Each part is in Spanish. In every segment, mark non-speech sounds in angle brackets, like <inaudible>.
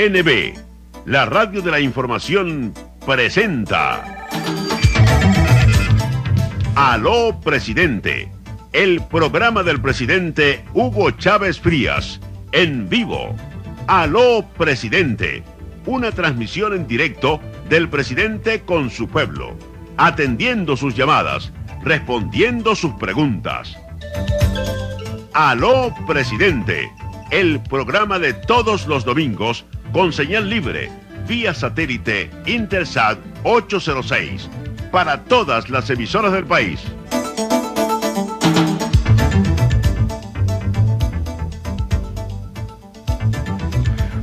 RNB, la radio de la información, presenta. Aló, presidente. El programa del presidente Hugo Chávez Frías, en vivo. Aló, presidente. Una transmisión en directo del presidente con su pueblo, atendiendo sus llamadas, respondiendo sus preguntas. Aló, presidente el programa de todos los domingos con señal libre vía satélite Intersat 806 para todas las emisoras del país.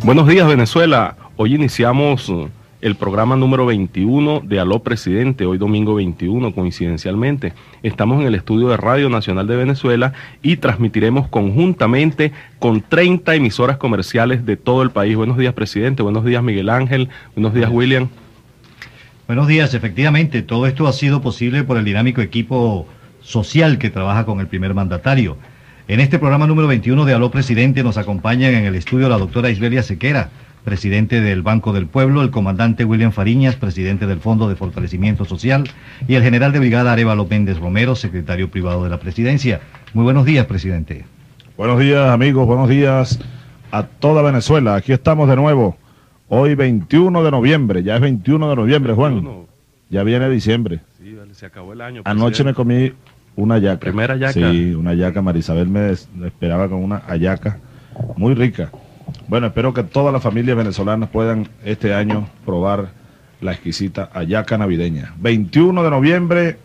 Buenos días Venezuela. Hoy iniciamos el programa número 21 de Aló Presidente, hoy domingo 21 coincidencialmente. Estamos en el estudio de Radio Nacional de Venezuela y transmitiremos conjuntamente con 30 emisoras comerciales de todo el país. Buenos días, presidente. Buenos días, Miguel Ángel. Buenos días, William. Buenos días. Efectivamente, todo esto ha sido posible por el dinámico equipo social que trabaja con el primer mandatario. En este programa número 21 de Aló Presidente nos acompañan en el estudio la doctora Isbelia Sequera, presidente del Banco del Pueblo, el comandante William Fariñas, presidente del Fondo de Fortalecimiento Social, y el general de brigada Arevalo Méndez Romero, secretario privado de la presidencia. Muy buenos días, presidente. Buenos días, amigos, buenos días a toda Venezuela. Aquí estamos de nuevo. Hoy 21 de noviembre, ya es 21 de noviembre, Juan. Ya viene diciembre. Sí, se acabó el año. Anoche me comí una yaca. Primera yaca. Sí, una yaca. Marisabel me esperaba con una ayaca muy rica. Bueno, espero que todas las familias venezolanas puedan este año probar la exquisita ayaca navideña. 21 de noviembre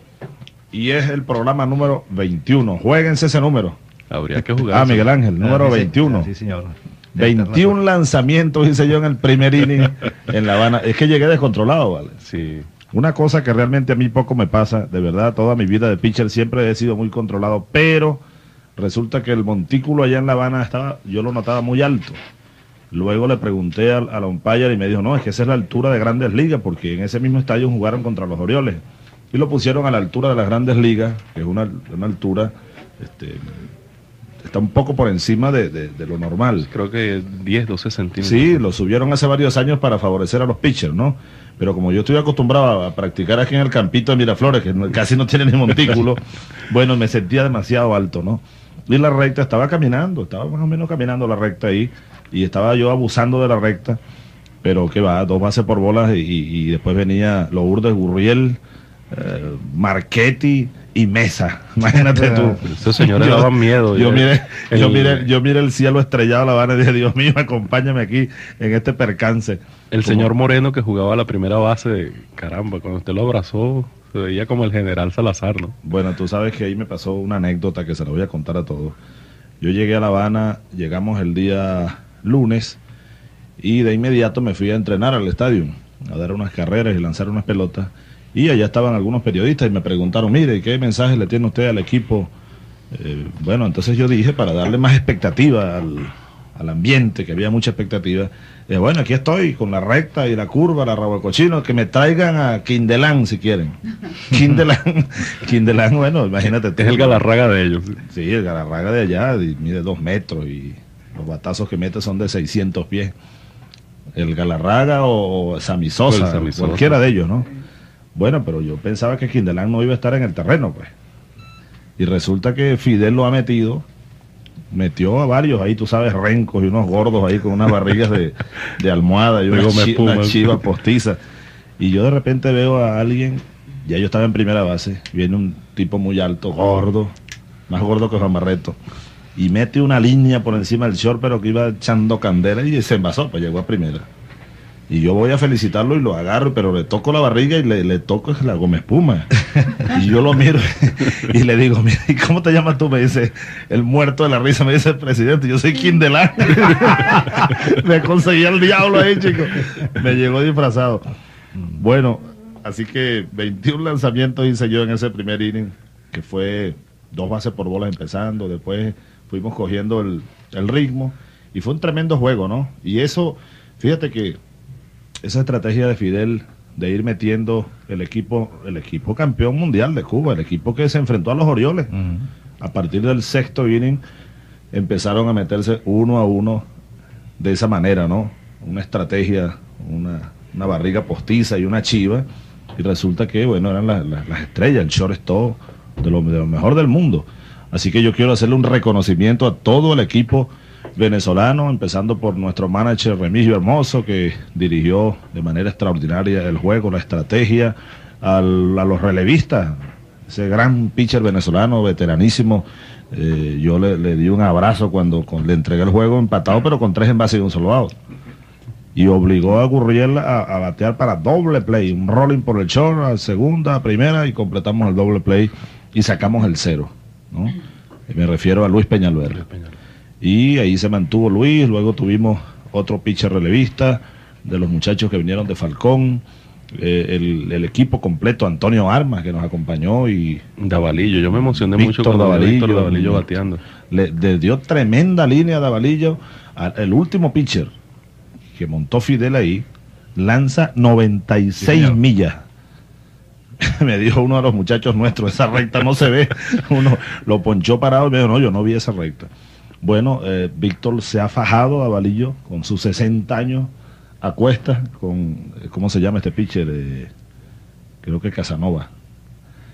y es el programa número 21. Jueguense ese número. Habría que jugar. Ah, Miguel Ángel, número 21. Sí, señor. 21 lanzamientos hice yo en el primer inning <laughs> en La Habana. Es que llegué descontrolado, ¿vale? Sí. Una cosa que realmente a mí poco me pasa, de verdad, toda mi vida de pitcher siempre he sido muy controlado, pero resulta que el montículo allá en La Habana estaba, yo lo notaba muy alto. Luego le pregunté al, al umpire y me dijo, no, es que esa es la altura de grandes ligas, porque en ese mismo estadio jugaron contra los Orioles. Y lo pusieron a la altura de las grandes ligas, que es una, altura, este, está un poco por encima de, lo normal. Creo que 10, 12 centímetros. Sí, lo subieron hace varios años para favorecer a los pitchers, ¿no? Pero como yo estoy acostumbrado a practicar aquí en el campito de Miraflores, que casi no tiene ni montículo, <laughs> bueno, me sentía demasiado alto, ¿no? Y la recta estaba caminando, estaba más o menos caminando la recta ahí y estaba yo abusando de la recta, pero que va, dos bases por bolas y, después venía Lourdes Gurriel, eh, Marchetti y Mesa. <laughs> Imagínate tú. <laughs> Esos señores daban miedo. Yo, miré, el, yo, miré, yo miré el cielo estrellado la Habana y dije, Dios mío, acompáñame aquí en este percance. El señor Moreno que jugaba la primera base, caramba, cuando usted lo abrazó, se veía como el general Salazar, ¿no? Bueno, tú sabes que ahí me pasó una anécdota que se la voy a contar a todos. Yo llegué a La Habana, llegamos el día lunes y de inmediato me fui a entrenar al estadio, a dar unas carreras y lanzar unas pelotas. Y allá estaban algunos periodistas y me preguntaron, mire, ¿qué mensaje le tiene usted al equipo? Eh, bueno, entonces yo dije, para darle más expectativa al, al ambiente, que había mucha expectativa, eh, bueno, aquí estoy con la recta y la curva, la rabo cochino, que me traigan a Quindelán si quieren. <laughs> Quindelán, Quindelán, bueno, imagínate. es el galarraga de ellos. Sí, el galarraga de allá, mide dos metros y los batazos que mete son de 600 pies. El Galarraga o, Samisosa, cualquiera de ellos, ¿no? Bueno, pero yo pensaba que Quindelán no iba a estar en el terreno, pues. Y resulta que Fidel lo ha metido, metió a varios ahí, tú sabes, rencos y unos gordos ahí con unas barrigas de, almohada y una, chiva postiza. Y yo de repente veo a alguien, ya yo estaba en primera base, viene un tipo muy alto, gordo, más gordo que Juan Barreto y mete una línea por encima del short, pero que iba echando candela y se envasó, pues llegó a primera. Y yo voy a felicitarlo y lo agarro, pero le toco la barriga y le, le toco la goma espuma. <laughs> Y yo lo miro <laughs> y le digo, mira, ¿y cómo te llamas tú? Me dice, el muerto de la risa, me dice el presidente, yo soy Quindelán. <laughs> me conseguí el diablo ahí, chico. Me llegó disfrazado. Bueno, así que 21 lanzamientos hice yo en ese primer inning, que fue dos bases por bolas empezando, después fuimos cogiendo el, ritmo y fue un tremendo juego, ¿no? Y eso, fíjate que esa estrategia de Fidel de ir metiendo el equipo, el equipo campeón mundial de Cuba, el equipo que se enfrentó a los Orioles, a partir del sexto inning empezaron a meterse uno a uno de esa manera, ¿no? una estrategia, una, barriga postiza y una chiva, y resulta que, bueno, eran las, estrellas, el shortstop de lo, de lo mejor del mundo. Así que yo quiero hacerle un reconocimiento a todo el equipo venezolano, empezando por nuestro manager Remigio Hermoso, que dirigió de manera extraordinaria el juego, la estrategia, a los relevistas, ese gran pitcher venezolano, veteranísimo. Eh, yo le, di un abrazo cuando le entregué el juego empatado, pero con tres envases y un solo out. Y obligó a Gurriel a, batear para doble play, un rolling por el short, a segunda, a primera, y completamos el doble play y sacamos el cero. me refiero a Luis Peñalver. Luis Peñalver. Y ahí se mantuvo Luis, luego tuvimos otro pitcher relevista de los muchachos que vinieron de Falcón, eh, el, equipo completo, Antonio Armas, que nos acompañó y... Davalillo, yo me emocioné mucho con Davalillo, Davalillo bateando. Le, dio tremenda línea a Davalillo. el último pitcher que montó Fidel ahí, lanza 96 millas. <laughs> me dijo uno de los muchachos nuestros, esa recta no se ve. <laughs> Uno lo ponchó parado y me dijo, no, yo no vi esa recta. Bueno, eh, Víctor se ha fajado a Valillo con sus 60 años a cuestas con, eh, ¿cómo se llama este pitcher? Eh, creo que Casanova.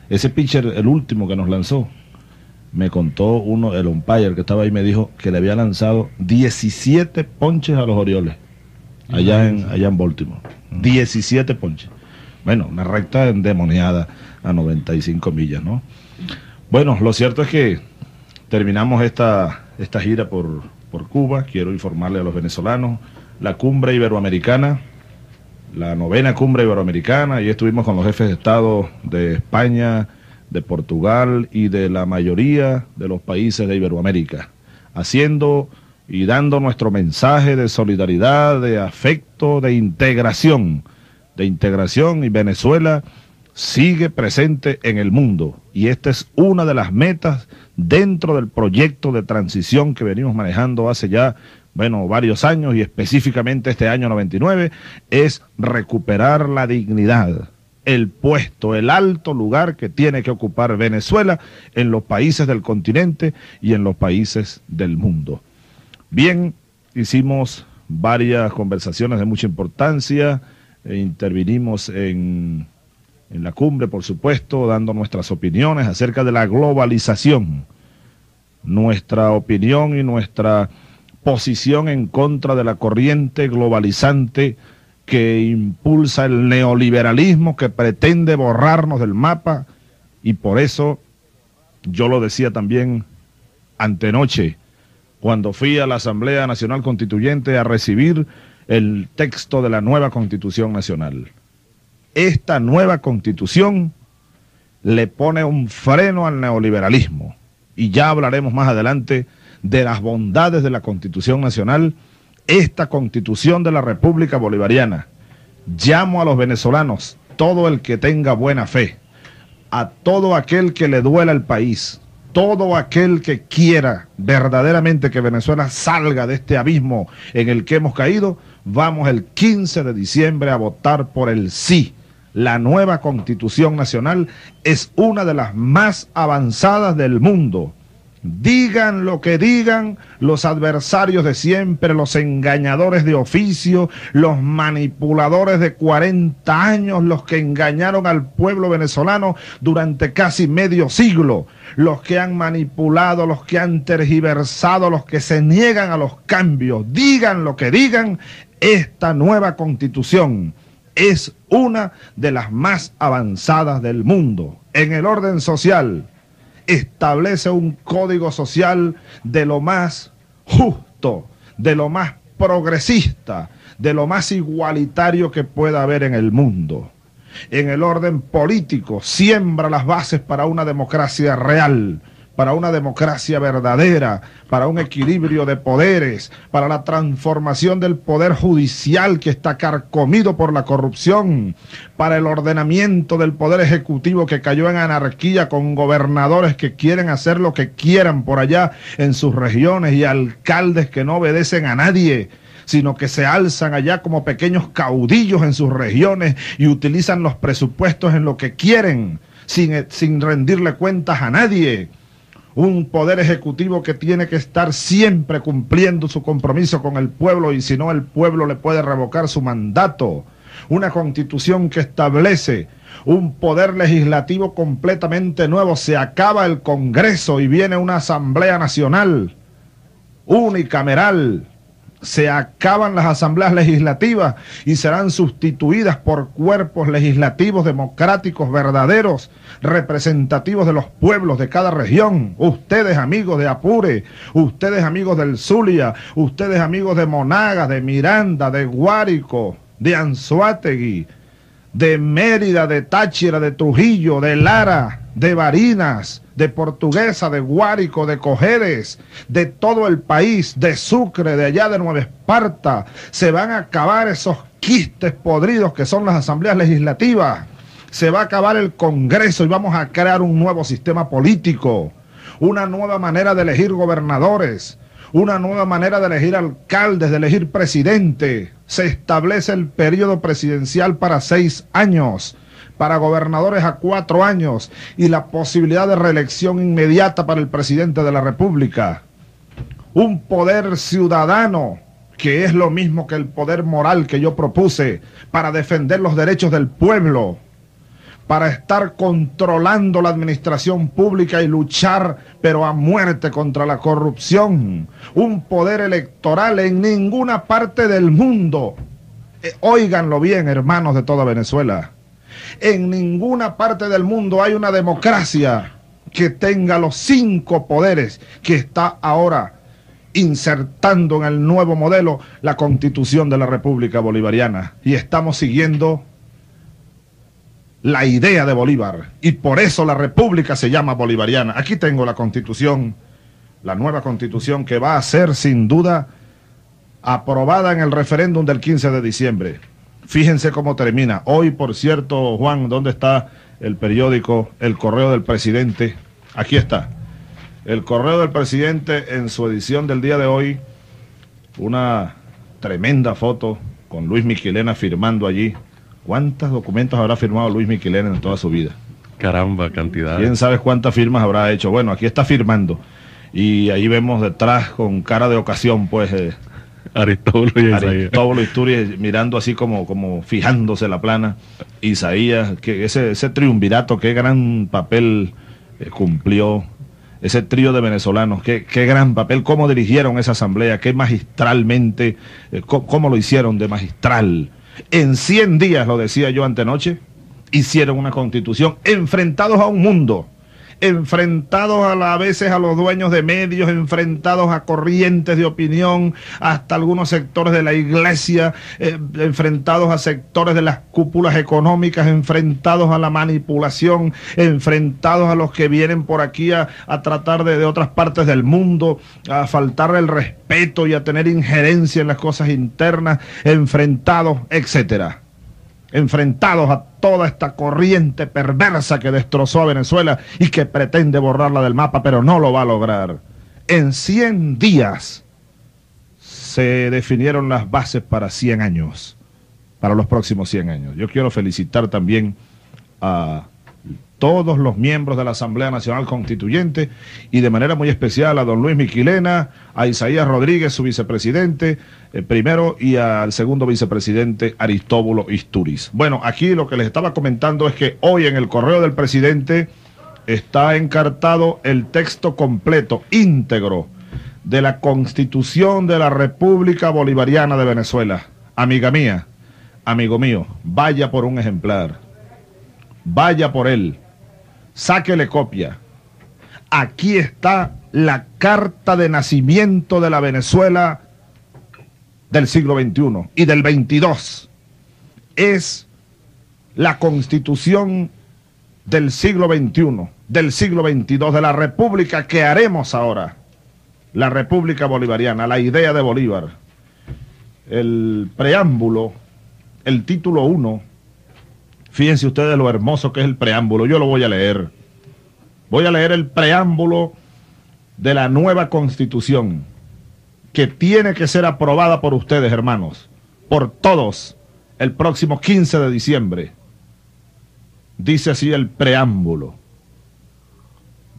Ese pitcher, el último que nos lanzó, me contó uno, el umpire que estaba ahí, me dijo que le había lanzado 17 ponches a los Orioles, allá en, allá en Baltimore. 17 ponches. Bueno, una recta endemoniada a 95 millas, ¿no? Bueno, lo cierto es que terminamos esta esta gira por, por Cuba. Quiero informarle a los venezolanos la cumbre iberoamericana, la novena cumbre iberoamericana, y estuvimos con los jefes de Estado de España, de Portugal y de la mayoría de los países de Iberoamérica, haciendo y dando nuestro mensaje de solidaridad, de afecto, de integración, de integración y Venezuela sigue presente en el mundo y esta es una de las metas dentro del proyecto de transición que venimos manejando hace ya, bueno, varios años y específicamente este año 99, es recuperar la dignidad, el puesto, el alto lugar que tiene que ocupar Venezuela en los países del continente y en los países del mundo. Bien, hicimos varias conversaciones de mucha importancia, e intervinimos en en la cumbre, por supuesto, dando nuestras opiniones acerca de la globalización, nuestra opinión y nuestra posición en contra de la corriente globalizante que impulsa el neoliberalismo, que pretende borrarnos del mapa, y por eso yo lo decía también antenoche, cuando fui a la Asamblea Nacional Constituyente a recibir el texto de la nueva Constitución Nacional esta nueva constitución le pone un freno al neoliberalismo. Y ya hablaremos más adelante de las bondades de la constitución nacional, esta constitución de la República Bolivariana. Llamo a los venezolanos, todo el que tenga buena fe, a todo aquel que le duela el país, todo aquel que quiera verdaderamente que Venezuela salga de este abismo en el que hemos caído, vamos el 15 de diciembre a votar por el sí la nueva constitución nacional es una de las más avanzadas del mundo. Digan lo que digan los adversarios de siempre, los engañadores de oficio, los manipuladores de 40 años, los que engañaron al pueblo venezolano durante casi medio siglo, los que han manipulado, los que han tergiversado, los que se niegan a los cambios. Digan lo que digan, esta nueva constitución es una de las más avanzadas del mundo. En el orden social, establece un código social de lo más justo, de lo más progresista, de lo más igualitario que pueda haber en el mundo. En el orden político, siembra las bases para una democracia real, para una democracia verdadera, para un equilibrio de poderes, para la transformación del poder judicial que está carcomido por la corrupción, para el ordenamiento del poder ejecutivo que cayó en anarquía con gobernadores que quieren hacer lo que quieran por allá en sus regiones y alcaldes que no obedecen a nadie sino que se alzan allá como pequeños caudillos en sus regiones y utilizan los presupuestos en lo que quieren, sin, sin rendirle cuentas a nadie un poder ejecutivo que tiene que estar siempre cumpliendo su compromiso con el pueblo y si no el pueblo le puede revocar su mandato, una constitución que establece un poder legislativo completamente nuevo, se acaba el Congreso y viene una Asamblea Nacional unicameral se acaban las asambleas legislativas y serán sustituidas por cuerpos legislativos democráticos verdaderos, representativos de los pueblos de cada región. Ustedes amigos de Apure, ustedes amigos del Zulia, ustedes amigos de Monagas, de Miranda, de Guárico, de Anzuategui, de Mérida, de Táchira, de Trujillo, de Lara, de Barinas, de Portuguesa, de Guárico, de Cojedes, de todo el país, de Sucre, de allá de Nueva Esparta. Se van a acabar esos quistes podridos que son las asambleas legislativas. Se va a acabar el Congreso y vamos a crear un nuevo sistema político, una nueva manera de elegir gobernadores, una nueva manera de elegir alcaldes, de elegir presidente. Se establece el periodo presidencial para seis años para gobernadores a cuatro años y la posibilidad de reelección inmediata para el presidente de la República. Un poder ciudadano que es lo mismo que el poder moral que yo propuse para defender los derechos del pueblo, para estar controlando la administración pública y luchar, pero a muerte contra la corrupción. Un poder electoral en ninguna parte del mundo. Eh, óiganlo bien, hermanos de toda Venezuela. En ninguna parte del mundo hay una democracia que tenga los cinco poderes que está ahora insertando en el nuevo modelo la constitución de la República Bolivariana. Y estamos siguiendo la idea de Bolívar. Y por eso la República se llama bolivariana. Aquí tengo la constitución, la nueva constitución que va a ser sin duda aprobada en el referéndum del 15 de diciembre. Fíjense cómo termina. Hoy, por cierto, Juan, ¿dónde está el periódico El Correo del Presidente? Aquí está. El Correo del Presidente en su edición del día de hoy, una tremenda foto con Luis Miquilena firmando allí. ¿Cuántos documentos habrá firmado Luis Miquilena en toda su vida? Caramba, cantidad. ¿Quién sabe cuántas firmas habrá hecho? Bueno, aquí está firmando. Y ahí vemos detrás con cara de ocasión, pues, eh, Aristóbulo y Aristóbulo mirando así como, como fijándose la plana. Isaías, que ese, ese triunvirato, qué gran papel eh, cumplió. Ese trío de venezolanos, qué, qué, gran papel, cómo dirigieron esa asamblea, qué magistralmente, eh, cómo, lo hicieron de magistral. En 100 días, lo decía yo antenoche, hicieron una constitución enfrentados a un mundo enfrentados a, a veces a los dueños de medios, enfrentados a corrientes de opinión, hasta algunos sectores de la iglesia, eh, enfrentados a sectores de las cúpulas económicas, enfrentados a la manipulación, enfrentados a los que vienen por aquí a, tratar de, de otras partes del mundo, a faltarle el respeto y a tener injerencia en las cosas internas, enfrentados, etcétera enfrentados a toda esta corriente perversa que destrozó a Venezuela y que pretende borrarla del mapa, pero no lo va a lograr. En 100 días se definieron las bases para 100 años, para los próximos 100 años. Yo quiero felicitar también a todos los miembros de la Asamblea Nacional Constituyente y de manera muy especial a don Luis Miquilena, a Isaías Rodríguez, su vicepresidente eh, primero, y al segundo vicepresidente Aristóbulo Isturiz. Bueno, aquí lo que les estaba comentando es que hoy en el correo del presidente está encartado el texto completo, íntegro, de la Constitución de la República Bolivariana de Venezuela. Amiga mía, amigo mío, vaya por un ejemplar, vaya por él sáquele copia. Aquí está la carta de nacimiento de la Venezuela del siglo XXI y del XXII. Es la constitución del siglo XXI, del siglo XXII, de la república que haremos ahora, la república bolivariana, la idea de Bolívar. El preámbulo, el título 1, Fíjense ustedes lo hermoso que es el preámbulo. Yo lo voy a leer. Voy a leer el preámbulo de la nueva constitución que tiene que ser aprobada por ustedes, hermanos, por todos, el próximo 15 de diciembre. Dice así el preámbulo.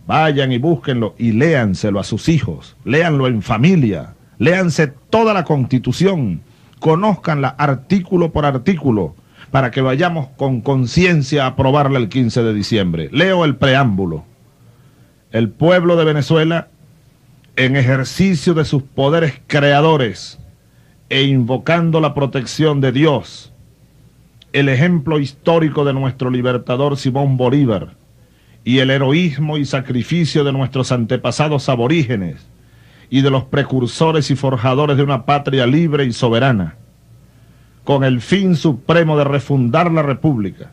Vayan y búsquenlo y léanselo a sus hijos, léanlo en familia, léanse toda la constitución, conozcanla artículo por artículo, para que vayamos con conciencia a aprobarla el 15 de diciembre. Leo el preámbulo. El pueblo de Venezuela, en ejercicio de sus poderes creadores e invocando la protección de Dios, el ejemplo histórico de nuestro libertador Simón Bolívar, y el heroísmo y sacrificio de nuestros antepasados aborígenes y de los precursores y forjadores de una patria libre y soberana, con el fin supremo de refundar la República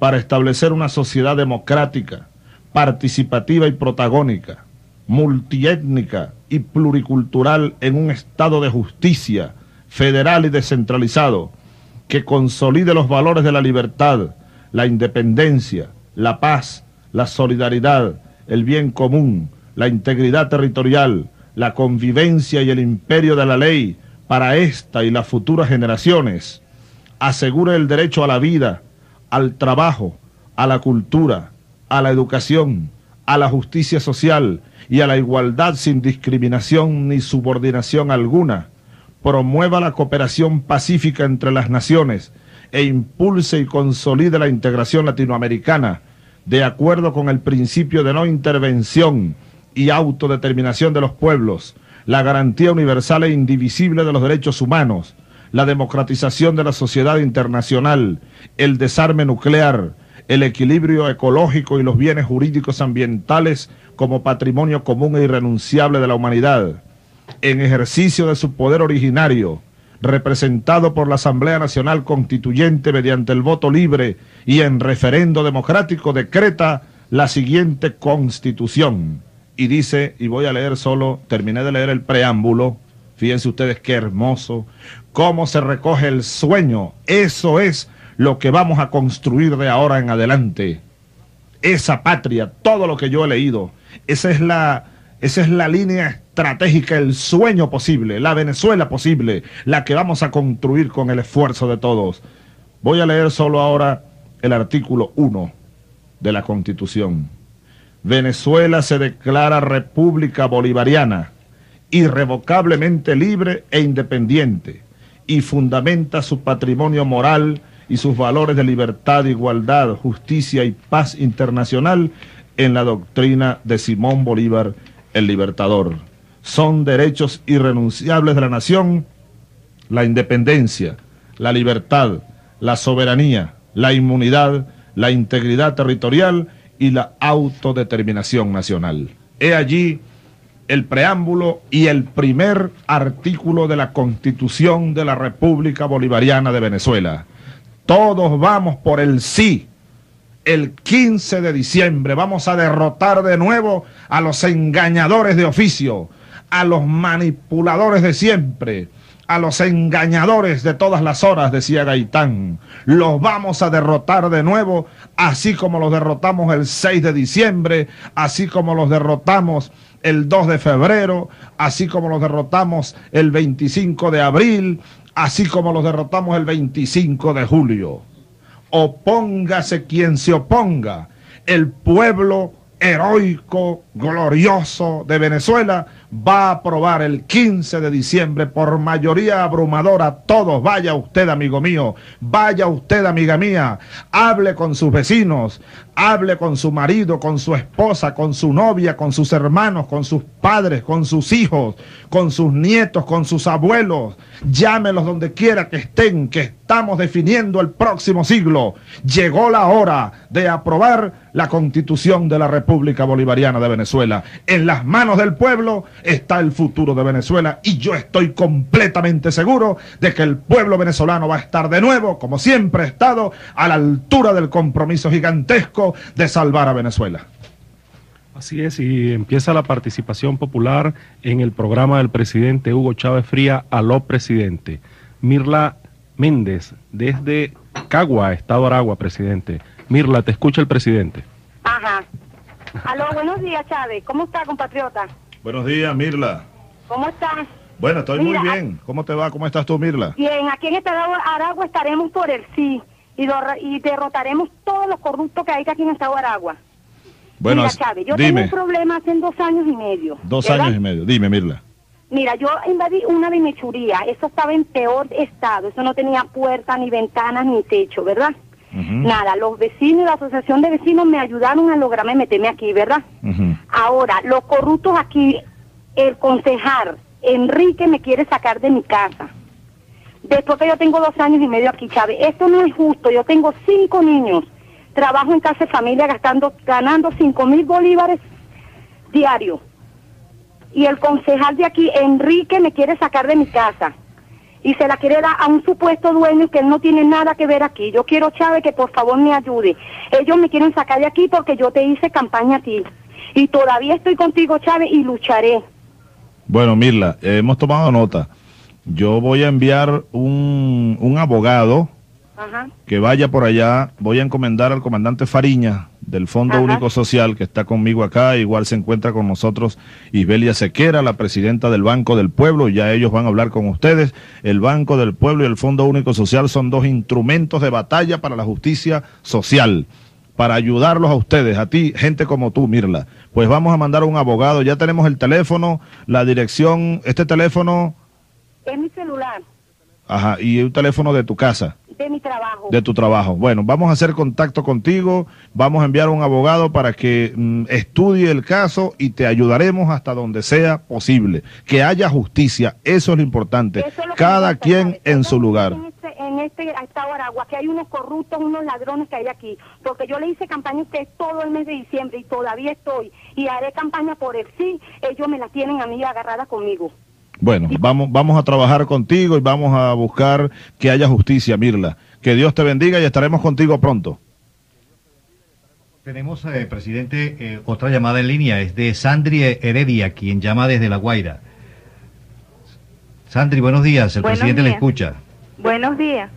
para establecer una sociedad democrática, participativa y protagónica, multiétnica y pluricultural en un estado de justicia federal y descentralizado que consolide los valores de la libertad, la independencia, la paz, la solidaridad, el bien común, la integridad territorial, la convivencia y el imperio de la ley para esta y las futuras generaciones, asegure el derecho a la vida, al trabajo, a la cultura, a la educación, a la justicia social y a la igualdad sin discriminación ni subordinación alguna, promueva la cooperación pacífica entre las naciones e impulse y consolide la integración latinoamericana, de acuerdo con el principio de no intervención y autodeterminación de los pueblos, la garantía universal e indivisible de los derechos humanos, la democratización de la sociedad internacional, el desarme nuclear, el equilibrio ecológico y los bienes jurídicos ambientales como patrimonio común e irrenunciable de la humanidad, en ejercicio de su poder originario, representado por la Asamblea Nacional Constituyente mediante el voto libre y en referendo democrático, decreta la siguiente constitución. Y dice, y voy a leer solo, terminé de leer el preámbulo, fíjense ustedes qué hermoso, cómo se recoge el sueño, eso es lo que vamos a construir de ahora en adelante. Esa patria, todo lo que yo he leído, esa es la, esa es la línea estratégica, el sueño posible, la Venezuela posible, la que vamos a construir con el esfuerzo de todos. Voy a leer solo ahora el artículo 1 de la Constitución. Venezuela se declara república bolivariana, irrevocablemente libre e independiente, y fundamenta su patrimonio moral y sus valores de libertad, igualdad, justicia y paz internacional en la doctrina de Simón Bolívar, el Libertador. Son derechos irrenunciables de la nación, la independencia, la libertad, la soberanía, la inmunidad, la integridad territorial y la autodeterminación nacional. He allí el preámbulo y el primer artículo de la Constitución de la República Bolivariana de Venezuela. Todos vamos por el sí. El 15 de diciembre vamos a derrotar de nuevo a los engañadores de oficio, a los manipuladores de siempre, a los engañadores de todas las horas, decía Gaitán. Los vamos a derrotar de nuevo, así como los derrotamos el 6 de diciembre, así como los derrotamos el 2 de febrero, así como los derrotamos el 25 de abril, así como los derrotamos el 25 de julio. Opóngase quien se oponga. El pueblo heroico, glorioso de Venezuela va a aprobar el 15 de diciembre por mayoría abrumadora. Todos, vaya usted, amigo mío, vaya usted, amiga mía, hable con sus vecinos, hable con su marido, con su esposa, con su novia, con sus hermanos, con sus padres, con sus hijos, con sus nietos, con sus abuelos. Llámelos donde quiera que estén, que estamos definiendo el próximo siglo. Llegó la hora de aprobar la constitución de la República Bolivariana de Venezuela. En las manos del pueblo está el futuro de Venezuela y yo estoy completamente seguro de que el pueblo venezolano va a estar de nuevo, como siempre ha estado, a la altura del compromiso gigantesco de salvar a Venezuela. Así es, y empieza la participación popular en el programa del presidente Hugo Chávez Fría, Aló Presidente. Mirla Méndez, desde Cagua, Estado Aragua, presidente. Mirla, te escucha el presidente. Ajá. Aló, buenos días, Chávez. ¿Cómo está, compatriota? Buenos días, Mirla. ¿Cómo estás? Bueno, estoy muy bien. ¿Cómo te va? ¿Cómo estás tú, Mirla? Bien, aquí en Estado Aragua estaremos por el sí y, y derrotaremos todos los corruptos que hay aquí en Estado Aragua. Bueno, Mira, Chávez, yo dime. tengo un problema hace dos años y medio. Dos ¿verdad? años y medio. Dime, Mirla. Mira, yo invadí una de mechuría. Eso estaba en peor estado. Eso no tenía puerta, ni ventanas, ni techo, ¿verdad? Nada, los vecinos y la asociación de vecinos me ayudaron a lograrme meterme aquí, ¿verdad? Ahora, los corruptos aquí, el concejal Enrique me quiere sacar de mi casa. Después que yo tengo dos años y medio aquí, Chávez, esto no es justo. Yo tengo cinco niños, trabajo en casa de familia gastando, ganando cinco mil bolívares diarios. Y el concejal de aquí, Enrique, me quiere sacar de mi casa. Y se la quiere dar a un supuesto dueño que él no tiene nada que ver aquí. Yo quiero, Chávez, que por favor me ayude. Ellos me quieren sacar de aquí porque yo te hice campaña a ti. Y todavía estoy contigo, Chávez, y lucharé. Bueno, Mirla, eh, hemos tomado nota. Yo voy a enviar un, un abogado Ajá. que vaya por allá. Voy a encomendar al comandante Fariña del Fondo Ajá. Único Social que está conmigo acá. Igual se encuentra con nosotros Isbelia Sequera, la presidenta del Banco del Pueblo. Ya ellos van a hablar con ustedes. El Banco del Pueblo y el Fondo Único Social son dos instrumentos de batalla para la justicia social. Para ayudarlos a ustedes, a ti, gente como tú, Mirla. Pues vamos a mandar a un abogado. Ya tenemos el teléfono, la dirección. Este teléfono, Es mi celular, ajá, y un teléfono de tu casa. de mi trabajo. de tu trabajo. Bueno, vamos a hacer contacto contigo, vamos a enviar a un abogado para que mm, estudie el caso y te ayudaremos hasta donde sea posible. Que haya justicia, eso es lo importante. Es lo Cada quien ¿sabes? en su lugar. En este, en este estado de Aragua, que hay unos corruptos, unos ladrones que hay aquí. Porque yo le hice campaña a usted todo el mes de diciembre y todavía estoy. Y haré campaña por el sí. Ellos me la tienen a mí agarrada conmigo. Bueno, vamos, vamos a trabajar contigo y vamos a buscar que haya justicia, Mirla. Que Dios te bendiga y estaremos contigo pronto. Tenemos, eh, presidente, eh, otra llamada en línea. Es de Sandri Heredia, quien llama desde La Guaira. Sandri, buenos días. El Buenos presidente le días. escucha. Buenos días.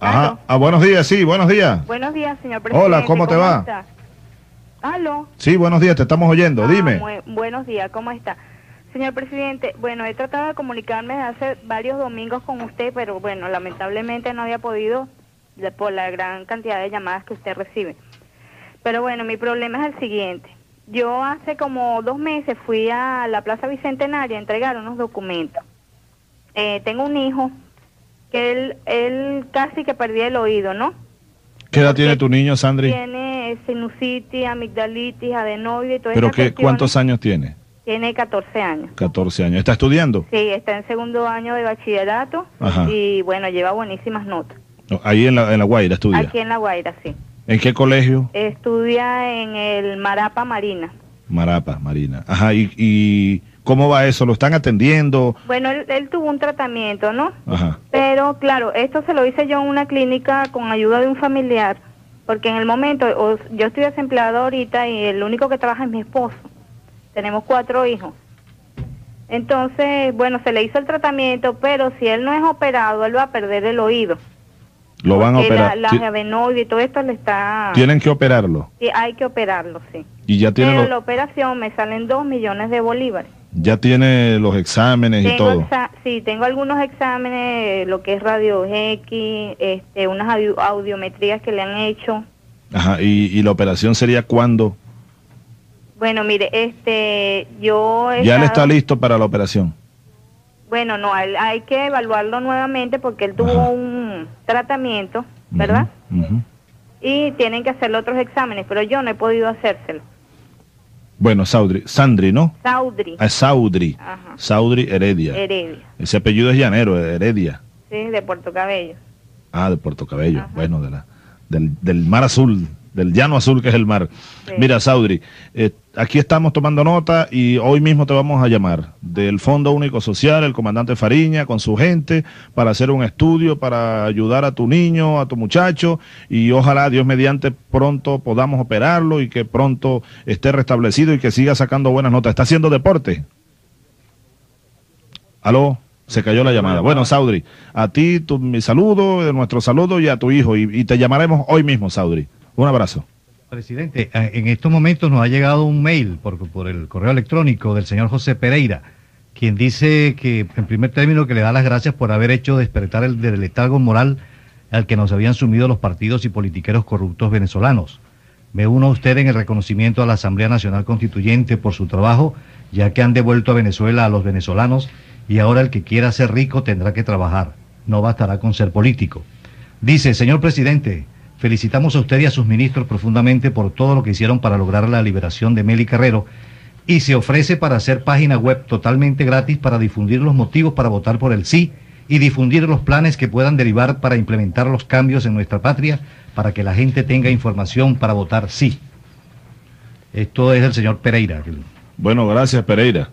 Ajá. Aló. Ah, buenos días, sí, buenos días. Buenos días, señor presidente. Hola, ¿cómo te va? está? Aló. Sí, buenos días, te estamos oyendo. Ah, Dime. buenos días, ¿cómo está? Señor presidente, bueno, he tratado de comunicarme desde hace varios domingos con usted, pero bueno, lamentablemente no había podido por la gran cantidad de llamadas que usted recibe. Pero bueno, mi problema es el siguiente. Yo hace como dos meses fui a la Plaza Bicentenaria a entregar unos documentos. Eh, tengo un hijo que él, él casi que perdía el oído, ¿no? ¿Qué edad porque tiene tu niño, Sandri? Tiene sinusitis, amigdalitis, adenoide y todo ¿Pero qué, cuántos años tiene? Tiene 14 años. 14 años. ¿Está estudiando? Sí, está en segundo año de bachillerato Ajá. y bueno, lleva buenísimas notas. No, Ahí en la, en la Guaira estudia. Aquí en La Guaira, sí. ¿En qué colegio? Estudia en el Marapa Marina. Marapa, Marina. Ajá, ¿y, y cómo va eso? ¿Lo están atendiendo? Bueno, él, él tuvo un tratamiento, ¿no? Ajá. Pero claro, esto se lo hice yo en una clínica con ayuda de un familiar, porque en el momento, yo estoy desempleado ahorita y el único que trabaja es mi esposo. Tenemos cuatro hijos. Entonces, bueno, se le hizo el tratamiento, pero si él no es operado, él va a perder el oído. Lo van a operar. La, la adenoide y todo esto le está... Tienen que operarlo. Sí, hay que operarlo, sí. Y ya tiene, Pero la operación me salen dos millones de bolívares. ya tiene los exámenes y todo. exa- sí, tengo algunos exámenes, lo que es radio X, este, unas audio- audiometrías que le han hecho. Ajá. ¿Y, y la operación sería cuándo? Bueno, mire, este, yo he Ya él está listo para la operación. Bueno, no, hay que evaluarlo nuevamente porque él tuvo Ajá. un tratamiento, ¿verdad? Y tienen que hacerle otros exámenes, pero yo no he podido hacérselo. Bueno, Saudri, Sandri, ¿no? Saudri, Ah, Saudri. Ajá. Saudri Heredia. Heredia, Ese apellido es llanero, Heredia. sí, de Puerto Cabello. Ah, de Puerto Cabello. Ajá. Bueno, de la, del, del mar azul, del llano azul que es el mar. Sí. Mira, Saudri, eh, aquí estamos tomando nota y hoy mismo te vamos a llamar del Fondo Único Social, el comandante Fariña, con su gente, para hacer un estudio, para ayudar a tu niño, a tu muchacho y ojalá Dios mediante pronto podamos operarlo y que pronto esté restablecido y que siga sacando buenas notas. ¿Está haciendo deporte? Aló, se cayó la llamada. Bueno, Saudri, a ti tu, mi saludo, nuestro saludo y a tu hijo. Y, y te llamaremos hoy mismo, Saudri. Un abrazo. Presidente, eh, en estos momentos nos ha llegado un mail por, el correo electrónico del señor José Pereira, quien dice que, en primer término, que le da las gracias por haber hecho despertar el del letargo moral al que nos habían sumido los partidos y politiqueros corruptos venezolanos. Me uno a usted en el reconocimiento a la Asamblea Nacional Constituyente por su trabajo, ya que han devuelto a Venezuela a los venezolanos y ahora el que quiera ser rico tendrá que trabajar. No bastará con ser político. Dice, señor presidente, felicitamos a usted y a sus ministros profundamente por todo lo que hicieron para lograr la liberación de Meli Carrero y se ofrece para hacer página web totalmente gratis para difundir los motivos para votar por el sí y difundir los planes que puedan derivar para implementar los cambios en nuestra patria para que la gente tenga información para votar sí. Esto es el señor Pereira. Bueno, gracias Pereira.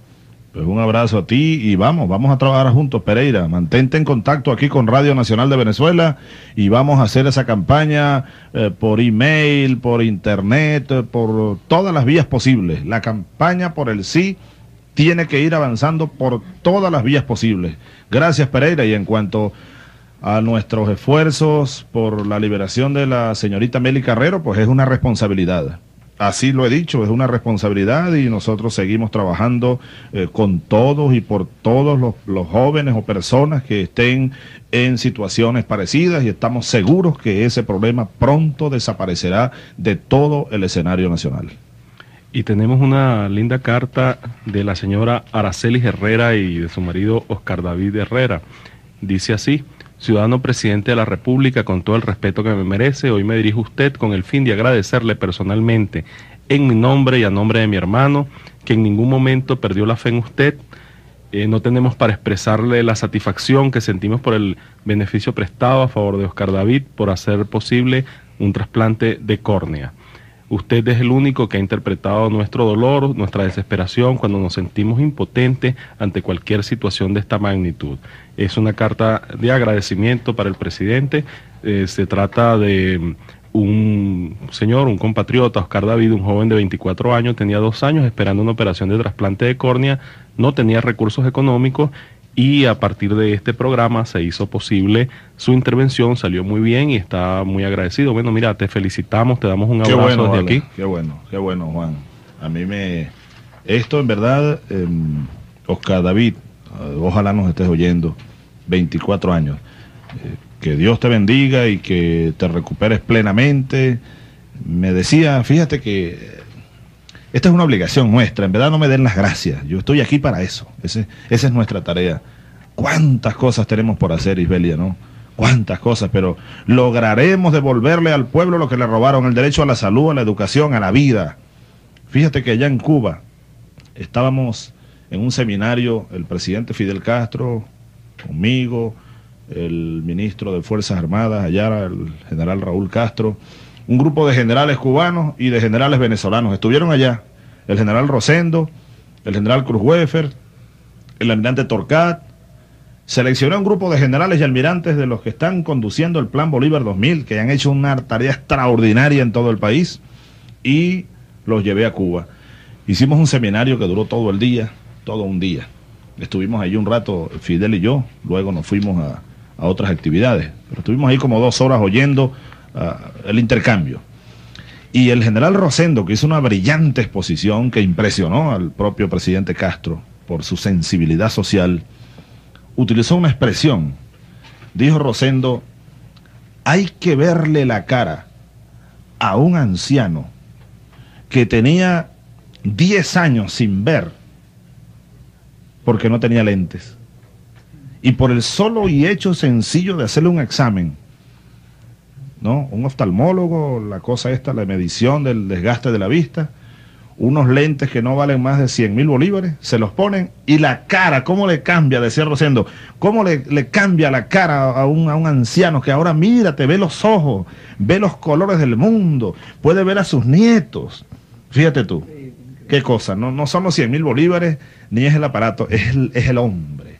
Pues un abrazo a ti y vamos, vamos a trabajar juntos, Pereira. Mantente en contacto aquí con Radio Nacional de Venezuela y vamos a hacer esa campaña eh, por email, por internet, eh, por todas las vías posibles. La campaña por el sí tiene que ir avanzando por todas las vías posibles. Gracias, Pereira. Y en cuanto a nuestros esfuerzos por la liberación de la señorita Meli Carrero, pues es una responsabilidad así lo he dicho, es una responsabilidad y nosotros seguimos trabajando eh, con todos y por todos los, jóvenes o personas que estén en situaciones parecidas y estamos seguros que ese problema pronto desaparecerá de todo el escenario nacional. Y tenemos una linda carta de la señora Araceli Herrera y de su marido Oscar David Herrera. Dice así, Ciudadano Presidente de la República, con todo el respeto que me merece, hoy me dirijo a usted con el fin de agradecerle personalmente, en mi nombre y a nombre de mi hermano, que en ningún momento perdió la fe en usted. Eh, no tenemos para expresarle la satisfacción que sentimos por el beneficio prestado a favor de Oscar David por hacer posible un trasplante de córnea. Usted es el único que ha interpretado nuestro dolor, nuestra desesperación cuando nos sentimos impotentes ante cualquier situación de esta magnitud. Es una carta de agradecimiento para el presidente. Eh, se trata de un señor, un compatriota, Oscar David, un joven de 24 años, tenía dos años esperando una operación de trasplante de córnea, no tenía recursos económicos y a partir de este programa se hizo posible su intervención, salió muy bien y está muy agradecido. Bueno, mira, te felicitamos, te damos un abrazo desde aquí. Qué bueno, qué bueno, Juan. A mí me... Esto en verdad, em, Oscar David, ojalá nos estés oyendo, 24 años. Eh, que Dios te bendiga y que te recuperes plenamente. Me decía, fíjate que esta es una obligación nuestra, en verdad no me den las gracias, yo estoy aquí para eso, esa es nuestra tarea. ¿Cuántas cosas tenemos por hacer, Isbelia, no? ¿Cuántas cosas? Pero lograremos devolverle al pueblo lo que le robaron, el derecho a la salud, a la educación, a la vida. Fíjate que allá en Cuba estábamos en un seminario, el presidente Fidel Castro, conmigo, el ministro de Fuerzas Armadas, allá el general Raúl Castro, un grupo de generales cubanos y de generales venezolanos. Estuvieron allá el general Rosendo, el general Cruz el almirante Torcat. Seleccioné un grupo de generales y almirantes de los que están conduciendo el Plan Bolívar 2000, que han hecho una tarea extraordinaria en todo el país, y los llevé a Cuba. Hicimos un seminario que duró todo el día, todo un día. Estuvimos ahí un rato, Fidel y yo, luego nos fuimos a, a otras actividades. Pero estuvimos ahí como dos horas oyendo el intercambio. Y el general Rosendo, que hizo una brillante exposición que impresionó al propio presidente Castro por su sensibilidad social, utilizó una expresión. Dijo Rosendo, hay que verle la cara a un anciano que tenía 10 años sin ver porque no tenía lentes. Y por el solo y hecho sencillo de hacerle un examen, ¿no? Un oftalmólogo, la cosa esta, la medición del desgaste de la vista, unos lentes que no valen más de 100 mil bolívares, se los ponen y la cara, ¿cómo le cambia? Decía Rosendo, ¿cómo le, le cambia la cara a un, a un, anciano que ahora mírate, ve los ojos, ve los colores del mundo, puede ver a sus nietos? Fíjate tú, qué cosa, no, no son los 100 mil bolívares ni es el aparato, es el, es el hombre,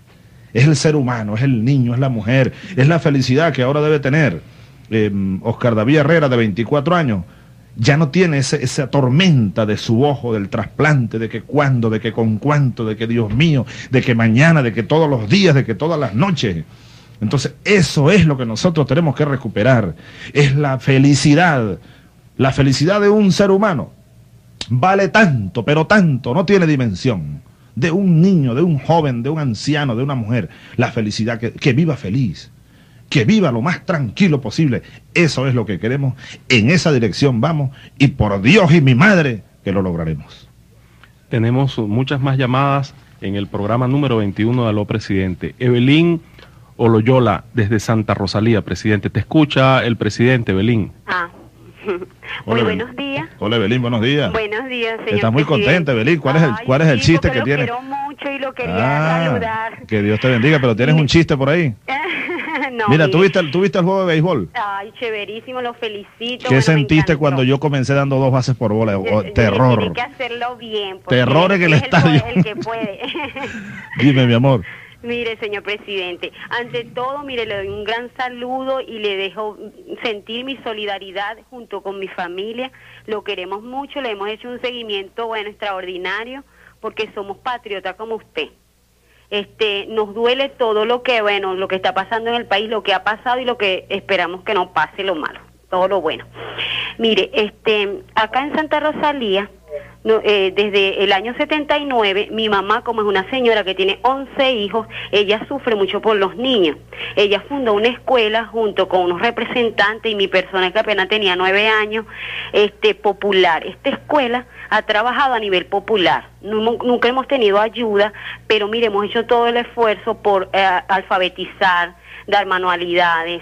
es el ser humano, es el niño, es la mujer, es la felicidad que ahora debe tener eh, Oscar David Herrera, de 24 años, ya no tiene esa tormenta de su ojo, del trasplante, de que cuándo, de que con cuánto, de que Dios mío, de que mañana, de que todos los días, de que todas las noches. Entonces, eso es lo que nosotros tenemos que recuperar. Es la felicidad. La felicidad de un ser humano vale tanto, pero tanto, no tiene dimensión. De un niño, de un joven, de un anciano, de una mujer. La felicidad, que viva feliz que viva lo más tranquilo posible. Eso es lo que queremos, en esa dirección vamos y por Dios y mi madre que lo lograremos. Tenemos muchas más llamadas en el programa número 21 de Aló Presidente. Evelyn Oloyola, desde Santa Rosalía, presidente. Te escucha el presidente, Evelyn. Ah. <laughs> Muy buenos días. Hola, Evelyn, buenos días. Buenos días, señor. Estás muy contenta, Evelyn. ¿Cuál es el, cuál es el chiste que tienes? Lo quiero mucho y lo quería. Ah, que Dios te bendiga, pero tienes un <laughs> chiste por ahí. <laughs> no, Mira, ¿tú viste, ¿tú viste el juego de béisbol? Ay, chéverísimo, lo felicito. ¿Qué bueno, sentiste cuando yo comencé dando dos bases por bola? Oh, terror. Tienes que hacerlo bien. Terror en el estadio. El, el que puede. <laughs> Dime, mi amor. Mire, señor presidente, ante todo, mire, le doy un gran saludo y le dejo sentir mi solidaridad junto con mi familia. Lo queremos mucho, le hemos hecho un seguimiento, bueno, extraordinario, porque somos patriotas como usted. Este, nos duele todo lo que, bueno, lo que está pasando en el país, lo que ha pasado y lo que esperamos que no pase lo malo, todo lo bueno. Mire, este, acá en Santa Rosalía, no, eh, desde el año 79, mi mamá, como es una señora que tiene 11 hijos, ella sufre mucho por los niños. Ella fundó una escuela junto con unos representantes y mi persona que apenas tenía 9 años, este, popular. Esta escuela ha trabajado a nivel popular. nunca hemos tenido ayuda, pero mire, hemos hecho todo el esfuerzo por eh, alfabetizar, dar manualidades,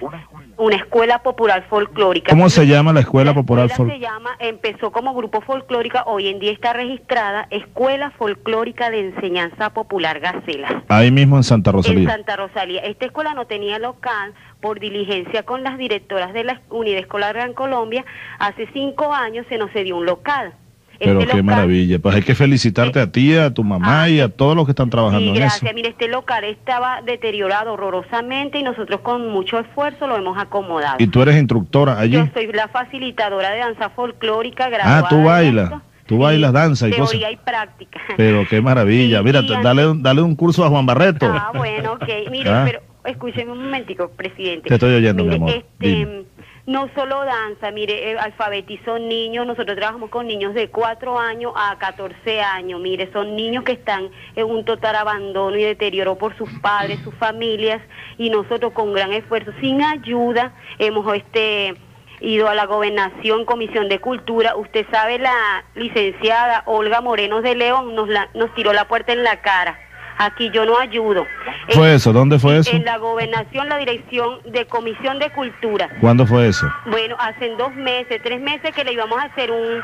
una escuela popular folclórica. ¿Cómo se llama la escuela popular folclórica? Se llama, empezó como grupo folclórica, hoy en día está registrada Escuela Folclórica de Enseñanza Popular Gacela. Ahí mismo en Santa Rosalía. En Santa Rosalía. Esta escuela no tenía local por diligencia con las directoras de la Unidad Escolar Gran Colombia. Hace cinco años se nos dio un local. Pero este qué maravilla. Pues hay que felicitarte a ti, a tu mamá ah, y a todos los que están trabajando sí, gracias. en eso. Mire, este local estaba deteriorado horrorosamente y nosotros con mucho esfuerzo lo hemos acomodado. ¿Y tú eres instructora allí? Yo soy la facilitadora de danza folclórica graduada. Ah, tú bailas. Tú bailas danza y teoría cosas. y práctica. Pero qué maravilla. Sí, Mira, sí, dale, un- dale un curso a Juan Barreto. Ah, bueno, ok. <laughs> Mire, Ah. pero escúcheme un momentico, presidente. Te estoy oyendo, mi amor. Este, Dime. No solo danza, mire, eh, alfabetizó niños, nosotros trabajamos con niños de 4 años a 14 años, mire, son niños que están en un total abandono y deterioro por sus padres, sus familias, y nosotros con gran esfuerzo, sin ayuda, hemos este ido a la gobernación, comisión de cultura, usted sabe la licenciada Olga Moreno de León nos, la, nos tiró la puerta en la cara. Aquí yo no ayudo. ¿Fue En- eso? ¿Dónde fue eso? En la gobernación, la dirección de comisión de cultura. ¿Cuándo fue eso? Bueno, hace dos meses, tres meses que le íbamos a hacer un,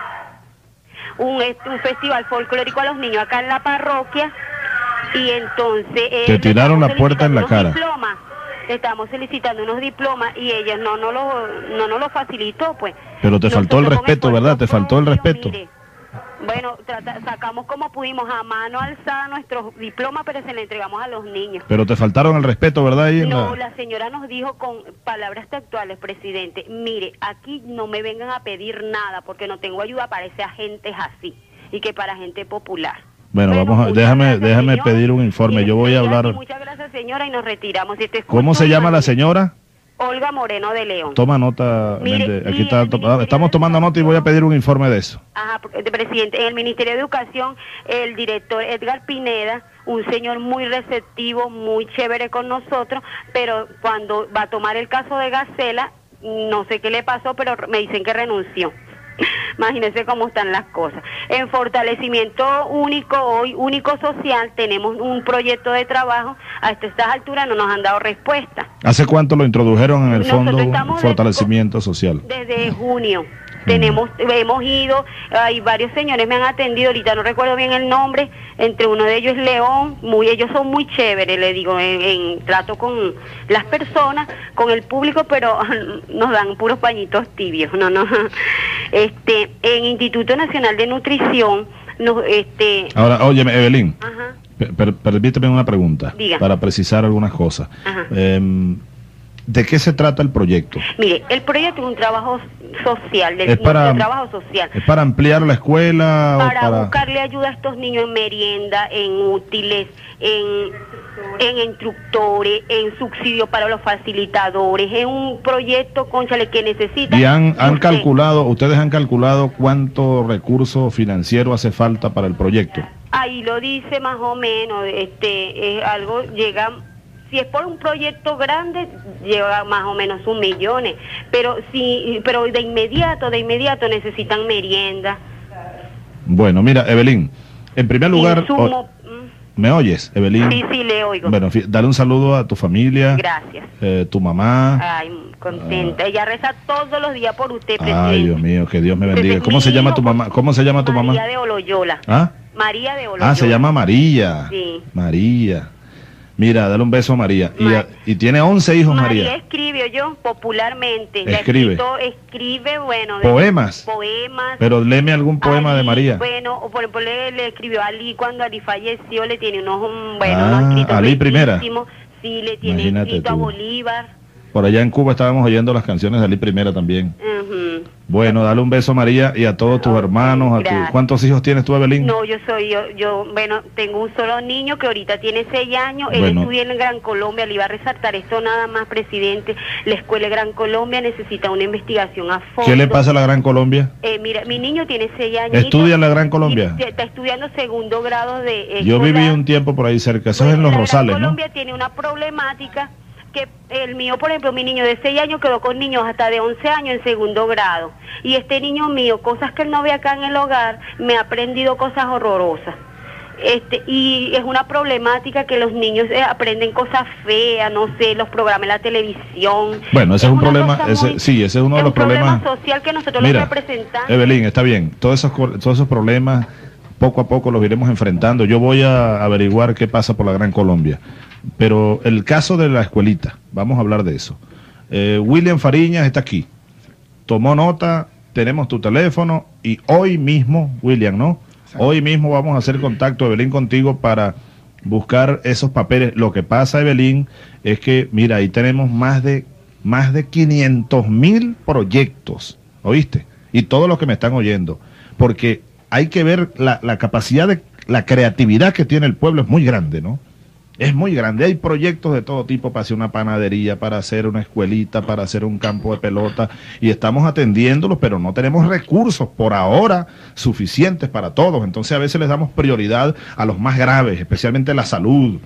un, este, un festival folclórico a los niños acá en la parroquia y entonces... eh, Te tiraron la puerta en la cara. diplomas. Estamos solicitando unos diplomas y ella no no lo, no nos lo facilitó, pues. Pero te faltó el respeto, ¿verdad? Te faltó el respeto. mire, bueno, trata- sacamos como pudimos a mano alzada nuestros diplomas, pero se le entregamos a los niños. Pero te faltaron el respeto, ¿verdad? Ahí No, la- la señora nos dijo con palabras textuales, presidente, mire, aquí no me vengan a pedir nada porque no tengo ayuda para ese agentes así y que para gente popular. Bueno, vamos a, déjame, gracias, déjame señora. pedir un informe. Yo voy a hablar. Muchas gracias, señora, y nos retiramos. ¿Cómo se llama la señora? Olga Moreno de León. Toma nota, Mire, Aquí está, to- Ministerio estamos tomando nota y voy a pedir un informe de eso. Ajá, presidente, en el Ministerio de Educación, el director Edgar Pineda, un señor muy receptivo, muy chévere con nosotros, pero cuando va a tomar el caso de Gacela, no sé qué le pasó, pero me dicen que renunció. Imagínense cómo están las cosas. En fortalecimiento único, hoy único social, tenemos un proyecto de trabajo. Hasta estas alturas no nos han dado respuesta. ¿Hace cuánto lo introdujeron en el Nosotros Fondo Fortalecimiento Social? Desde junio. Tenemos, hemos ido, hay varios señores me han atendido, ahorita no recuerdo bien el nombre, entre uno de ellos es León, muy, ellos son muy chéveres, le digo, en, en trato con las personas, con el público, pero <laughs> nos dan puros pañitos tibios, no, no. <laughs> Este, en Instituto Nacional de Nutrición, nos, este, Ahora, óyeme, Evelyn, ajá, per- per- permíteme una pregunta Diga. para precisar algunas cosas. Ajá. Em, ¿De qué se trata el proyecto? mire, el proyecto es un trabajo social, del Es para- trabajo social. ¿Es para ampliar la escuela para, o para...? buscarle ayuda a estos niños en merienda, en útiles, en, en instructores, en subsidio para los facilitadores, es un proyecto, conchale, que necesita. ¿Y han, han usted. calculado, ustedes han calculado cuánto recurso financiero hace falta para el proyecto? Ahí lo dice más o menos, este, es algo, llega Si es por un proyecto grande, lleva más o menos un millón. Pero, si, pero de inmediato, de inmediato necesitan merienda. Bueno, mira, Evelyn, en primer lugar... ¿Me oyes, Evelyn? Sí, sí, le oigo. Bueno, dale un saludo a tu familia. Gracias. Eh, tu mamá. Ay, contenta. Ella reza todos los días por usted, presidente. Ay, Dios mío, que Dios me bendiga. ¿Cómo se llama tu mamá? ¿Cómo se llama tu mamá? María de Oloyola. ¿Ah? María de Oloyola. Ah, se llama María. Sí. María. Mira, dale un beso a María. y, tiene 11 hijos, María. María escribe yo popularmente. Escribe. escribe, bueno. Poemas. Poemas. Pero léeme algún poema de María. Bueno, por ejemplo, le, escribió a Ali cuando Ali falleció, le tiene unos, bueno, ah, unos escritos Ali primera. Sí, le tiene escrito a Bolívar. Por allá en Cuba estábamos oyendo las canciones de Ali Primera también. Bueno, dale un beso María y a todos tus hermanos. A tu... ¿Cuántos hijos tienes tú, Evelyn? No, yo soy, yo, yo, bueno, tengo un solo niño que ahorita tiene seis años. Él estudia en Gran Colombia. Le iba a resaltar esto nada más, presidente. La escuela de Gran Colombia necesita una investigación a fondo. ¿Qué le pasa a la Gran Colombia? Eh, mira, mi niño tiene seis años. ¿Estudia en la Gran Colombia? Está estudiando segundo grado de. Yo viví un tiempo por ahí cerca. Eso es en Los Rosales, Gran Colombia tiene una problemática que el mío, por ejemplo, mi niño de 6 años quedó con niños hasta de 11 años en segundo grado. Y este niño mío, cosas que él no ve acá en el hogar, me ha aprendido cosas horrorosas. Este, y es una problemática que los niños eh, aprenden cosas feas, no sé, los programas de la televisión. Bueno, ese es, un problema, ese, sí, ese es uno de los problemas. social que nosotros Mira, representamos. Evelyn, está bien, todos esos, todos esos problemas poco a poco los iremos enfrentando. Yo voy a averiguar qué pasa por la Gran Colombia. Pero el caso de la escuelita, vamos a hablar de eso. Eh, William Fariñas está aquí. Tomó nota, tenemos tu teléfono y hoy mismo, William, ¿no? Hoy mismo vamos a hacer contacto, Evelyn, contigo para buscar esos papeles. Lo que pasa, Evelyn, es que, mira, ahí tenemos más de, más de 500 mil proyectos, ¿oíste? Y todos los que me están oyendo, porque hay que ver la, capacidad de, la creatividad que tiene el pueblo es muy grande, ¿no? es muy grande. Hay proyectos de todo tipo para hacer una panadería, para hacer una escuelita, para hacer un campo de pelota y estamos atendiéndolos, pero no tenemos recursos por ahora suficientes para todos. Entonces a veces les damos prioridad a los más graves, especialmente la salud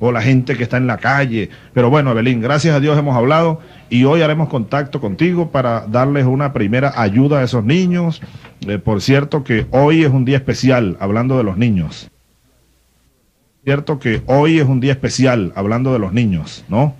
o la gente que está en la calle. Pero bueno, Evelyn, gracias a Dios hemos hablado y hoy haremos contacto contigo para darles una primera ayuda a esos niños. Eh, por cierto que hoy es un día especial hablando de los niños cierto que hoy es un día especial, hablando de los niños, ¿no?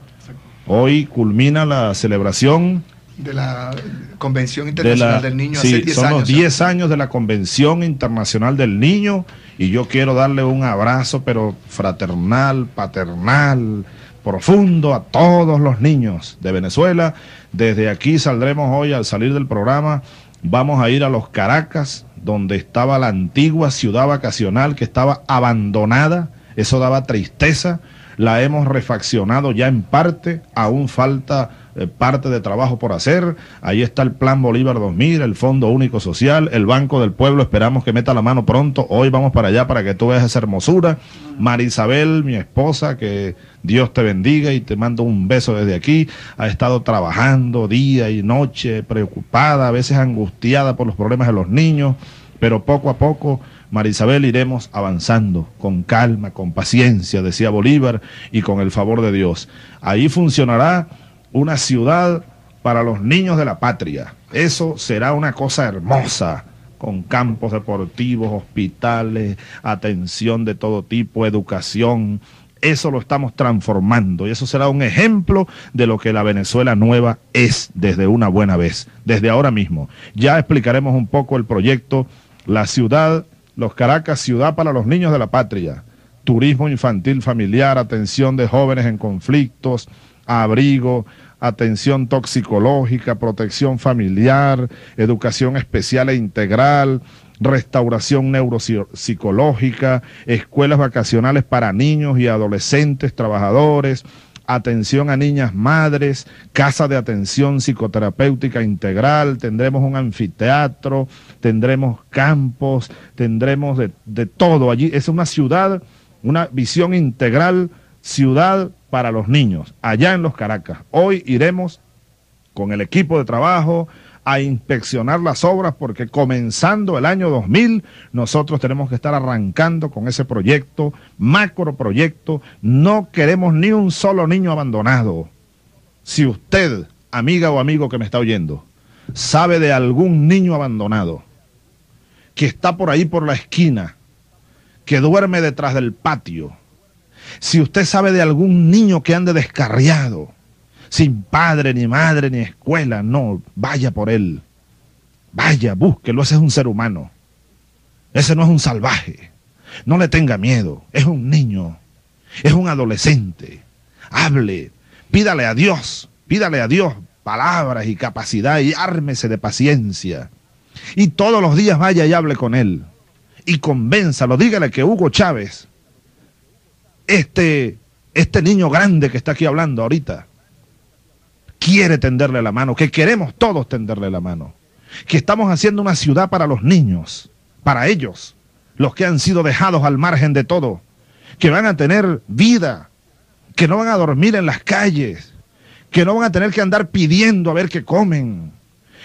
Hoy culmina la celebración de la Convención Internacional del Niño sí, son los 10 años de la Convención Internacional del Niño y yo quiero darle un abrazo, pero fraternal, paternal, profundo a todos los niños de Venezuela. Desde aquí saldremos hoy al salir del programa, vamos a ir a los Caracas, donde estaba la antigua ciudad vacacional que estaba abandonada. Eso daba tristeza, la hemos refaccionado ya en parte, aún falta parte de trabajo por hacer. Ahí está el Plan Bolívar 2000, el Fondo Único Social, el Banco del Pueblo, esperamos que meta la mano pronto. Hoy vamos para allá para que tú veas esa hermosura. Marisabel, mi esposa, que Dios te bendiga y te mando un beso desde aquí. Ha estado trabajando día y noche, preocupada, a veces angustiada por los problemas de los niños, pero poco a poco Marisabel, iremos avanzando con calma, con paciencia, decía Bolívar, y con el favor de Dios. Ahí funcionará una ciudad para los niños de la patria. Eso será una cosa hermosa, con campos deportivos, hospitales, atención de todo tipo, educación. Eso lo estamos transformando y eso será un ejemplo de lo que la Venezuela nueva es desde una buena vez, desde ahora mismo. Ya explicaremos un poco el proyecto La ciudad los Caracas, ciudad para los niños de la patria. Turismo infantil familiar, atención de jóvenes en conflictos, abrigo, atención toxicológica, protección familiar, educación especial e integral, restauración neuropsicológica, escuelas vacacionales para niños y adolescentes trabajadores, atención a niñas madres, casa de atención psicoterapéutica integral, tendremos un anfiteatro, tendremos campos, tendremos de, todo allí. Es una ciudad, una visión integral, ciudad para los niños, allá en los Caracas. Hoy iremos con el equipo de trabajo a inspeccionar las obras porque comenzando el año 2000 nosotros tenemos que estar arrancando con ese proyecto, macro proyecto. No queremos ni un solo niño abandonado. Si usted, amiga o amigo que me está oyendo, sabe de algún niño abandonado que está por ahí por la esquina, que duerme detrás del patio, si usted sabe de algún niño que ande descarriado, sin padre, ni madre, ni escuela, no, vaya por él. Vaya, búsquelo, ese es un ser humano. Ese no es un salvaje. No le tenga miedo, es un niño, es un adolescente. Hable, pídale a Dios, pídale a Dios palabras y capacidad y ármese de paciencia. Y todos los días vaya y hable con él. Y convénzalo, dígale que Hugo Chávez, este, este niño grande que está aquí hablando ahorita, quiere tenderle la mano, que queremos todos tenderle la mano, que estamos haciendo una ciudad para los niños, para ellos, los que han sido dejados al margen de todo, que van a tener vida, que no van a dormir en las calles, que no van a tener que andar pidiendo a ver qué comen,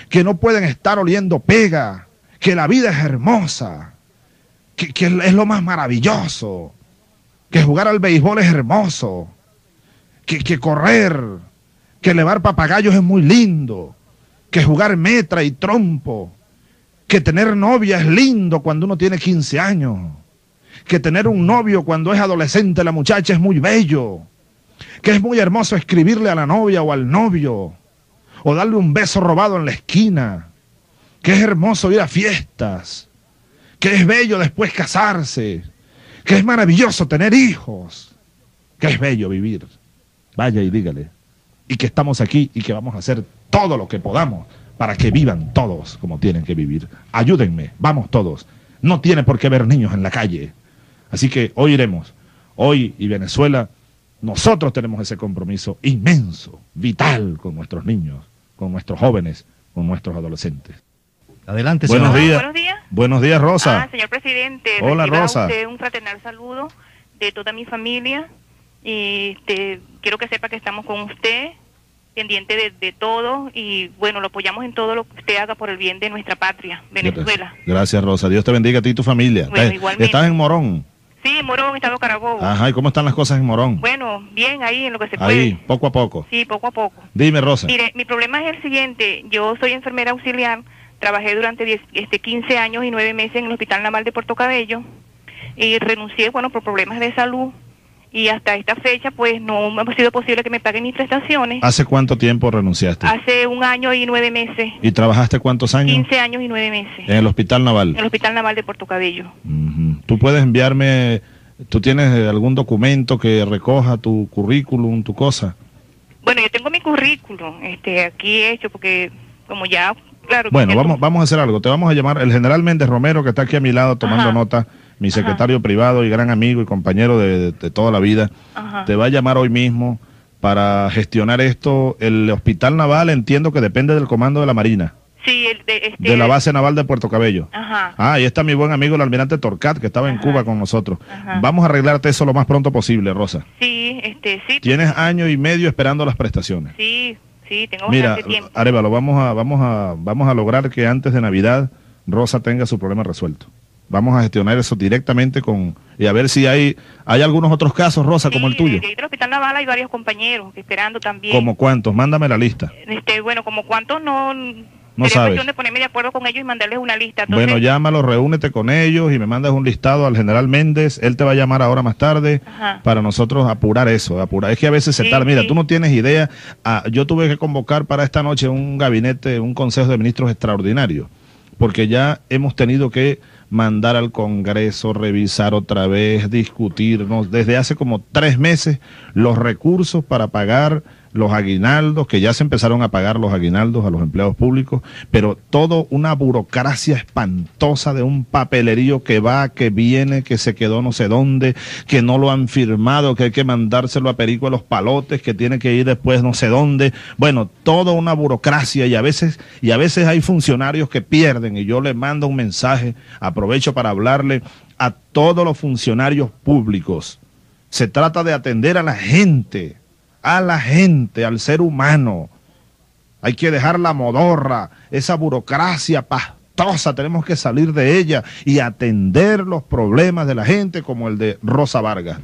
que no pueden estar oliendo pega, que la vida es hermosa, que, que es lo más maravilloso, que jugar al béisbol es hermoso, que, que correr, que elevar papagayos es muy lindo, que jugar metra y trompo, que tener novia es lindo cuando uno tiene 15 años, que tener un novio cuando es adolescente la muchacha es muy bello, que es muy hermoso escribirle a la novia o al novio, o darle un beso robado en la esquina, que es hermoso ir a fiestas, que es bello después casarse, que es maravilloso tener hijos, que es bello vivir. Vaya y dígale y que estamos aquí y que vamos a hacer todo lo que podamos para que vivan todos como tienen que vivir. Ayúdenme, vamos todos. No tiene por qué ver niños en la calle. Así que hoy iremos. Hoy y Venezuela, nosotros tenemos ese compromiso inmenso, vital con nuestros niños, con nuestros jóvenes, con nuestros adolescentes. Adelante, buenos días. buenos días. Buenos días, Rosa. Ah, señor presidente. Hola, Rosa. Usted un fraternal saludo de toda mi familia y este, quiero que sepa que estamos con usted, pendiente de, todo y bueno, lo apoyamos en todo lo que usted haga por el bien de nuestra patria, Venezuela. Gracias, Rosa. Dios te bendiga a ti y tu familia. ¿Estás en Morón? Sí, en Morón, Estado Carabobo. Ajá, ¿y cómo están las cosas en Morón? Bueno, bien, ahí en lo que se puede. Ahí, poco a poco. Sí, poco a poco. Dime, Rosa. Mire, mi problema es el siguiente. Yo soy enfermera auxiliar, trabajé durante 10, este, 15 años y 9 meses en el Hospital Naval de Puerto Cabello y renuncié, bueno, por problemas de salud y hasta esta fecha pues no ha sido posible que me paguen mis prestaciones. ¿Hace cuánto tiempo renunciaste? Hace un año y nueve meses. ¿Y trabajaste cuántos años? 15 años y nueve meses. ¿En el Hospital Naval? En el Hospital Naval de Puerto Cabello. ¿Tú puedes enviarme, tú tienes algún documento que recoja tu currículum, tu cosa? Bueno, yo tengo mi currículum este, aquí hecho porque como ya, claro. Bueno, vamos, vamos a hacer algo. Te vamos a llamar el general Méndez Romero que está aquí a mi lado tomando nota mi secretario privado y gran amigo y compañero de, toda la vida, te va a llamar hoy mismo para gestionar esto. El Hospital Naval entiendo que depende del comando de la Marina. Sí, de, este... de, la base naval de Puerto Cabello. Ah, ahí está mi buen amigo el almirante Torcat, que estaba en Cuba con nosotros. Vamos a arreglarte eso lo más pronto posible, Rosa. Sí, este, sí. Tienes año y medio esperando las prestaciones. Sí, sí, tengo Mira, tiempo. Arevalo, vamos a, vamos a, vamos a lograr que antes de Navidad Rosa tenga su problema resuelto. Vamos a gestionar eso directamente con y a ver si hay hay algunos otros casos, Rosa, como el tuyo. En el Hospital Naval hay varios compañeros esperando también. ¿Como cuántos? Mándame la lista. Este, bueno, como cuántos no no sabes. cuestión de ponerme de acuerdo con ellos y mandarles una lista. Bueno, llámalo, reúnete con ellos y me mandas un listado al general Méndez. Él te va a llamar ahora más tarde para nosotros apurar eso. apurar Es que a veces se tarda. Mira, tú no tienes idea. Ah, yo tuve que convocar para esta noche un gabinete, un consejo de ministros extraordinario, porque ya hemos tenido que mandar al Congreso, revisar otra vez, discutirnos desde hace como tres meses los recursos para pagar los aguinaldos, que ya se empezaron a pagar los aguinaldos a los empleados públicos, pero todo una burocracia espantosa de un papelerío que va, que viene, que se quedó no sé dónde, que no lo han firmado, que hay que mandárselo a Perico a los palotes, que tiene que ir después no sé dónde. Bueno, toda una burocracia y a veces, y a veces hay funcionarios que pierden y yo le mando un mensaje, aprovecho para hablarle a todos los funcionarios públicos. Se trata de atender a la gente, a la gente, al ser humano. hay que dejar la modorra, esa burocracia pastosa, tenemos que salir de ella y atender los problemas de la gente como el de Rosa Vargas.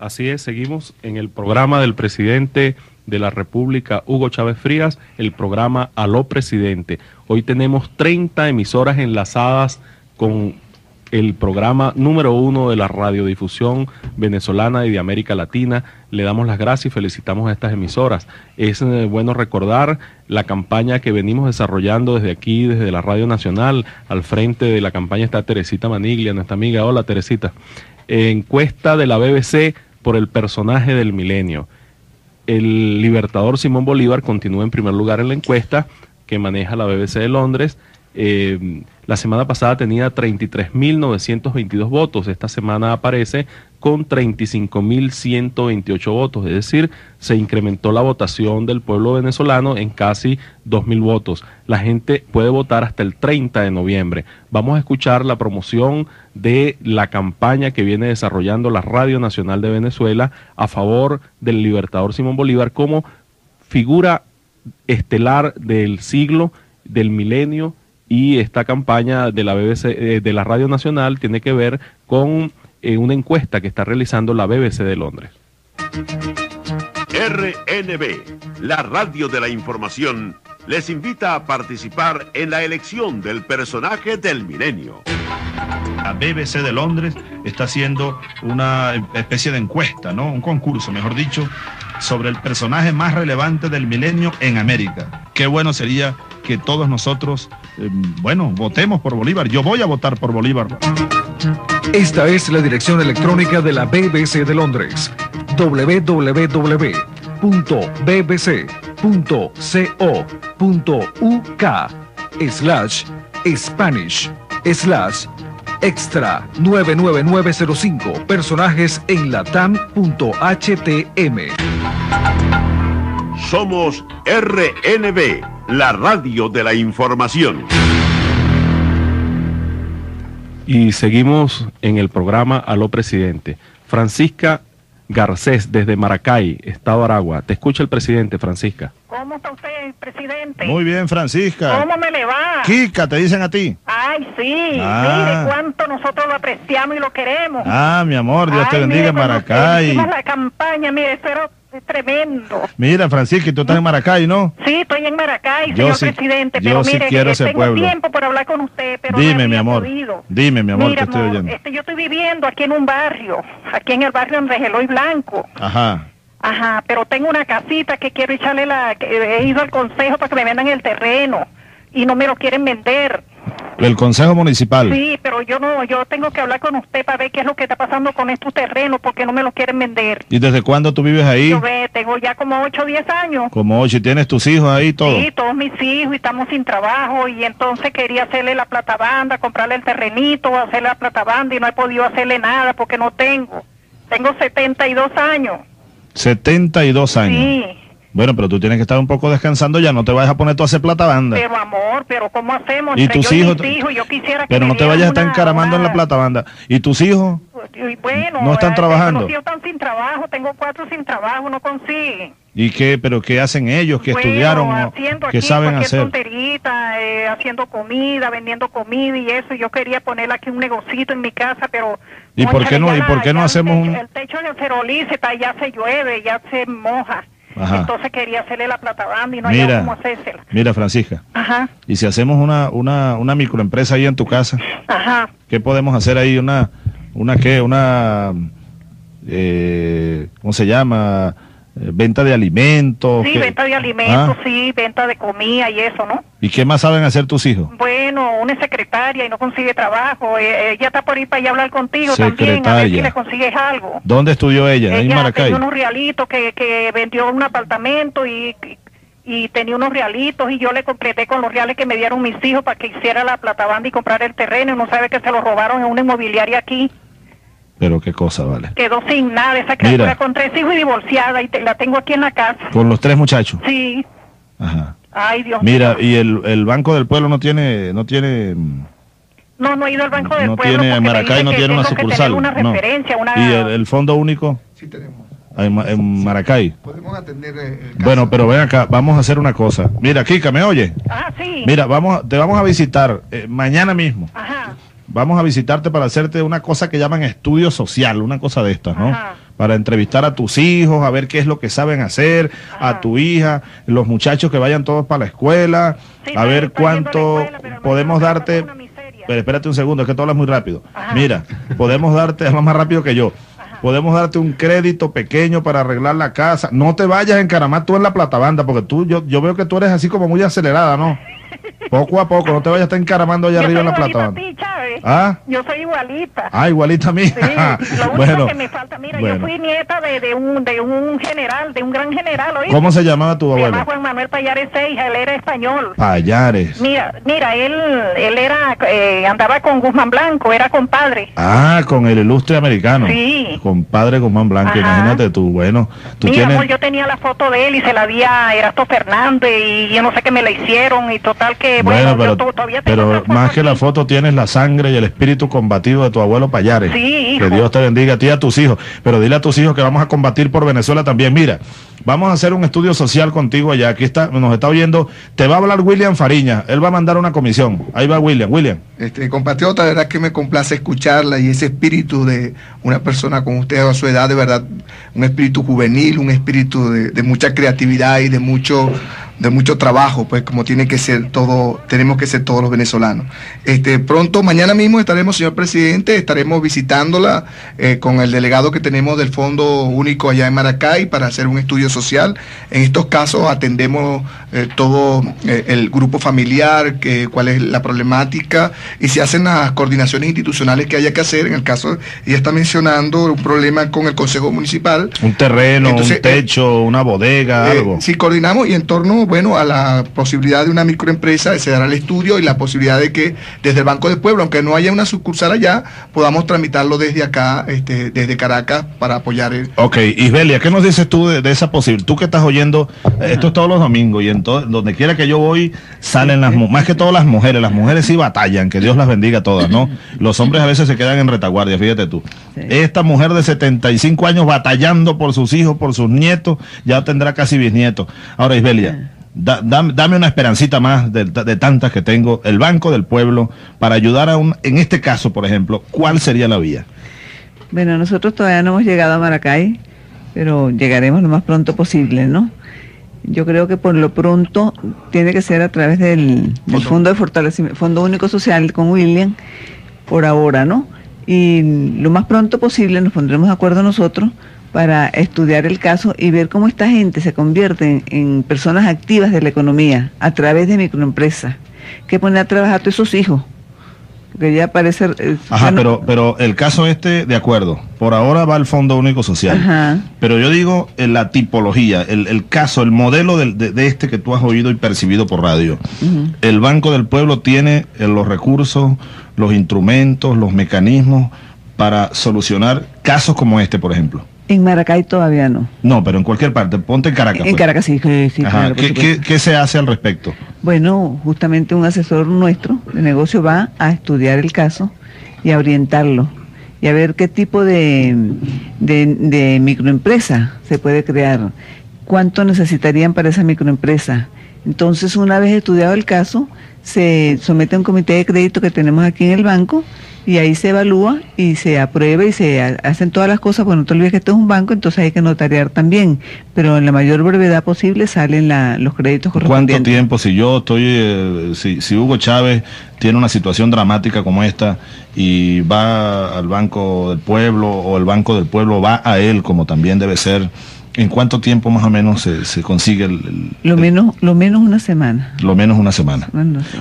Así es, seguimos en el programa del presidente de la República, Hugo Chávez Frías, el programa Aló Presidente. Hoy tenemos 30 emisoras enlazadas con el programa número uno de la radiodifusión venezolana y de América Latina. Le damos las gracias y felicitamos a estas emisoras. Es eh, bueno recordar la campaña que venimos desarrollando desde aquí, desde la Radio Nacional. Al frente de la campaña está Teresita Maniglia, nuestra amiga. Hola, Teresita. encuesta de la BBC por el personaje del milenio. El libertador Simón Bolívar continúa en primer lugar en la encuesta que maneja la BBC de Londres. Eh, la semana pasada tenía 33.922 votos, esta semana aparece con 35.128 votos, es decir, se incrementó la votación del pueblo venezolano en casi 2.000 votos. La gente puede votar hasta el 30 de noviembre. Vamos a escuchar la promoción de la campaña que viene desarrollando la Radio Nacional de Venezuela a favor del libertador Simón Bolívar como figura estelar del siglo, del milenio y esta campaña de la BBC, eh, de la Radio Nacional, tiene que ver con eh, una encuesta que está realizando la BBC de Londres. RNB, la radio de la información, les invita a participar en la elección del personaje del milenio. La BBC de Londres está haciendo una especie de encuesta, ¿no? Un concurso, mejor dicho, sobre el personaje más relevante del milenio en América. Qué bueno sería que todos nosotros, eh, bueno, votemos por Bolívar. Yo voy a votar por Bolívar. Esta es la dirección electrónica de la BBC de Londres. www.bbc.co.uk slash Spanish slash extra 99905 personajes en latam.htm. Somos RNB, la radio de la información. Y seguimos en el programa Aló Presidente. Francisca Garcés, desde Maracay, Estado Aragua. Te escucha el presidente, Francisca. ¿Cómo está usted, presidente? Muy bien, Francisca. ¿Cómo me le va? Kika, te dicen a ti. Ay, sí. Ah. Mire cuánto nosotros lo apreciamos y lo queremos. Ah, mi amor, Dios te bendiga mire, Maracay. Hicimos la campaña, mire, eso era tremendo. Mira, Francisca, tú estás en Maracay, ¿no? Sí, estoy en Maracay, Yo señor sí- presidente, yo pero sí mire, quiero eh, ese tengo pueblo. tiempo por hablar con usted, pero Dime, no mi amor. podido. Dime, mi amor, Mira, te estoy amor, oyendo. este, yo estoy viviendo aquí en un barrio, aquí en el barrio en Regeloy Blanco. Ajá. Ajá, pero tengo una casita que quiero echarle la... que he ido al consejo para que me vendan el terreno y no me lo quieren vender. El Consejo Municipal. Sí, pero yo no, yo tengo que hablar con usted para ver qué es lo que está pasando con estos terrenos porque no me lo quieren vender. ¿Y desde cuándo tú vives ahí? Yo ve, tengo ya como 8 o 10 años. Como ocho, y tienes tus hijos ahí todo. Sí, todos mis hijos y estamos sin trabajo y entonces quería hacerle la plata banda, comprarle el terrenito, hacerle la plata banda y no he podido hacerle nada porque no tengo. Tengo 72 años. 72 años. Sí, Bueno, pero tú tienes que estar un poco descansando ya, no te vayas a poner tú a hacer plata banda. pero amor, pero ¿cómo hacemos? ¿Y tus yo hijos? mis hijos, yo quisiera que Pero no te vayas a estar una- encaramando en la una- plata banda. ¿Y tus hijos? Y bueno, ¿No están eh, trabajando? Los hijos están sin trabajo, tengo cuatro sin trabajo, no consiguen. ¿Y qué? ¿Pero qué hacen ellos? ¿Qué Bueno, estudiaron? haciendo ¿Qué aquí saben hacer? tonterita, eh, haciendo comida, vendiendo comida y eso. Yo quería poner aquí un negocito en mi casa, pero... ¿Y por qué no- y por qué no hacemos techo- un- El techo de acerolice está, ya se llueve, ya se moja. Ajá. Entonces quería hacerle la plata banda y no había Mira, cómo hacérsela. mira, Francisca. Ajá, ¿Y si hacemos una, una, una microempresa ahí en tu casa? ajá. ¿Qué podemos hacer ahí? Una, una qué? Una, eh, ¿cómo se llama? Eh, venta de alimentos. Sí, ¿qué? venta de alimentos, ¿Ah? sí, venta de comida y eso, ¿no? ¿Y qué más saben hacer tus hijos? Bueno, una secretaria y no consigue trabajo. Eh, ella está por ir para allá a hablar contigo también, a ver si Secretaria. le consigues algo. ¿Dónde estudió ella? En Maracay. tenía unos realitos que, que vendió un apartamento y, y tenía unos realitos y yo le completé con los reales que me dieron mis hijos para que hiciera la platabanda y comprar el terreno y no sabe que se lo robaron en una inmobiliaria aquí. Pero qué cosa, vale. Quedó sin nada esa criatura Mira. con tres hijos y divorciada y te- la tengo aquí en la casa. Con los tres muchachos. Sí. Ajá. Ay, Dios Mira, y el, el Banco del Pueblo no tiene, no tiene, No, no he ido al Banco del no Pueblo tiene, Maracay no tiene una sucursal. una no. referencia, una... Y el, el Fondo Único, Sí tenemos. en, Maracay. Podemos atender eh, Bueno, pero ven acá, vamos a hacer una cosa. Mira, Kika, ¿me oye? Ah, sí. Mira, vamos, te vamos a visitar eh, mañana mismo. Ajá. Vamos a visitarte para hacerte una cosa que llaman estudio social, una cosa de estas, ¿no? Para entrevistar a tus hijos, a ver qué es lo que saben hacer, a tu hija, los muchachos que vayan todos para la escuela, a ver cuánto podemos darte... Pero espérate un segundo, es que tú hablas muy rápido. Mira, podemos darte, hablas más rápido que yo podemos darte un crédito pequeño para arreglar la casa. No te vayas a encaramar tú en la platabanda, porque tú, yo, yo veo que tú eres así como muy acelerada, ¿no? Poco a poco, no te vayas a estar encaramando allá arriba en la platabanda. ¿Ah? Yo soy igualita. Ah, igualita a mí. Sí, lo <laughs> único que me falta, mira, yo fui nieta de, de, un, de un general, de un gran general, ¿oíste? ¿Cómo se llamaba tu abuelo? Se Juan Manuel Payares Seija, él era español. Payares. Mira, mira, él, él era, eh, andaba con Guzmán Blanco, era compadre. Ah, con el ilustre americano. Sí. Compadre Guzmán Blanco, imagínate tú, bueno. Tú mira, amor, yo tenía la foto de él y se la di a Erasto Fernández y yo no sé qué me la hicieron y total que, bueno, pero, todavía Pero más que la foto tienes la sangre y el espíritu combativo de tu abuelo Payares. Sí, Que Dios te bendiga a ti y a tus hijos. Pero dile a tus hijos que vamos a combatir por Venezuela también. Mira, vamos a hacer un estudio social contigo allá. Aquí está, nos está oyendo. Te va a hablar William Fariña. Él va a mandar una comisión. Ahí va William. William. Este, compatriota, de verdad que me complace escucharla y ese espíritu de una persona con usted a su edad, de verdad, un espíritu juvenil, un espíritu de, de mucha creatividad y de mucho de mucho trabajo, pues como tiene que ser todo, tenemos que ser todos los venezolanos. Este, pronto, mañana mismo estaremos, señor presidente, estaremos visitándola eh, con el delegado que tenemos del Fondo Único allá en Maracay para hacer un estudio social. En estos casos atendemos eh, todo eh, el grupo familiar, que, cuál es la problemática y se hacen las coordinaciones institucionales que haya que hacer. En el caso, ella está mencionando un problema con el Consejo Municipal. Un terreno, un techo, una bodega, algo. Sí, coordinamos y en torno bueno, a la posibilidad de una microempresa, se dará el estudio y la posibilidad de que desde el Banco del Pueblo, aunque no haya una sucursal allá, podamos tramitarlo desde acá, este, desde Caracas, para apoyar el... Ok, Isbelia, ¿qué nos dices tú de, esa posibilidad? Tú que estás oyendo, esto es todos los domingos y en donde quiera que yo voy, salen las, más que todas las mujeres, las mujeres sí batallan, que Dios las bendiga a todas, ¿no? Los hombres a veces se quedan en retaguardia, fíjate tú. Esta mujer de 75 años batallando por sus hijos, por sus nietos, ya tendrá casi bisnietos. Ahora, Isbelia, dame, una esperancita más de, tantas que tengo, el Banco del Pueblo, para ayudar a un, en este caso, por ejemplo, ¿cuál sería la vía? Bueno, nosotros todavía no hemos llegado a Maracay, pero llegaremos lo más pronto posible, ¿no? Yo creo que por lo pronto tiene que ser a través del, Fondo de Fortalecimiento, Fondo Único Social con William, por ahora, ¿no? Y lo más pronto posible nos pondremos de acuerdo nosotros para estudiar el caso y ver cómo esta gente se convierte en, personas activas de la economía a través de microempresas, que poner a trabajar a todos sus hijos. Que ya parece... Eh, Ajá, pero, pero el caso este, de acuerdo, por ahora va al Fondo Único Social. Ajá. Pero yo digo la tipología, el, caso, el modelo de, este que tú has oído y percibido por radio. El Banco del Pueblo tiene eh, los recursos, los instrumentos, los mecanismos para solucionar casos como este, por ejemplo. En Maracay todavía no. No, pero en cualquier parte. Ponte en Caracas. En pues. Caracas sí, sí claro, ¿Qué, se hace al respecto? Bueno, justamente un asesor nuestro de negocio va a estudiar el caso y a orientarlo y a ver qué tipo de, de microempresa se puede crear, cuánto necesitarían para esa microempresa. Entonces, una vez estudiado el caso, se somete a un comité de crédito que tenemos aquí en el banco y ahí se evalúa y se aprueba y se hacen todas las cosas, bueno, no te olvides que esto es un banco, entonces hay que notariar también, pero en la mayor brevedad posible salen los créditos correspondientes. ¿Cuánto tiempo, si yo estoy, eh, si, si Hugo Chávez tiene una situación dramática como esta y va al Banco del Pueblo o el Banco del Pueblo va a él como también debe ser, ¿En cuánto tiempo más o menos se, consigue el, Lo menos lo menos una semana. Lo menos una semana.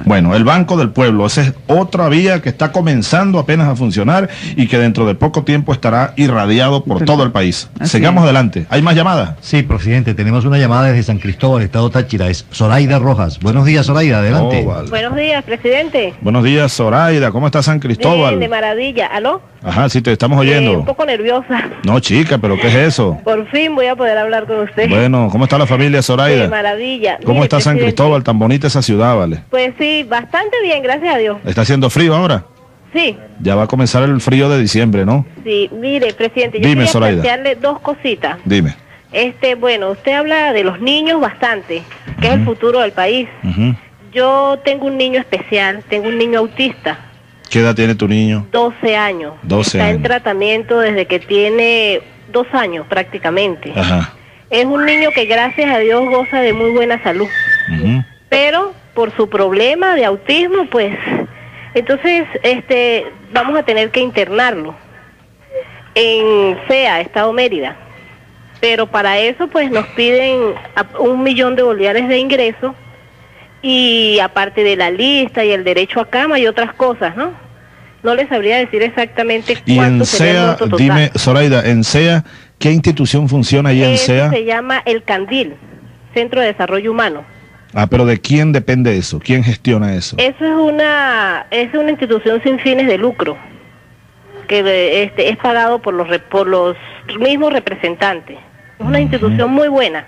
Bueno, el Banco del Pueblo, esa es otra vía que está comenzando apenas a funcionar y que dentro de poco tiempo estará irradiado por todo el país. Sigamos adelante. ¿Hay más llamadas? Sí, presidente, tenemos una llamada desde San Cristóbal, Estado Táchira. Es Zoraida Rojas. Buenos días, Zoraida, adelante. Buenos días, presidente. Buenos días, Zoraida. ¿Cómo está San Cristóbal? de maravilla. ¿Aló? Ajá, sí, te estamos oyendo. un poco nerviosa. No, chica, pero ¿qué es eso? Por fin voy a poder hablar con usted. Bueno, ¿cómo está la familia Zoraida? Maravilla. ¿Cómo está San Cristóbal? Tan bonita esa ciudad, ¿vale? Pues sí, bastante bien, gracias a Dios. ¿Está haciendo frío ahora? Sí, Ya va a comenzar el frío de diciembre, ¿no? sí, mire, presidente, yo Dime, quería Zoraida. plantearle dos cositas. Dime. Este, bueno, usted habla de los niños bastante, que es el futuro del país. Yo tengo un niño especial, tengo un niño autista, ¿Qué edad tiene tu niño? 12 años. 12 Está en tratamiento desde que tiene dos años prácticamente. Ajá. Es un niño que gracias a Dios goza de muy buena salud. Pero por su problema de autismo, pues, entonces, este, vamos a tener que internarlo en CEA, Estado Mérida. Pero para eso, pues, nos piden un millón de bolívares de ingreso y aparte de la lista y el derecho a cama y otras cosas, ¿no? No les sabría decir exactamente Y cuánto en sería SEA, dime, Zoraida, en SEA, ¿qué institución funciona ahí en SEA? se llama el CANDIL, Centro de Desarrollo Humano. Ah, pero ¿de quién depende eso? ¿Quién gestiona eso? Eso es una es una institución sin fines de lucro que eh, este, es pagado por los por los mismos representantes. Es una institución muy buena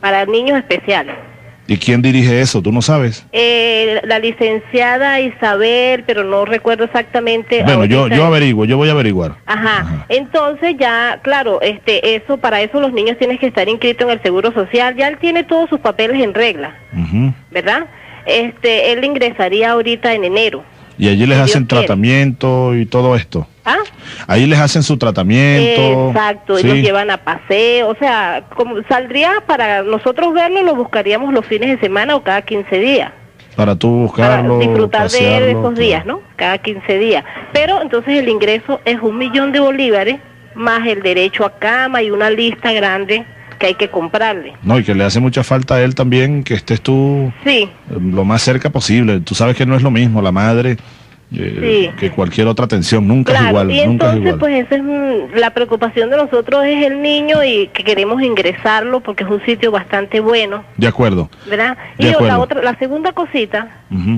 para niños especiales. ¿Y quién dirige eso? ¿Tú no sabes? Eh, la licenciada Isabel, pero no recuerdo exactamente. Bueno, yo, yo averiguo, yo voy a averiguar. Ajá. Entonces ya, claro, este, eso para eso los niños tienen que estar inscritos en el Seguro Social. Ya él tiene todos sus papeles en regla. ¿verdad? Este, él ingresaría ahorita en enero. Y allí les hacen Dios quiere. tratamiento y todo esto. ¿Ah? Ahí les hacen su tratamiento. Exacto, ¿sí? ellos llevan a paseo, o sea, como saldría para nosotros verlo, lo buscaríamos los fines de semana o cada 15 días, Para tú para buscarlo, disfrutar de él pasearlo, esos todo. días, ¿no? Cada 15 días. Pero entonces el ingreso es un millón de bolívares más el derecho a cama y una lista grande que hay que comprarle. No, y que le hace mucha falta a él también que estés tú Sí, eh, lo más cerca posible. Tú sabes que no es lo mismo la madre eh, Sí. que cualquier otra atención. Nunca es claro. igual, y nunca es entonces igual. pues esa es la preocupación de nosotros es el niño y que queremos ingresarlo porque es un sitio bastante bueno. De acuerdo. ¿verdad? De y la acuerdo. otra, la segunda cosita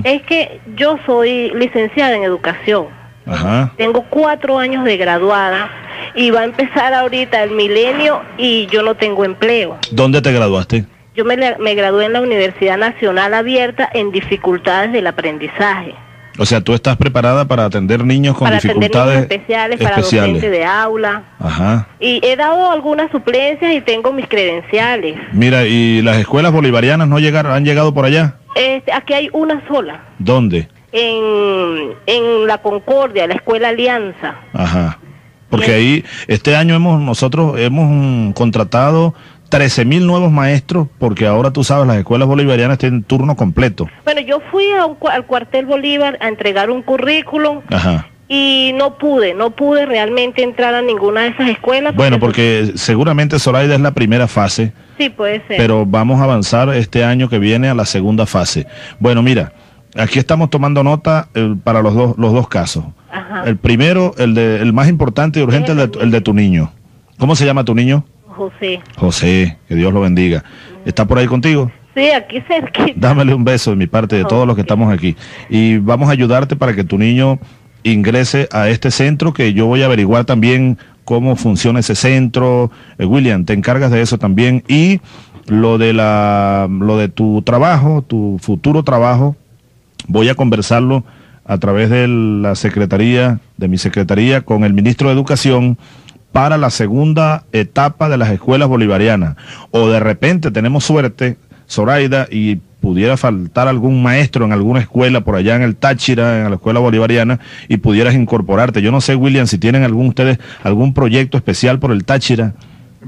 es que yo soy licenciada en educación. Ajá. Tengo cuatro años de graduada y va a empezar ahorita el milenio y yo no tengo empleo. ¿Dónde te graduaste? Yo me, gradué en la Universidad Nacional Abierta en dificultades del aprendizaje. O sea, tú estás preparada para atender niños con para atender niños dificultades especiales, para especiales. docente de aula. Ajá. Y he dado algunas suplencias y tengo mis credenciales. Mira, ¿y las escuelas bolivarianas no llegaron, han llegado por allá? Este, aquí hay una sola. ¿Dónde? En, en la Concordia, la Escuela Alianza. Ajá. Porque ahí, este año hemos, nosotros hemos mm, contratado 13 mil nuevos maestros, porque ahora tú sabes, las escuelas bolivarianas tienen turno completo. Bueno, yo fui a un al cuartel Bolívar a entregar un currículum Ajá. y no pude, no pude realmente entrar a ninguna de esas escuelas. Bueno, porque seguramente Zoraida es la primera fase, Sí, puede ser. pero vamos a avanzar este año que viene a la segunda fase. Bueno, mira, aquí estamos tomando nota eh, para los dos, los dos casos. Ajá. El primero, el, de, el más importante y urgente, el de, tu- el de tu niño. ¿Cómo se llama tu niño? José. José, que Dios lo bendiga. ¿Está por ahí contigo? Sí, aquí cerquita. <laughs> Dámele un beso de mi parte, de todos los que estamos aquí. Y vamos a ayudarte para que tu niño ingrese a este centro, que yo voy a averiguar también cómo funciona ese centro. Eh, William, te encargas de eso también. Y lo de, la, lo de tu trabajo, tu futuro trabajo, voy a conversarlo a través de la secretaría, de mi secretaría, con el ministro de Educación para la segunda etapa de las escuelas bolivarianas. O de repente tenemos suerte, Zoraida, y pudiera faltar algún maestro en alguna escuela por allá en el Táchira, en la escuela bolivariana, y pudieras incorporarte. Yo no sé, William, si tienen algún ustedes algún proyecto especial por el Táchira.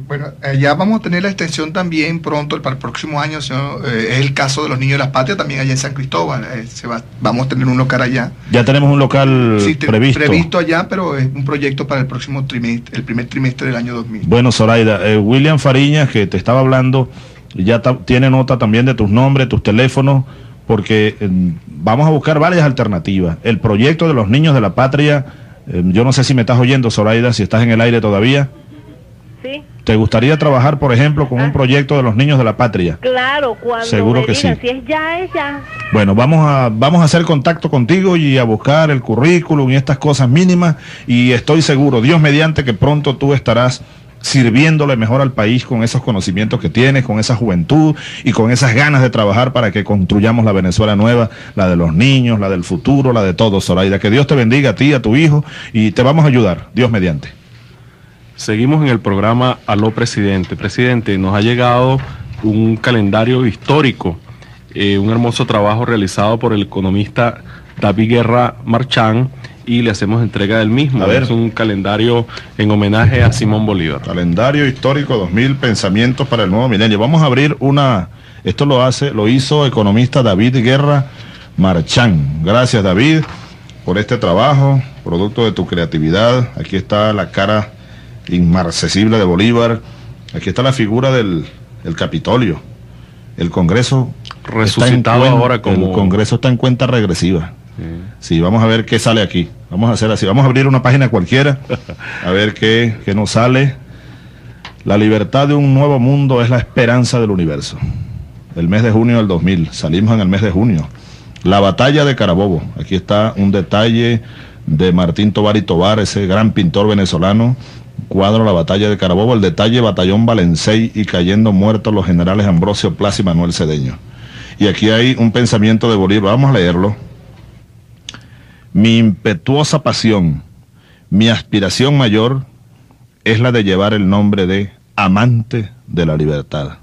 Bueno, eh, ya vamos a tener la extensión también pronto para el próximo año. señor, eh, es el caso de los niños de la patria también allá en San Cristóbal. eh, se va- vamos a tener un local allá. Ya tenemos un local Sí, te- previsto. allá, pero es un proyecto para el próximo trimestre, el primer trimestre del año 2000. Bueno, Zoraida, eh, William Fariñas, que te estaba hablando, ya ta- tiene nota también de tus nombres, tus teléfonos, porque eh, vamos a buscar varias alternativas. El proyecto de los niños de la patria, eh, yo no sé si me estás oyendo, Zoraida, si estás en el aire todavía. Sí, ¿Te gustaría trabajar, por ejemplo, con un proyecto de los niños de la patria? claro, cuando Seguro me que digan, sí. si es ya, es ya. Bueno, vamos a, vamos a hacer contacto contigo y a buscar el currículum y estas cosas mínimas y estoy seguro, Dios mediante, que pronto tú estarás sirviéndole mejor al país con esos conocimientos que tienes, con esa juventud y con esas ganas de trabajar para que construyamos la Venezuela nueva, la de los niños, la del futuro, la de todos, Zoraida. Que Dios te bendiga a ti, a tu hijo, y te vamos a ayudar, Dios mediante. Seguimos en el programa Aló Presidente. Presidente, nos ha llegado un calendario histórico, eh, un hermoso trabajo realizado por el economista David Guerra Marchán y le hacemos entrega del mismo. A ver. Es un calendario en homenaje a Simón Bolívar. Calendario histórico 2000 pensamientos para el nuevo milenio. Vamos a abrir una esto lo hace lo hizo economista David Guerra Marchán. Gracias David por este trabajo, producto de tu creatividad. Aquí está la cara inmarcesible de Bolívar. Aquí está la figura del el Capitolio. El Congreso Resucitado ahora como- el Congreso está en cuenta regresiva. Sí, vamos a ver qué sale aquí. Vamos a hacer así. Vamos a abrir una página cualquiera. A ver qué, qué nos sale. La libertad de un nuevo mundo es la esperanza del universo. El mes de junio del 2000. Salimos en el mes de junio. La batalla de Carabobo. Aquí está un detalle de Martín Tobar y Tobar, ese gran pintor venezolano. Cuadro La batalla de Carabobo. El detalle Batallón Valencey y cayendo muertos los generales Ambrosio Plaza y Manuel Cedeño. Y aquí hay un pensamiento de Bolívar. Vamos a leerlo. Mi impetuosa pasión, mi aspiración mayor es la de llevar el nombre de amante de la libertad.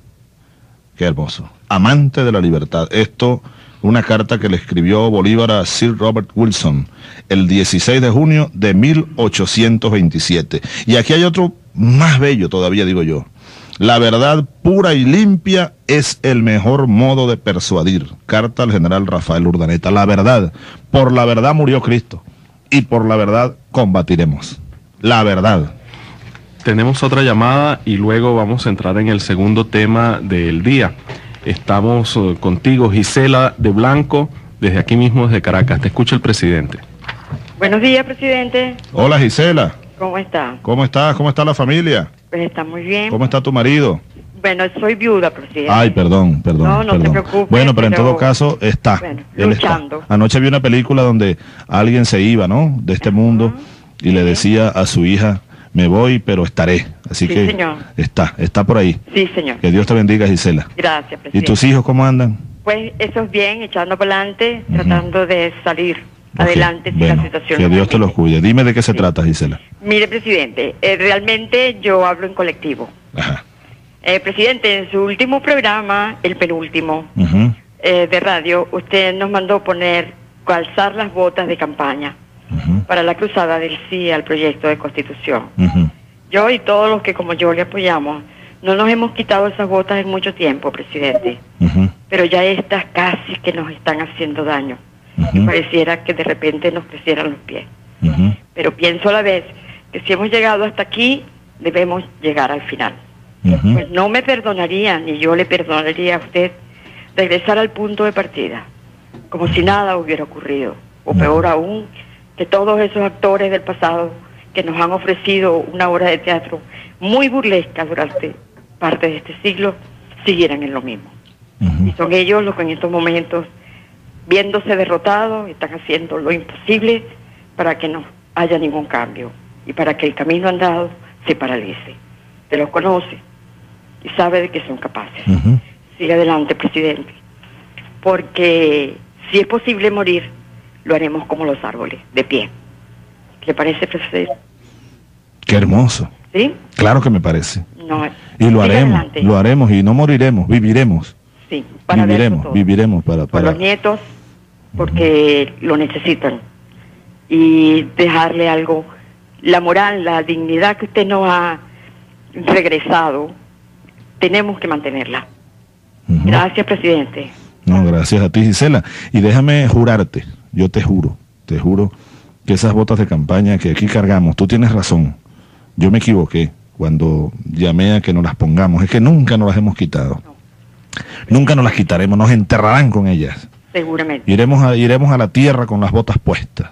Qué hermoso. Amante de la libertad. Esto, una carta que le escribió Bolívar a Sir Robert Wilson el 16 de junio de 1827. Y aquí hay otro más bello todavía, digo yo. La verdad pura y limpia es el mejor modo de persuadir. Carta al general Rafael Urdaneta. La verdad, por la verdad murió Cristo y por la verdad combatiremos. La verdad. Tenemos otra llamada y luego vamos a entrar en el segundo tema del día. Estamos eh, contigo, Gisela de Blanco, desde aquí mismo, desde Caracas. Te escucha el presidente. Buenos días, presidente. Hola Gisela, ¿Cómo está? ¿cómo estás? ¿Cómo está la familia? Pues está muy bien. ¿Cómo está tu marido? Bueno, soy viuda, presidente. Ay, perdón, perdón. No, no te perdón. preocupes, Bueno, pero en todo caso está. Bueno, Él está. Anoche vi una película donde alguien se iba, ¿no? De este mundo y le decía a su hija, me voy, pero estaré. Así Sí, que señor. está, está por ahí. Sí, señor. Que Dios te bendiga, Gisela. Gracias, ¿Y presidente. tus hijos cómo andan? Pues eso es bien, echando para adelante, tratando de salir adelante si bueno, la situación que Dios te los cuide. Dime de qué se trata, Gisela. Mire, presidente, eh, realmente yo hablo en colectivo. Ajá. Eh, presidente, en su último programa, el penúltimo eh, de radio, usted nos mandó poner, calzar las botas de campaña para la cruzada del sí al proyecto de constitución. Yo y todos los que como yo le apoyamos, no nos hemos quitado esas botas en mucho tiempo, presidente. Pero ya estas casi que nos están haciendo daño. Y pareciera que de repente nos crecieran los pies. Pero pienso a la vez que si hemos llegado hasta aquí, debemos llegar al final. Pues no me perdonaría, ni yo le perdonaría a usted, regresar al punto de partida, como si nada hubiera ocurrido. O peor aún, que todos esos actores del pasado que nos han ofrecido una obra de teatro muy burlesca durante parte de este siglo, siguieran en lo mismo. Y son ellos los que en estos momentos, viéndose derrotados, están haciendo lo imposible para que no haya ningún cambio y para que el camino andado se paralice. Te los conoce y sabe de que son capaces. Sigue adelante, presidente. Porque si es posible morir, lo haremos como los árboles, de pie. ¿Le parece, presidente? Qué hermoso. ¿Sí? Claro que me parece. No, Y lo haremos, adelante. lo haremos y no moriremos, viviremos. Sí, para viviremos, viviremos para, Por para los nietos, porque lo necesitan. Y dejarle algo, la moral, la dignidad que usted nos ha regresado, tenemos que mantenerla. Gracias, presidente. No, gracias a ti, Gisela. Y déjame jurarte, yo te juro, te juro que esas botas de campaña que aquí cargamos, tú tienes razón. Yo me equivoqué cuando llamé a que nos las pongamos. Es que nunca nos las hemos quitado. Nunca nos las quitaremos, nos enterrarán con ellas. Seguramente. Iremos a, iremos a la tierra con las botas puestas.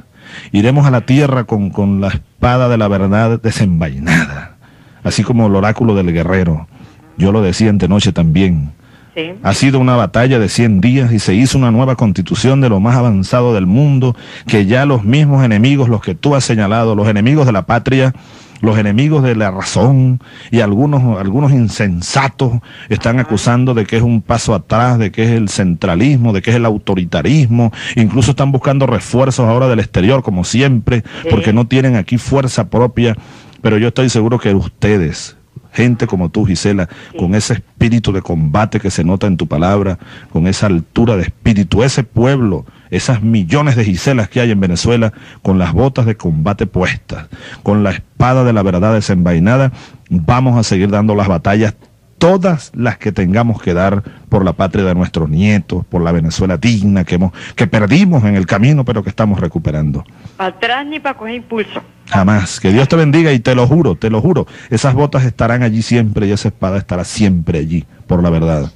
Iremos a la tierra con, con la espada de la verdad desenvainada. Así como el oráculo del guerrero. Yo lo decía antenoche también. Sí. Ha sido una batalla de 100 días y se hizo una nueva constitución de lo más avanzado del mundo, que ya los mismos enemigos, los que tú has señalado, los enemigos de la patria, los enemigos de la razón y algunos, algunos insensatos están acusando de que es un paso atrás, de que es el centralismo, de que es el autoritarismo, incluso están buscando refuerzos ahora del exterior, como siempre, porque no tienen aquí fuerza propia, pero yo estoy seguro que ustedes, gente como tú, Gisela, con ese espíritu de combate que se nota en tu palabra, con esa altura de espíritu, ese pueblo, esas millones de Giselas que hay en Venezuela, con las botas de combate puestas, con la espada de la verdad desenvainada, vamos a seguir dando las batallas todas las que tengamos que dar por la patria de nuestros nietos, por la Venezuela digna que hemos, que perdimos en el camino, pero que estamos recuperando. Atrás ni para coger impulso. Jamás. Que Dios te bendiga y te lo juro, te lo juro. Esas botas estarán allí siempre y esa espada estará siempre allí, por la verdad.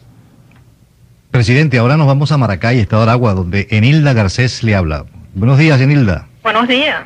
Presidente, ahora nos vamos a Maracay, Estado de Aragua, donde Enilda Garcés le habla. Buenos días, Enilda. Buenos días.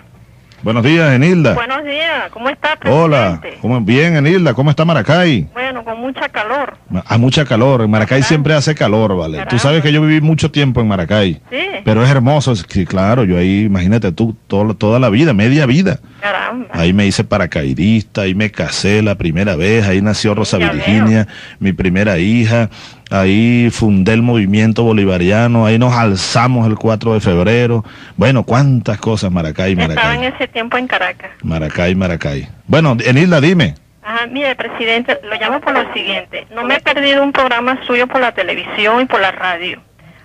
Buenos días, Enilda. Buenos días, ¿cómo está, presidente? Hola, ¿cómo, bien, Enilda, ¿cómo está Maracay? Bueno, con mucha calor. A mucha calor, en Maracay siempre hace calor, ¿vale? Tú sabes que yo viví mucho tiempo en Maracay. Sí. Pero es hermoso, sí, claro, yo ahí, imagínate tú, todo- toda la vida, media vida. Caramba. Ahí me hice paracaidista, ahí me casé la primera vez, ahí nació Rosa Virginia, mi primera hija, ahí fundé el movimiento bolivariano, ahí nos alzamos el 4 de febrero. Bueno, cuántas cosas, Maracay, Estaba Maracay, en ese tiempo en Caracas. Maracay, Maracay. Bueno, Enilda, dime. Ajá, mire, presidente, lo llamo por lo siguiente. No me he perdido un programa suyo por la televisión y por la radio.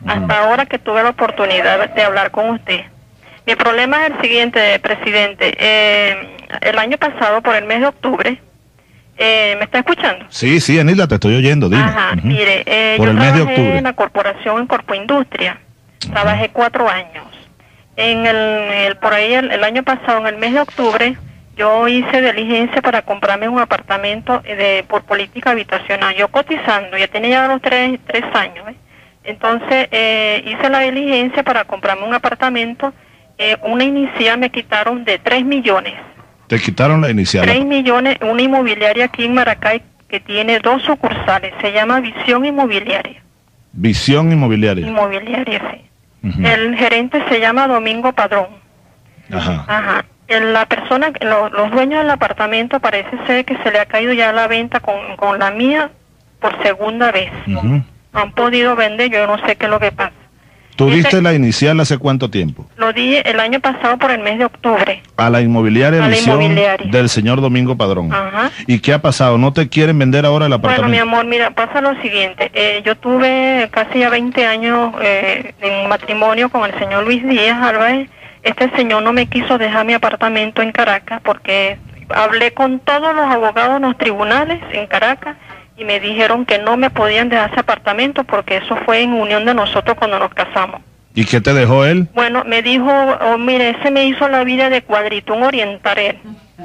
Hasta ahora que tuve la oportunidad de hablar con usted. Mi problema es el siguiente, presidente. Eh, el año pasado, por el mes de octubre, eh, ¿me está escuchando? Sí, sí, Enilda, te estoy oyendo, dime. Ajá, mire, eh, Por yo el mes de trabajé octubre. en la corporación en Corpo Industria. Trabajé cuatro años. En el, el- por ahí el, el año pasado, en el mes de octubre, yo hice diligencia para comprarme un apartamento eh, de por política habitacional. Yo cotizando, ya tenía ya los tres, tres años. ¿eh? Entonces eh, hice la diligencia para comprarme un apartamento. Eh, una inicial me quitaron de 3 millones. Te quitaron la inicial. 3 millones, una inmobiliaria aquí en Maracay que tiene dos sucursales, se llama Visión Inmobiliaria. Visión inmobiliaria. Inmobiliaria, sí. El gerente se llama Domingo Padrón. Ajá. Ajá. El- La persona, lo- los dueños del apartamento parece ser que se le ha caído ya la venta con, con la mía por segunda vez. Han podido vender, yo no sé qué es lo que pasa. ¿Tú diste la inicial hace cuánto tiempo? Lo di el año pasado por el mes de octubre. A la inmobiliaria A la Visión inmobiliaria. del señor Domingo Padrón. Ajá. ¿Y qué ha pasado? ¿No te quieren vender ahora el Bueno, mi apartamento? amor, mira, pasa lo siguiente. Eh, yo tuve casi ya 20 años eh, en matrimonio con el señor Luis Díaz Álvarez. Este señor no me quiso dejar mi apartamento en Caracas porque hablé con todos los abogados en los tribunales en Caracas y me dijeron que no me podían dejar ese apartamento porque eso fue en unión de nosotros cuando nos casamos. ¿Y qué te dejó él? Bueno, me dijo, oh, mire, ese me hizo la vida de cuadrito, un orientar él.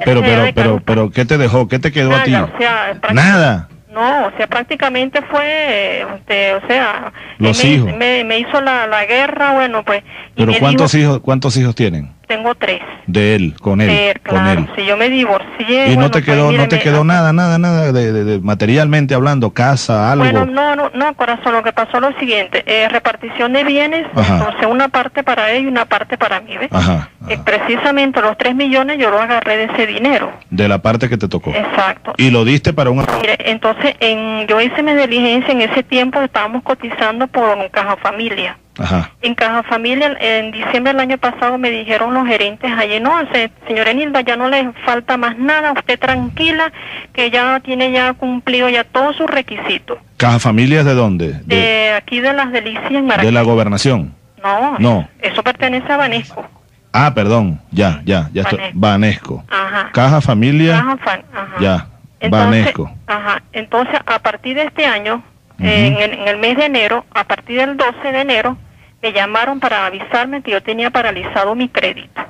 Pero, pero, pero, pero, ¿qué te dejó? ¿Qué te quedó a ti? Nada, o sea, prácti- Nada. No, o sea, prácticamente fue, este, o sea, Los me, hijos. Me, me hizo la, la guerra, bueno, pues, Pero ¿cuántos dijo, hijos, cuántos hijos tienen? Tengo tres. De él, con él, Eh, con claro, él. si yo me divorcié. Y no te pues, quedó, no te quedó nada, nada, nada de, de- de materialmente hablando, casa, algo. Bueno, no, no, no, corazón, lo que pasó es lo siguiente, eh, repartición de bienes, Ajá. entonces una parte para él y una parte para mí, ¿ves? Ajá. Eh, precisamente los tres millones yo lo agarré de ese dinero. De la parte que te tocó. Exacto. Y lo diste para un Mire, entonces en, yo hice mi diligencia en ese tiempo, estábamos cotizando por un Caja Familia. Ajá. En Caja Familia, en diciembre del año pasado me dijeron los gerentes allí, no, se- señora Enilda, ya no le falta más nada, usted tranquila, que ya tiene ya cumplido ya todos sus requisitos. ¿Caja Familias de dónde? De, De aquí de las delicias en de la gobernación. No, No. eso pertenece a Banesco. Ah, perdón, ya, ya, ya estoy. Banesco. Ajá. Caja Familia, Caja Fan- ajá. ya. Entonces, Banesco. Ajá. Entonces, a partir de este año, en, el, en el mes de enero, a partir del 12 de enero, me llamaron para avisarme que yo tenía paralizado mi crédito.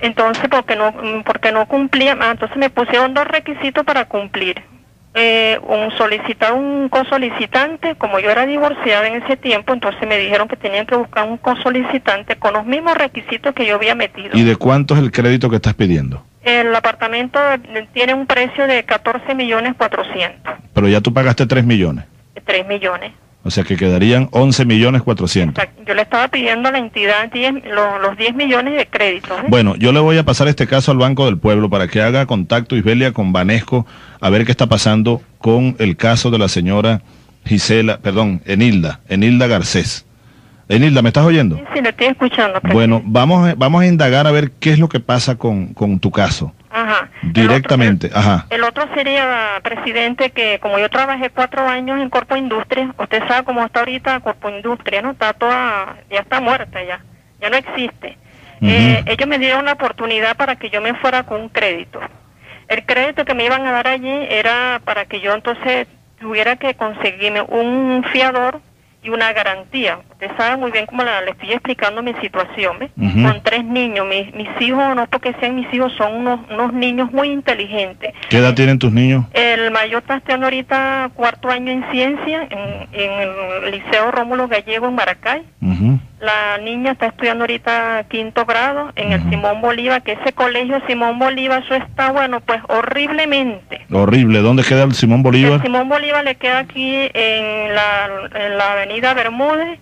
Entonces, porque no, mm, porque no cumplía, ah, entonces me pusieron dos requisitos para cumplir. Eh, un solicitar un cosolicitante, como yo era divorciada en ese tiempo, entonces me dijeron que tenían que buscar un cosolicitante con los mismos requisitos que yo había metido. ¿Y de cuánto es el crédito que estás pidiendo? El apartamento tiene un precio de 14 millones 400, Pero ya tú pagaste 3 millones. 3 millones. O sea que quedarían 11 millones 400. Yo le estaba pidiendo a la entidad los, 10 millones de créditos. ¿eh? Bueno, yo le voy a pasar este caso al Banco del Pueblo para que haga contacto Isbelia con Banesco a ver qué está pasando con el caso de la señora Gisela, perdón, Enilda, Enilda Garcés. Enilda, ¿me estás oyendo? Sí, le estoy escuchando. Bueno, vamos, vamos a indagar a ver qué es lo que pasa con, con tu caso. Ajá. Directamente, el, ajá. El otro sería, presidente, que como yo trabajé cuatro años en Corpo Industria, usted sabe cómo está ahorita Corpo Industria, ¿no? Está toda, ya está muerta ya, ya no existe. Eh, ellos me dieron una oportunidad para que yo me fuera con un crédito. El crédito que me iban a dar allí era para que yo entonces tuviera que conseguirme un fiador y una garantía. Usted sabe muy bien cómo le estoy explicando mi situación, ¿ves? Con tres niños. Mis, mis hijos, no porque sean mis hijos, son unos, unos niños muy inteligentes. ¿Qué edad tienen tus niños? El mayor está estudiando ahorita cuarto año en ciencia en, el Liceo Rómulo Gallego en Maracay. La niña está estudiando ahorita quinto grado en el Simón Bolívar, que ese colegio Simón Bolívar, eso está, bueno, pues horriblemente. Horrible. ¿Dónde queda el Simón Bolívar? El Simón Bolívar le queda aquí en la, en la avenida Bermúdez.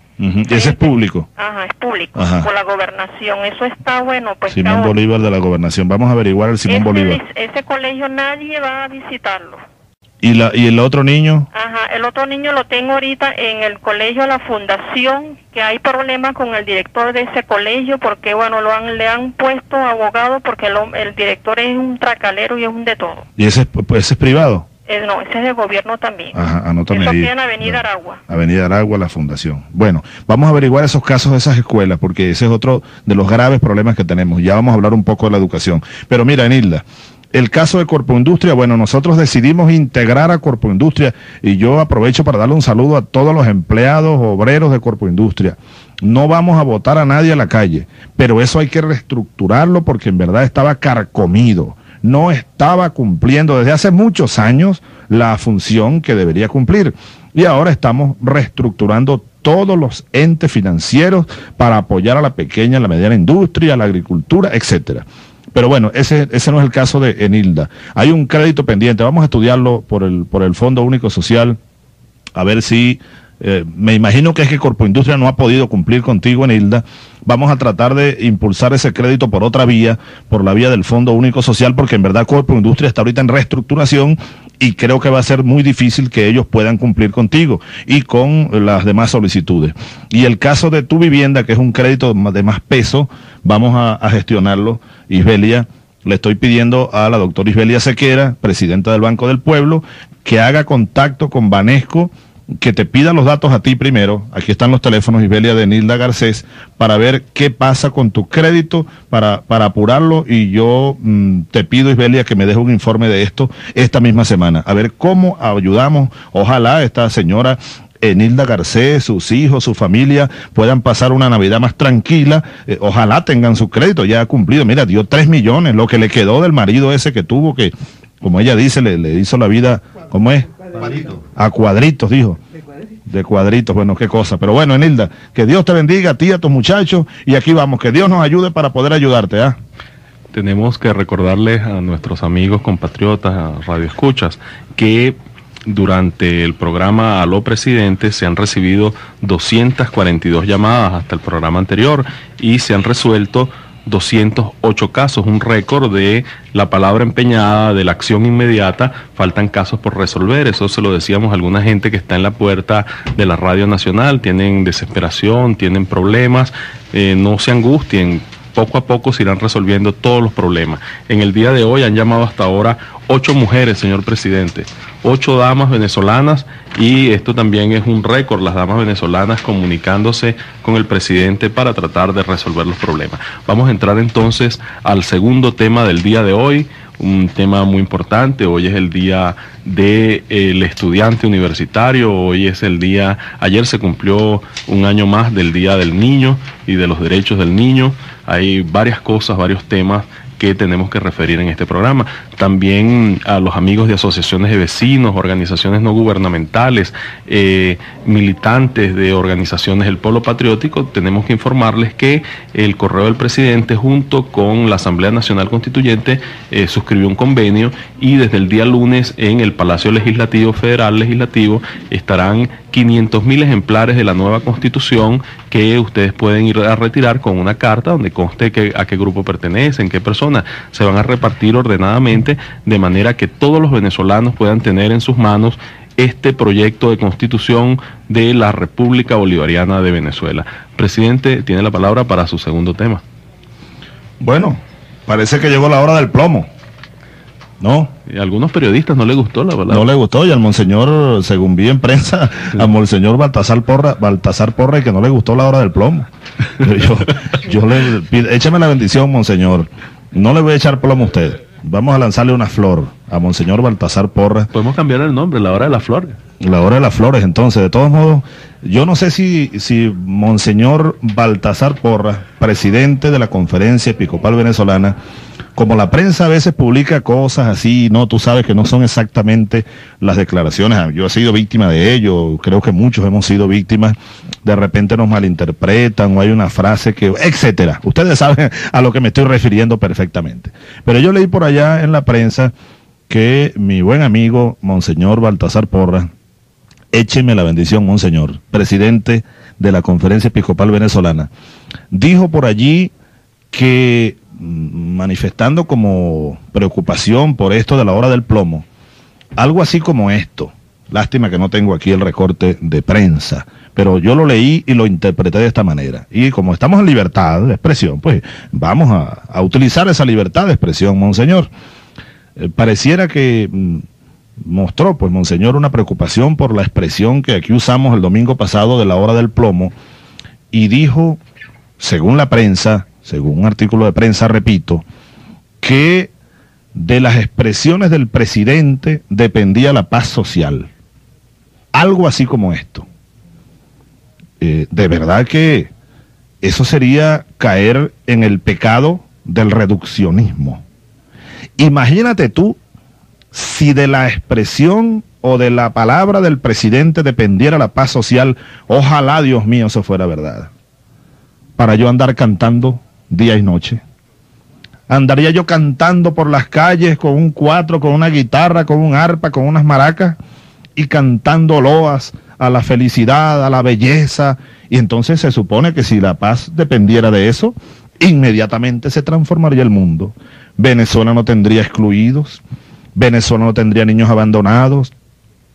Ese es público. Ajá, es público. Por la gobernación. Eso está bueno. Pues Simón Bolívar de la gobernación. Vamos a averiguar el Simón Bolívar. Ese colegio nadie va a visitarlo. ¿Y, la, ¿Y el otro niño? Ajá, el otro niño lo tengo ahorita en el colegio La Fundación, que hay problemas con el director de ese colegio, porque bueno, lo han, le han puesto abogado porque el director es un tracalero y es un de todo. ¿Y ese, pues, ese es privado? Eh, no, ese es de gobierno también. Ajá, anótame Eso ahí. en Avenida Aragua. Avenida Aragua, la Fundación. Bueno, vamos a averiguar esos casos de esas escuelas, porque ese es otro de los graves problemas que tenemos. Ya vamos a hablar un poco de la educación. Pero mira, Enilda, el caso de Corpo Industria, bueno, nosotros decidimos integrar a Corpo Industria y yo aprovecho para darle un saludo a todos los empleados, obreros de Corpo Industria. No vamos a votar a nadie a la calle, pero eso hay que reestructurarlo porque en verdad estaba carcomido. No estaba cumpliendo desde hace muchos años la función que debería cumplir. Y ahora estamos reestructurando todos los entes financieros para apoyar a la pequeña, la mediana industria, la agricultura, etcétera. Pero bueno, ese, ese no es el caso de Enilda. Hay un crédito pendiente, vamos a estudiarlo por el, por el Fondo Único Social, a ver si, eh, me imagino que es que Corpo Industria no ha podido cumplir contigo, Enilda. Vamos a tratar de impulsar ese crédito por otra vía, por la vía del Fondo Único Social, porque en verdad Corpo Industria está ahorita en reestructuración y creo que va a ser muy difícil que ellos puedan cumplir contigo y con las demás solicitudes. Y el caso de tu vivienda, que es un crédito de más peso, vamos a, gestionarlo, Isbelia. Le estoy pidiendo a la doctora Isbelia Sequera, presidenta del Banco del Pueblo, que haga contacto con Banesco que te pida los datos a ti primero, aquí están los teléfonos Isbelia de Nilda Garcés, para ver qué pasa con tu crédito, para, para apurarlo y yo mm, te pido Isbelia que me deje un informe de esto esta misma semana, a ver cómo ayudamos, ojalá esta señora Enilda Garcés, sus hijos, su familia puedan pasar una Navidad más tranquila. Eh, ojalá tengan su crédito ya cumplido. Mira, dio tres millones, lo que le quedó del marido ese que tuvo, que, como ella dice, le, le hizo la vida, ¿cómo es? A cuadritos, dijo. De cuadritos, bueno, qué cosa. Pero bueno, Enilda, que Dios te bendiga a ti, a tus muchachos, y aquí vamos, que Dios nos ayude para poder ayudarte, ¿ah? Tenemos que recordarles a nuestros amigos, compatriotas, a Radio Escuchas, que durante el programa Aló Presidente se han recibido 242 llamadas hasta el programa anterior y se han resuelto 208 casos, un récord de la palabra empeñada, de la acción inmediata. Faltan casos por resolver, eso se lo decíamos a alguna gente que está en la puerta de la Radio Nacional, tienen desesperación, tienen problemas, eh, no se angustien, poco a poco se irán resolviendo todos los problemas. En el día de hoy han llamado hasta ahora ocho mujeres, señor presidente, ocho damas venezolanas y esto también es un récord, las damas venezolanas comunicándose con el presidente para tratar de resolver los problemas. Vamos a entrar entonces al segundo tema del día de hoy, un tema muy importante. Hoy es el día del estudiante universitario, hoy es el día, ayer se cumplió un año más del Día del Niño y de los derechos del niño. Hay varias cosas, varios temas que tenemos que referir en este programa. También a los amigos de asociaciones de vecinos, organizaciones no gubernamentales, eh, militantes de organizaciones del Polo Patriótico, tenemos que informarles que el correo del presidente junto con la Asamblea Nacional Constituyente eh, suscribió un convenio y desde el día lunes en el Palacio Legislativo Federal Legislativo estarán 500 mil ejemplares de la nueva constitución que ustedes pueden ir a retirar con una carta donde conste que, a qué grupo pertenecen, qué personas se van a repartir ordenadamente de manera que todos los venezolanos puedan tener en sus manos este proyecto de constitución de la República Bolivariana de Venezuela. Presidente, tiene la palabra para su segundo tema. Bueno, parece que llegó la hora del plomo. ¿no? Y a algunos periodistas no le gustó la verdad. No le gustó y al monseñor, según vi en prensa, <laughs> al monseñor Baltasar Porra, Baltasar Porra y que no le gustó la hora del plomo. Yo, yo le pido, écheme la bendición, monseñor. No le voy a echar plomo a usted. Vamos a lanzarle una flor a monseñor Baltasar Porra. Podemos cambiar el nombre, la hora de las flores. La hora de las flores, entonces, de todos modos, yo no sé si, si monseñor Baltasar Porra, presidente de la conferencia episcopal venezolana, como la prensa a veces publica cosas así, no, tú sabes que no son exactamente las declaraciones. Yo he sido víctima de ello, creo que muchos hemos sido víctimas. De repente nos malinterpretan o hay una frase que, etcétera. Ustedes saben <laughs> a lo que me estoy refiriendo perfectamente. Pero yo leí por allá en la prensa que mi buen amigo Monseñor Baltasar Porra, écheme la bendición, Monseñor, presidente de la Conferencia Episcopal Venezolana, dijo por allí que manifestando como preocupación por esto de la hora del plomo, algo así como esto. Lástima que no tengo aquí el recorte de prensa, pero yo lo leí y lo interpreté de esta manera. Y como estamos en libertad de expresión, pues vamos a, utilizar esa libertad de expresión, Monseñor. Eh, pareciera que mm, mostró, pues, Monseñor, una preocupación por la expresión que aquí usamos el domingo pasado de la hora del plomo y dijo, según la prensa, según un artículo de prensa, repito, que de las expresiones del presidente dependía la paz social. Algo así como esto. Eh, de verdad que eso sería caer en el pecado del reduccionismo. Imagínate tú si de la expresión o de la palabra del presidente dependiera la paz social, ojalá Dios mío eso fuera verdad. Para yo andar cantando día y noche. Andaría yo cantando por las calles con un cuatro, con una guitarra, con un arpa, con unas maracas y cantando loas a la felicidad, a la belleza. Y entonces se supone que si la paz dependiera de eso, inmediatamente se transformaría el mundo. Venezuela no tendría excluidos, Venezuela no tendría niños abandonados,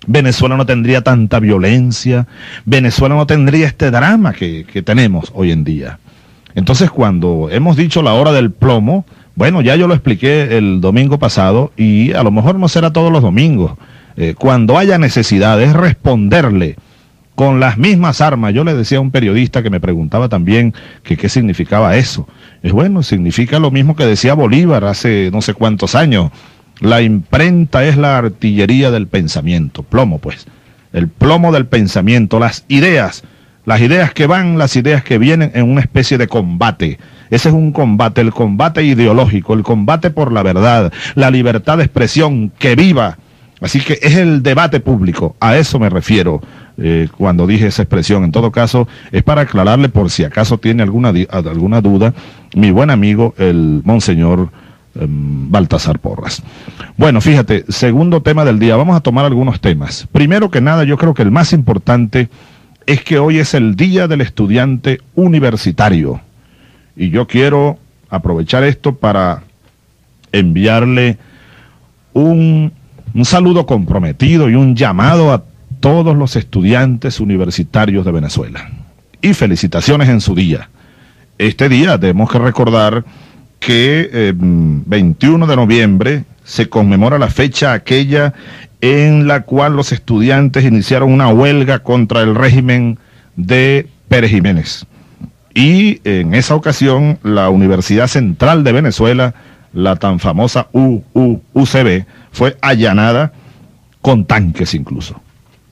Venezuela no tendría tanta violencia, Venezuela no tendría este drama que, que tenemos hoy en día. Entonces, cuando hemos dicho la hora del plomo, bueno, ya yo lo expliqué el domingo pasado y a lo mejor no será todos los domingos. Eh, cuando haya necesidad es responderle con las mismas armas. Yo le decía a un periodista que me preguntaba también que qué significaba eso. Es bueno, significa lo mismo que decía Bolívar hace no sé cuántos años. La imprenta es la artillería del pensamiento, plomo pues. El plomo del pensamiento, las ideas las ideas que van, las ideas que vienen en una especie de combate. Ese es un combate, el combate ideológico, el combate por la verdad, la libertad de expresión, que viva. Así que es el debate público, a eso me refiero eh, cuando dije esa expresión. En todo caso, es para aclararle por si acaso tiene alguna, alguna duda, mi buen amigo, el monseñor em, Baltasar Porras. Bueno, fíjate, segundo tema del día, vamos a tomar algunos temas. Primero que nada, yo creo que el más importante es que hoy es el Día del Estudiante Universitario. Y yo quiero aprovechar esto para enviarle un, saludo comprometido y un llamado a todos los estudiantes universitarios de Venezuela. Y felicitaciones en su día. Este día tenemos que recordar que 21 eh, de noviembre se conmemora la fecha aquella en la cual los estudiantes iniciaron una huelga contra el régimen de Pérez Jiménez. Y en esa ocasión la Universidad Central de Venezuela, la tan famosa UCB, fue allanada con tanques incluso.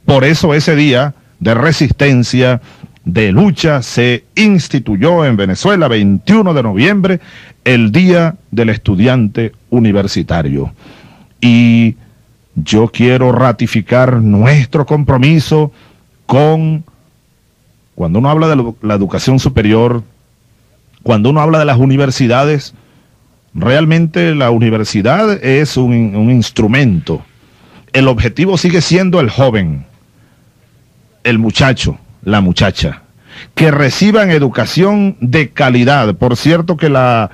Por eso ese día de resistencia, de lucha, se instituyó en Venezuela 21 de noviembre el Día del Estudiante Universitario. y yo quiero ratificar nuestro compromiso con, cuando uno habla de la educación superior, cuando uno habla de las universidades, realmente la universidad es un, instrumento. El objetivo sigue siendo el joven, el muchacho, la muchacha, que reciban educación de calidad. Por cierto que la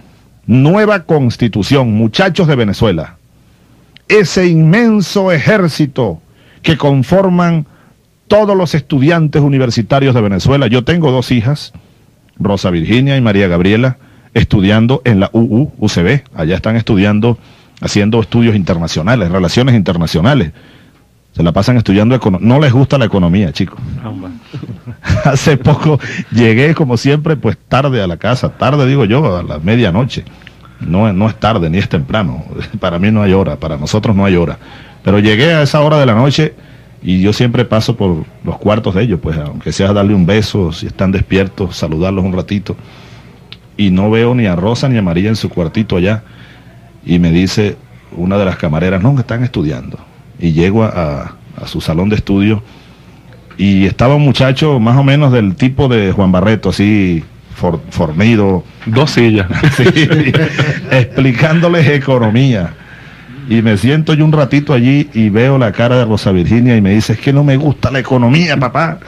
nueva constitución, muchachos de Venezuela, ese inmenso ejército que conforman todos los estudiantes universitarios de Venezuela. Yo tengo dos hijas, Rosa Virginia y María Gabriela, estudiando en la UU, UCB. Allá están estudiando, haciendo estudios internacionales, relaciones internacionales. Se la pasan estudiando economía. No les gusta la economía, chicos. <laughs> Hace poco llegué, como siempre, pues tarde a la casa. Tarde, digo yo, a la medianoche. No, no es tarde ni es temprano. <laughs> Para mí no hay hora, para nosotros no hay hora. Pero llegué a esa hora de la noche y yo siempre paso por los cuartos de ellos, pues aunque sea darle un beso, si están despiertos, saludarlos un ratito. Y no veo ni a Rosa ni a María en su cuartito allá. Y me dice una de las camareras, no, que están estudiando. Y llego a, su salón de estudio y estaba un muchacho más o menos del tipo de Juan Barreto, así fornido. Dos sillas. <laughs> explicándoles economía. Y me siento yo un ratito allí y veo la cara de Rosa Virginia y me dice, es que no me gusta la economía, papá.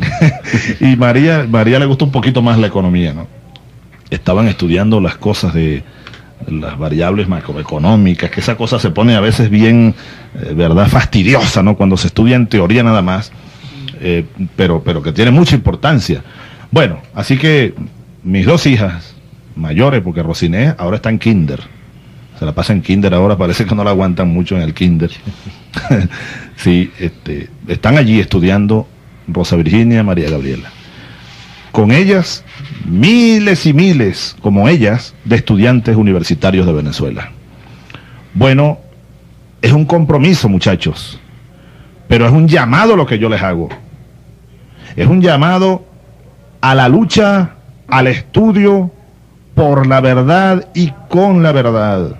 <laughs> y María, María le gusta un poquito más la economía, ¿no? Estaban estudiando las cosas de, las variables macroeconómicas, que esa cosa se pone a veces bien, eh, ¿verdad?, fastidiosa, ¿no? Cuando se estudia en teoría nada más, eh, pero, pero que tiene mucha importancia. Bueno, así que mis dos hijas mayores, porque Rosiné ahora está en kinder, se la pasa en kinder ahora, parece que no la aguantan mucho en el kinder. <laughs> sí, este, están allí estudiando Rosa Virginia, María Gabriela. Con ellas, miles y miles, como ellas, de estudiantes universitarios de Venezuela. Bueno, es un compromiso, muchachos, pero es un llamado lo que yo les hago. Es un llamado a la lucha, al estudio por la verdad y con la verdad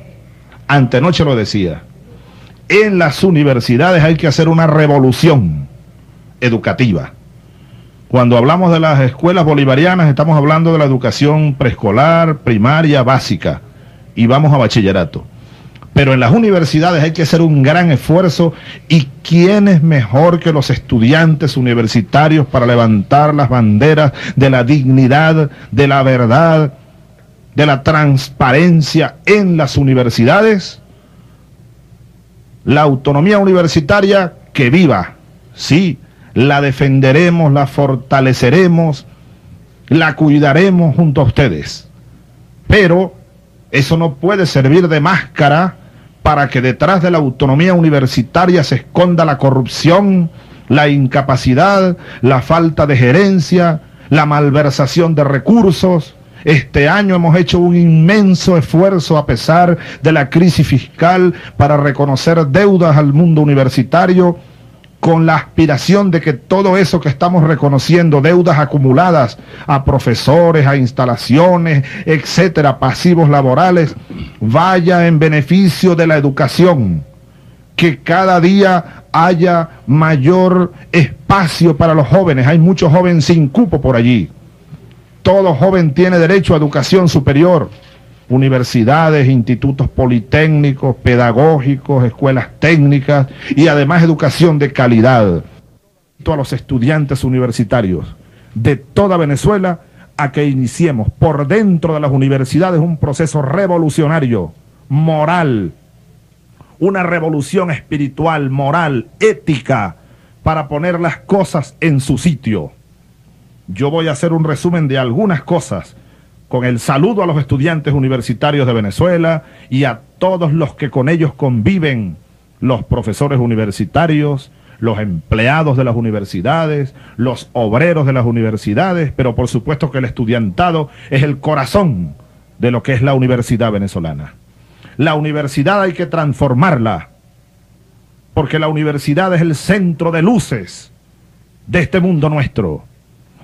antenoche lo decía, en las universidades hay que hacer una revolución educativa. Cuando hablamos de las escuelas bolivarianas, estamos hablando de la educación preescolar, primaria, básica, y vamos a bachillerato. Pero en las universidades hay que hacer un gran esfuerzo y quién es mejor que los estudiantes universitarios para levantar las banderas de la dignidad, de la verdad, de la transparencia en las universidades, la autonomía universitaria que viva, sí, la defenderemos, la fortaleceremos, la cuidaremos junto a ustedes. Pero eso no puede servir de máscara para que detrás de la autonomía universitaria se esconda la corrupción, la incapacidad, la falta de gerencia, la malversación de recursos, este año hemos hecho un inmenso esfuerzo a pesar de la crisis fiscal para reconocer deudas al mundo universitario con la aspiración de que todo eso que estamos reconociendo, deudas acumuladas a profesores, a instalaciones, etcétera, pasivos laborales, vaya en beneficio de la educación, que cada día haya mayor espacio para los jóvenes. Hay muchos jóvenes sin cupo por allí. Todo joven tiene derecho a educación superior, universidades, institutos politécnicos, pedagógicos, escuelas técnicas y además educación de calidad. A los estudiantes universitarios de toda Venezuela a que iniciemos por dentro de las universidades un proceso revolucionario, moral, una revolución espiritual, moral, ética, para poner las cosas en su sitio yo voy a hacer un resumen de algunas cosas con el saludo a los estudiantes universitarios de Venezuela y a todos los que con ellos conviven, los profesores universitarios, los empleados de las universidades, los obreros de las universidades, pero por supuesto que el estudiantado es el corazón de lo que es la universidad venezolana. La universidad hay que transformarla, porque la universidad es el centro de luces de este mundo nuestro.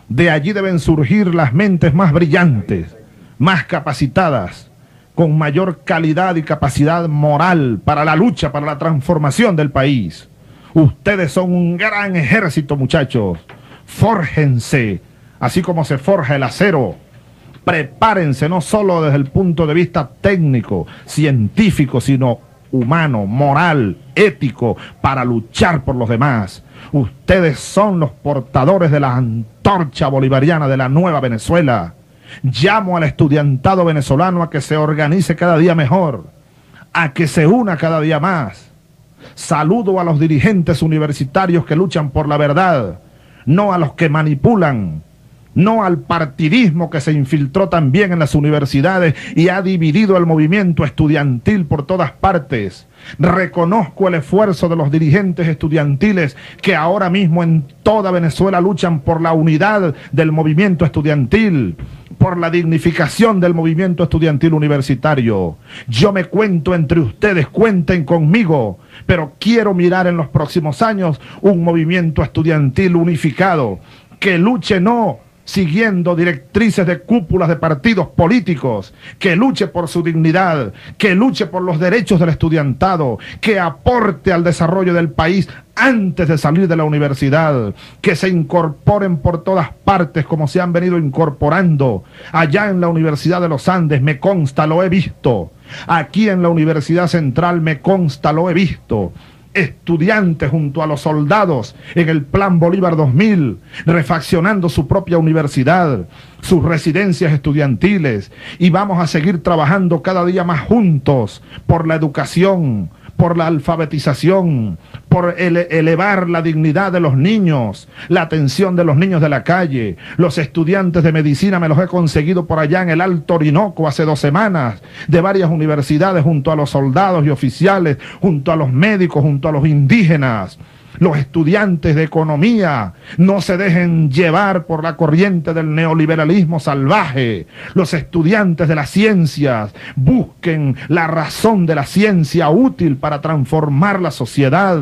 De allí deben surgir las mentes más brillantes, más capacitadas, con mayor calidad y capacidad moral para la lucha, para la transformación del país. Ustedes son un gran ejército, muchachos. Fórjense, así como se forja el acero. Prepárense no solo desde el punto de vista técnico, científico, sino humano, moral, ético, para luchar por los demás. Ustedes son los portadores de la antorcha bolivariana de la nueva Venezuela. Llamo al estudiantado venezolano a que se organice cada día mejor, a que se una cada día más. Saludo a los dirigentes universitarios que luchan por la verdad, no a los que manipulan, no al partidismo que se infiltró también en las universidades y ha dividido el movimiento estudiantil por todas partes. Reconozco el esfuerzo de los dirigentes estudiantiles que ahora mismo en toda Venezuela luchan por la unidad del movimiento estudiantil, por la dignificación del movimiento estudiantil universitario. Yo me cuento entre ustedes, cuenten conmigo, pero quiero mirar en los próximos años un movimiento estudiantil unificado que luche no siguiendo directrices de cúpulas de partidos políticos, que luche por su dignidad, que luche por los derechos del estudiantado, que aporte al desarrollo del país antes de salir de la universidad, que se incorporen por todas partes como se han venido incorporando. Allá en la Universidad de los Andes me consta, lo he visto. Aquí en la Universidad Central me consta, lo he visto estudiantes junto a los soldados en el Plan Bolívar 2000, refaccionando su propia universidad, sus residencias estudiantiles y vamos a seguir trabajando cada día más juntos por la educación, por la alfabetización, por elevar la dignidad de los niños, la atención de los niños de la calle. Los estudiantes de medicina me los he conseguido por allá en el Alto Orinoco hace dos semanas, de varias universidades junto a los soldados y oficiales, junto a los médicos, junto a los indígenas. Los estudiantes de economía no se dejen llevar por la corriente del neoliberalismo salvaje. Los estudiantes de las ciencias busquen la razón de la ciencia útil para transformar la sociedad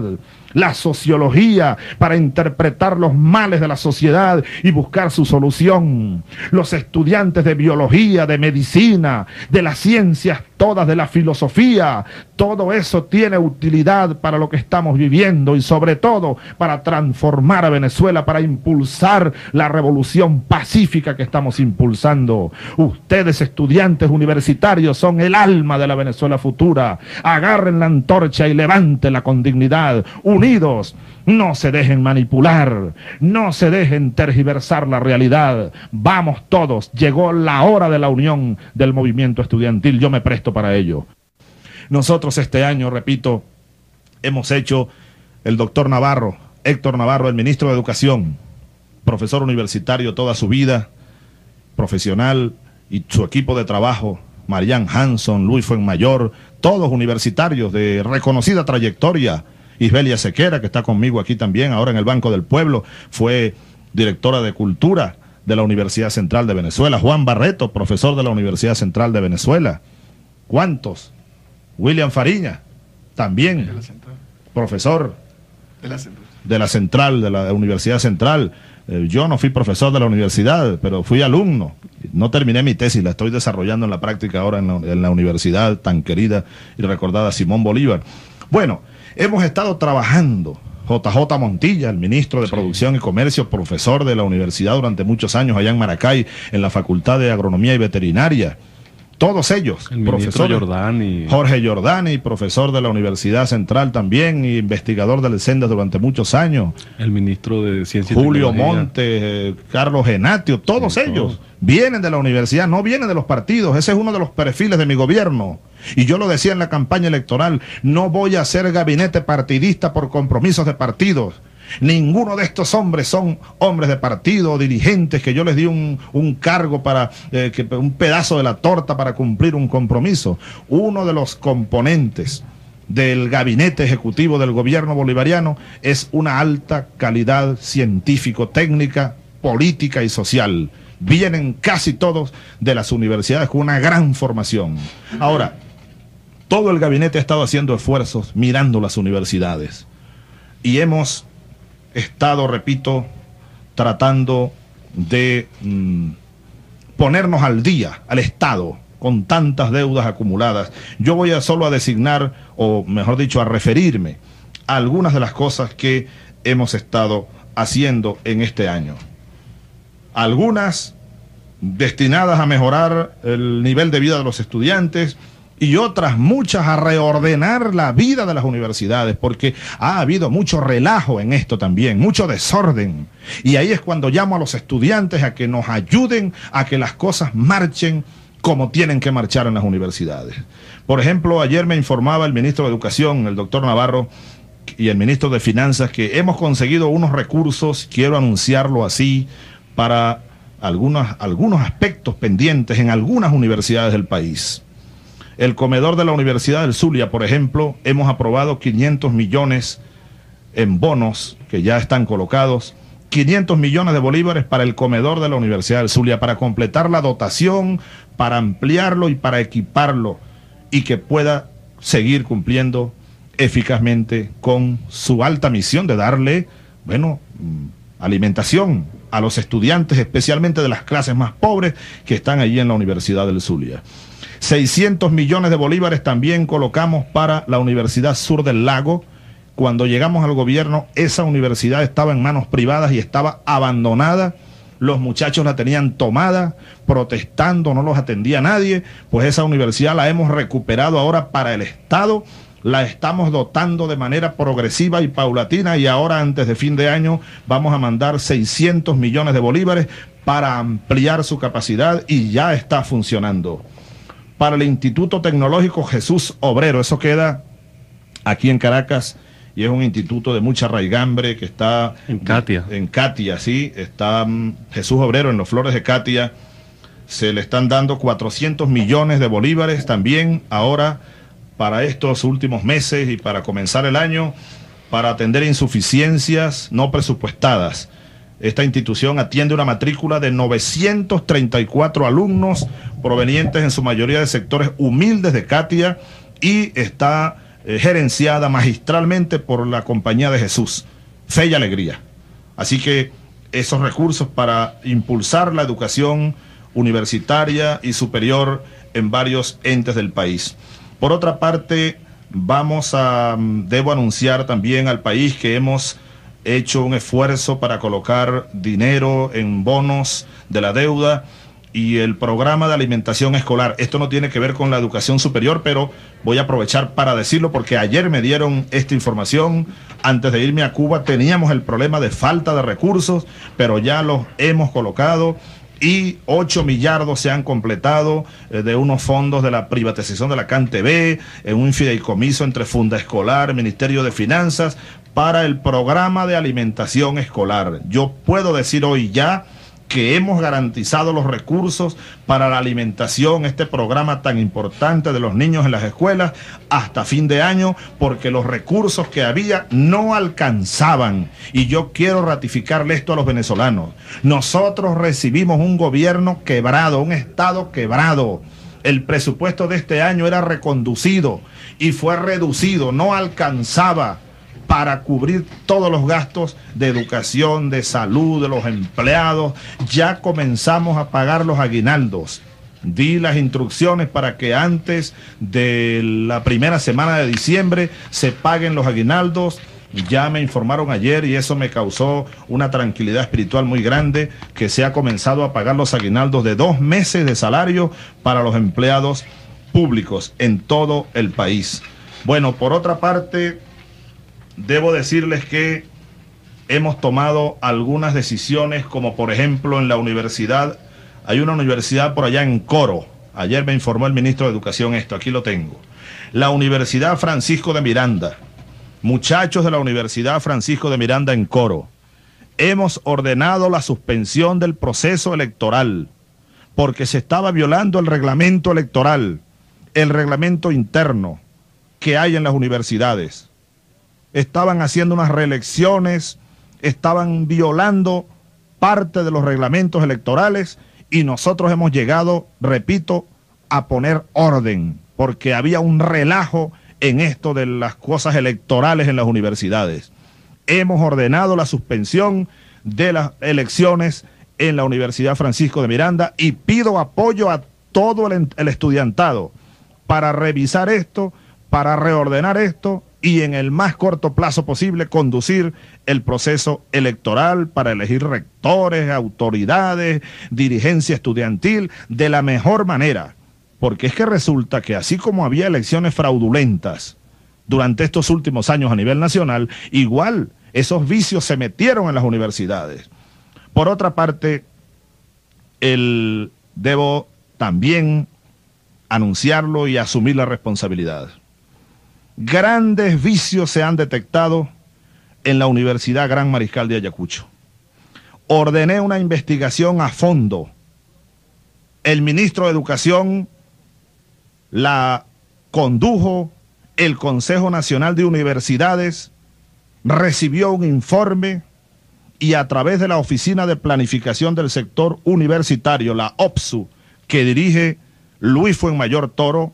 la sociología para interpretar los males de la sociedad y buscar su solución. Los estudiantes de biología, de medicina, de las ciencias todas, de la filosofía, todo eso tiene utilidad para lo que estamos viviendo y sobre todo para transformar a Venezuela, para impulsar la revolución pacífica que estamos impulsando. Ustedes estudiantes universitarios son el alma de la Venezuela futura. Agarren la antorcha y levántenla con dignidad unidos. No se dejen manipular, no se dejen tergiversar la realidad. Vamos todos, llegó la hora de la unión del movimiento estudiantil, yo me presto para ello. Nosotros este año, repito, hemos hecho el doctor Navarro, Héctor Navarro, el ministro de Educación, profesor universitario toda su vida, profesional y su equipo de trabajo, Marianne Hanson, Luis Fuenmayor, todos universitarios de reconocida trayectoria, Isbelia Sequera, que está conmigo aquí también, ahora en el Banco del Pueblo, fue directora de Cultura de la Universidad Central de Venezuela. Juan Barreto, profesor de la Universidad Central de Venezuela. ¿Cuántos? William Fariña, también profesor de la Central de la, central, de la Universidad Central. Eh, yo no fui profesor de la universidad, pero fui alumno. No terminé mi tesis, la estoy desarrollando en la práctica ahora en la, en la universidad tan querida y recordada Simón Bolívar. Bueno, Hemos estado trabajando. JJ Montilla, el ministro de Producción y Comercio, profesor de la universidad durante muchos años allá en Maracay, en la Facultad de Agronomía y Veterinaria. Todos ellos, el profesor Jordani. Jorge Jordani, profesor de la Universidad Central también, investigador del CENDES durante muchos años. El ministro de Ciencia Julio Monte, eh, Carlos Genatio, todos ellos vienen de la universidad, no vienen de los partidos. Ese es uno de los perfiles de mi gobierno. Y yo lo decía en la campaña electoral, no voy a ser gabinete partidista por compromisos de partidos. Ninguno de estos hombres son hombres de partido, dirigentes, que yo les di un, cargo para, eh, que, un pedazo de la torta para cumplir un compromiso. Uno de los componentes del gabinete ejecutivo del gobierno bolivariano es una alta calidad científico-técnica, política y social. Vienen casi todos de las universidades con una gran formación. Ahora, todo el gabinete ha estado haciendo esfuerzos mirando las universidades y hemos estado, repito, tratando de mm, ponernos al día al Estado con tantas deudas acumuladas. Yo voy a solo a designar, o mejor dicho, a referirme a algunas de las cosas que hemos estado haciendo en este año. Algunas destinadas a mejorar el nivel de vida de los estudiantes, y otras muchas a reordenar la vida de las universidades, porque ha habido mucho relajo en esto también, mucho desorden. Y ahí es cuando llamo a los estudiantes a que nos ayuden a que las cosas marchen como tienen que marchar en las universidades. Por ejemplo, ayer me informaba el ministro de Educación, el doctor Navarro, y el ministro de Finanzas, que hemos conseguido unos recursos, quiero anunciarlo así, para algunos, aspectos pendientes en algunas universidades del país. El comedor de la Universidad del Zulia, por ejemplo, hemos aprobado 500 millones en bonos que ya están colocados, 500 millones de bolívares para el comedor de la Universidad del Zulia, para completar la dotación, para ampliarlo y para equiparlo y que pueda seguir cumpliendo eficazmente con su alta misión de darle, bueno, mm, alimentación a los estudiantes, especialmente de las clases más pobres que están allí en la Universidad del Zulia. 600 millones de bolívares también colocamos para la Universidad Sur del Lago. Cuando llegamos al gobierno, esa universidad estaba en manos privadas y estaba abandonada. Los muchachos la tenían tomada, protestando, no los atendía nadie. Pues esa universidad la hemos recuperado ahora para el Estado la estamos dotando de manera progresiva y paulatina y ahora antes de fin de año vamos a mandar 600 millones de bolívares para ampliar su capacidad y ya está funcionando para el Instituto Tecnológico Jesús Obrero. Eso queda aquí en Caracas y es un instituto de mucha raigambre que está en Katia. En Katia, sí, está mm, Jesús Obrero en los Flores de Katia. Se le están dando 400 millones de bolívares también ahora para estos últimos meses y para comenzar el año para atender insuficiencias no presupuestadas esta institución atiende una matrícula de 934 alumnos provenientes en su mayoría de sectores humildes de Katia y está eh, gerenciada magistralmente por la Compañía de Jesús. Fe y alegría. Así que esos recursos para impulsar la educación universitaria y superior en varios entes del país. Por otra parte, vamos a, mm, debo anunciar también al país que hemos hecho un esfuerzo para colocar dinero en bonos de la deuda y el programa de alimentación escolar. Esto no tiene que ver con la educación superior, pero voy a aprovechar para decirlo porque ayer me dieron esta información. Antes de irme a Cuba teníamos el problema de falta de recursos, pero ya los hemos colocado y 8 millardos se han completado eh, de unos fondos de la privatización de la CanTV, en un fideicomiso entre Funda Escolar, Ministerio de Finanzas, para el programa de alimentación escolar. Yo puedo decir hoy ya que hemos garantizado los recursos para la alimentación, este programa tan importante de los niños en las escuelas, hasta fin de año, porque los recursos que había no alcanzaban. Y yo quiero ratificarle esto a los venezolanos. Nosotros recibimos un gobierno quebrado, un Estado quebrado. El presupuesto de este año era reconducido y fue reducido, no alcanzaba para cubrir todos los gastos de educación, de salud, de los empleados. Ya comenzamos a pagar los aguinaldos. Di las instrucciones para que antes de la primera semana de diciembre se paguen los aguinaldos. Ya me informaron ayer y eso me causó una tranquilidad espiritual muy grande que se ha comenzado a pagar los aguinaldos de dos meses de salario para los empleados públicos en todo el país. Bueno, por otra parte, debo decirles que hemos tomado algunas decisiones, como por ejemplo en la universidad, hay una universidad por allá en Coro, ayer me informó el ministro de Educación esto, aquí lo tengo, la Universidad Francisco de Miranda, muchachos de la Universidad Francisco de Miranda en Coro, hemos ordenado la suspensión del proceso electoral porque se estaba violando el reglamento electoral, el reglamento interno que hay en las universidades estaban haciendo unas reelecciones, estaban violando parte de los reglamentos electorales y nosotros hemos llegado, repito, a poner orden, porque había un relajo en esto de las cosas electorales en las universidades. Hemos ordenado la suspensión de las elecciones en la Universidad Francisco de Miranda y pido apoyo a todo el, estudiantado para revisar esto, para reordenar esto y en el más corto plazo posible conducir el proceso electoral para elegir rectores, autoridades, dirigencia estudiantil de la mejor manera. Porque es que resulta que así como había elecciones fraudulentas durante estos últimos años a nivel nacional, igual esos vicios se metieron en las universidades. Por otra parte, el, debo también anunciarlo y asumir la responsabilidad grandes vicios se han detectado en la Universidad Gran Mariscal de Ayacucho. Ordené una investigación a fondo. El ministro de Educación la condujo, el Consejo Nacional de Universidades recibió un informe y a través de la Oficina de Planificación del Sector Universitario, la OPSU, que dirige Luis Fuenmayor Toro,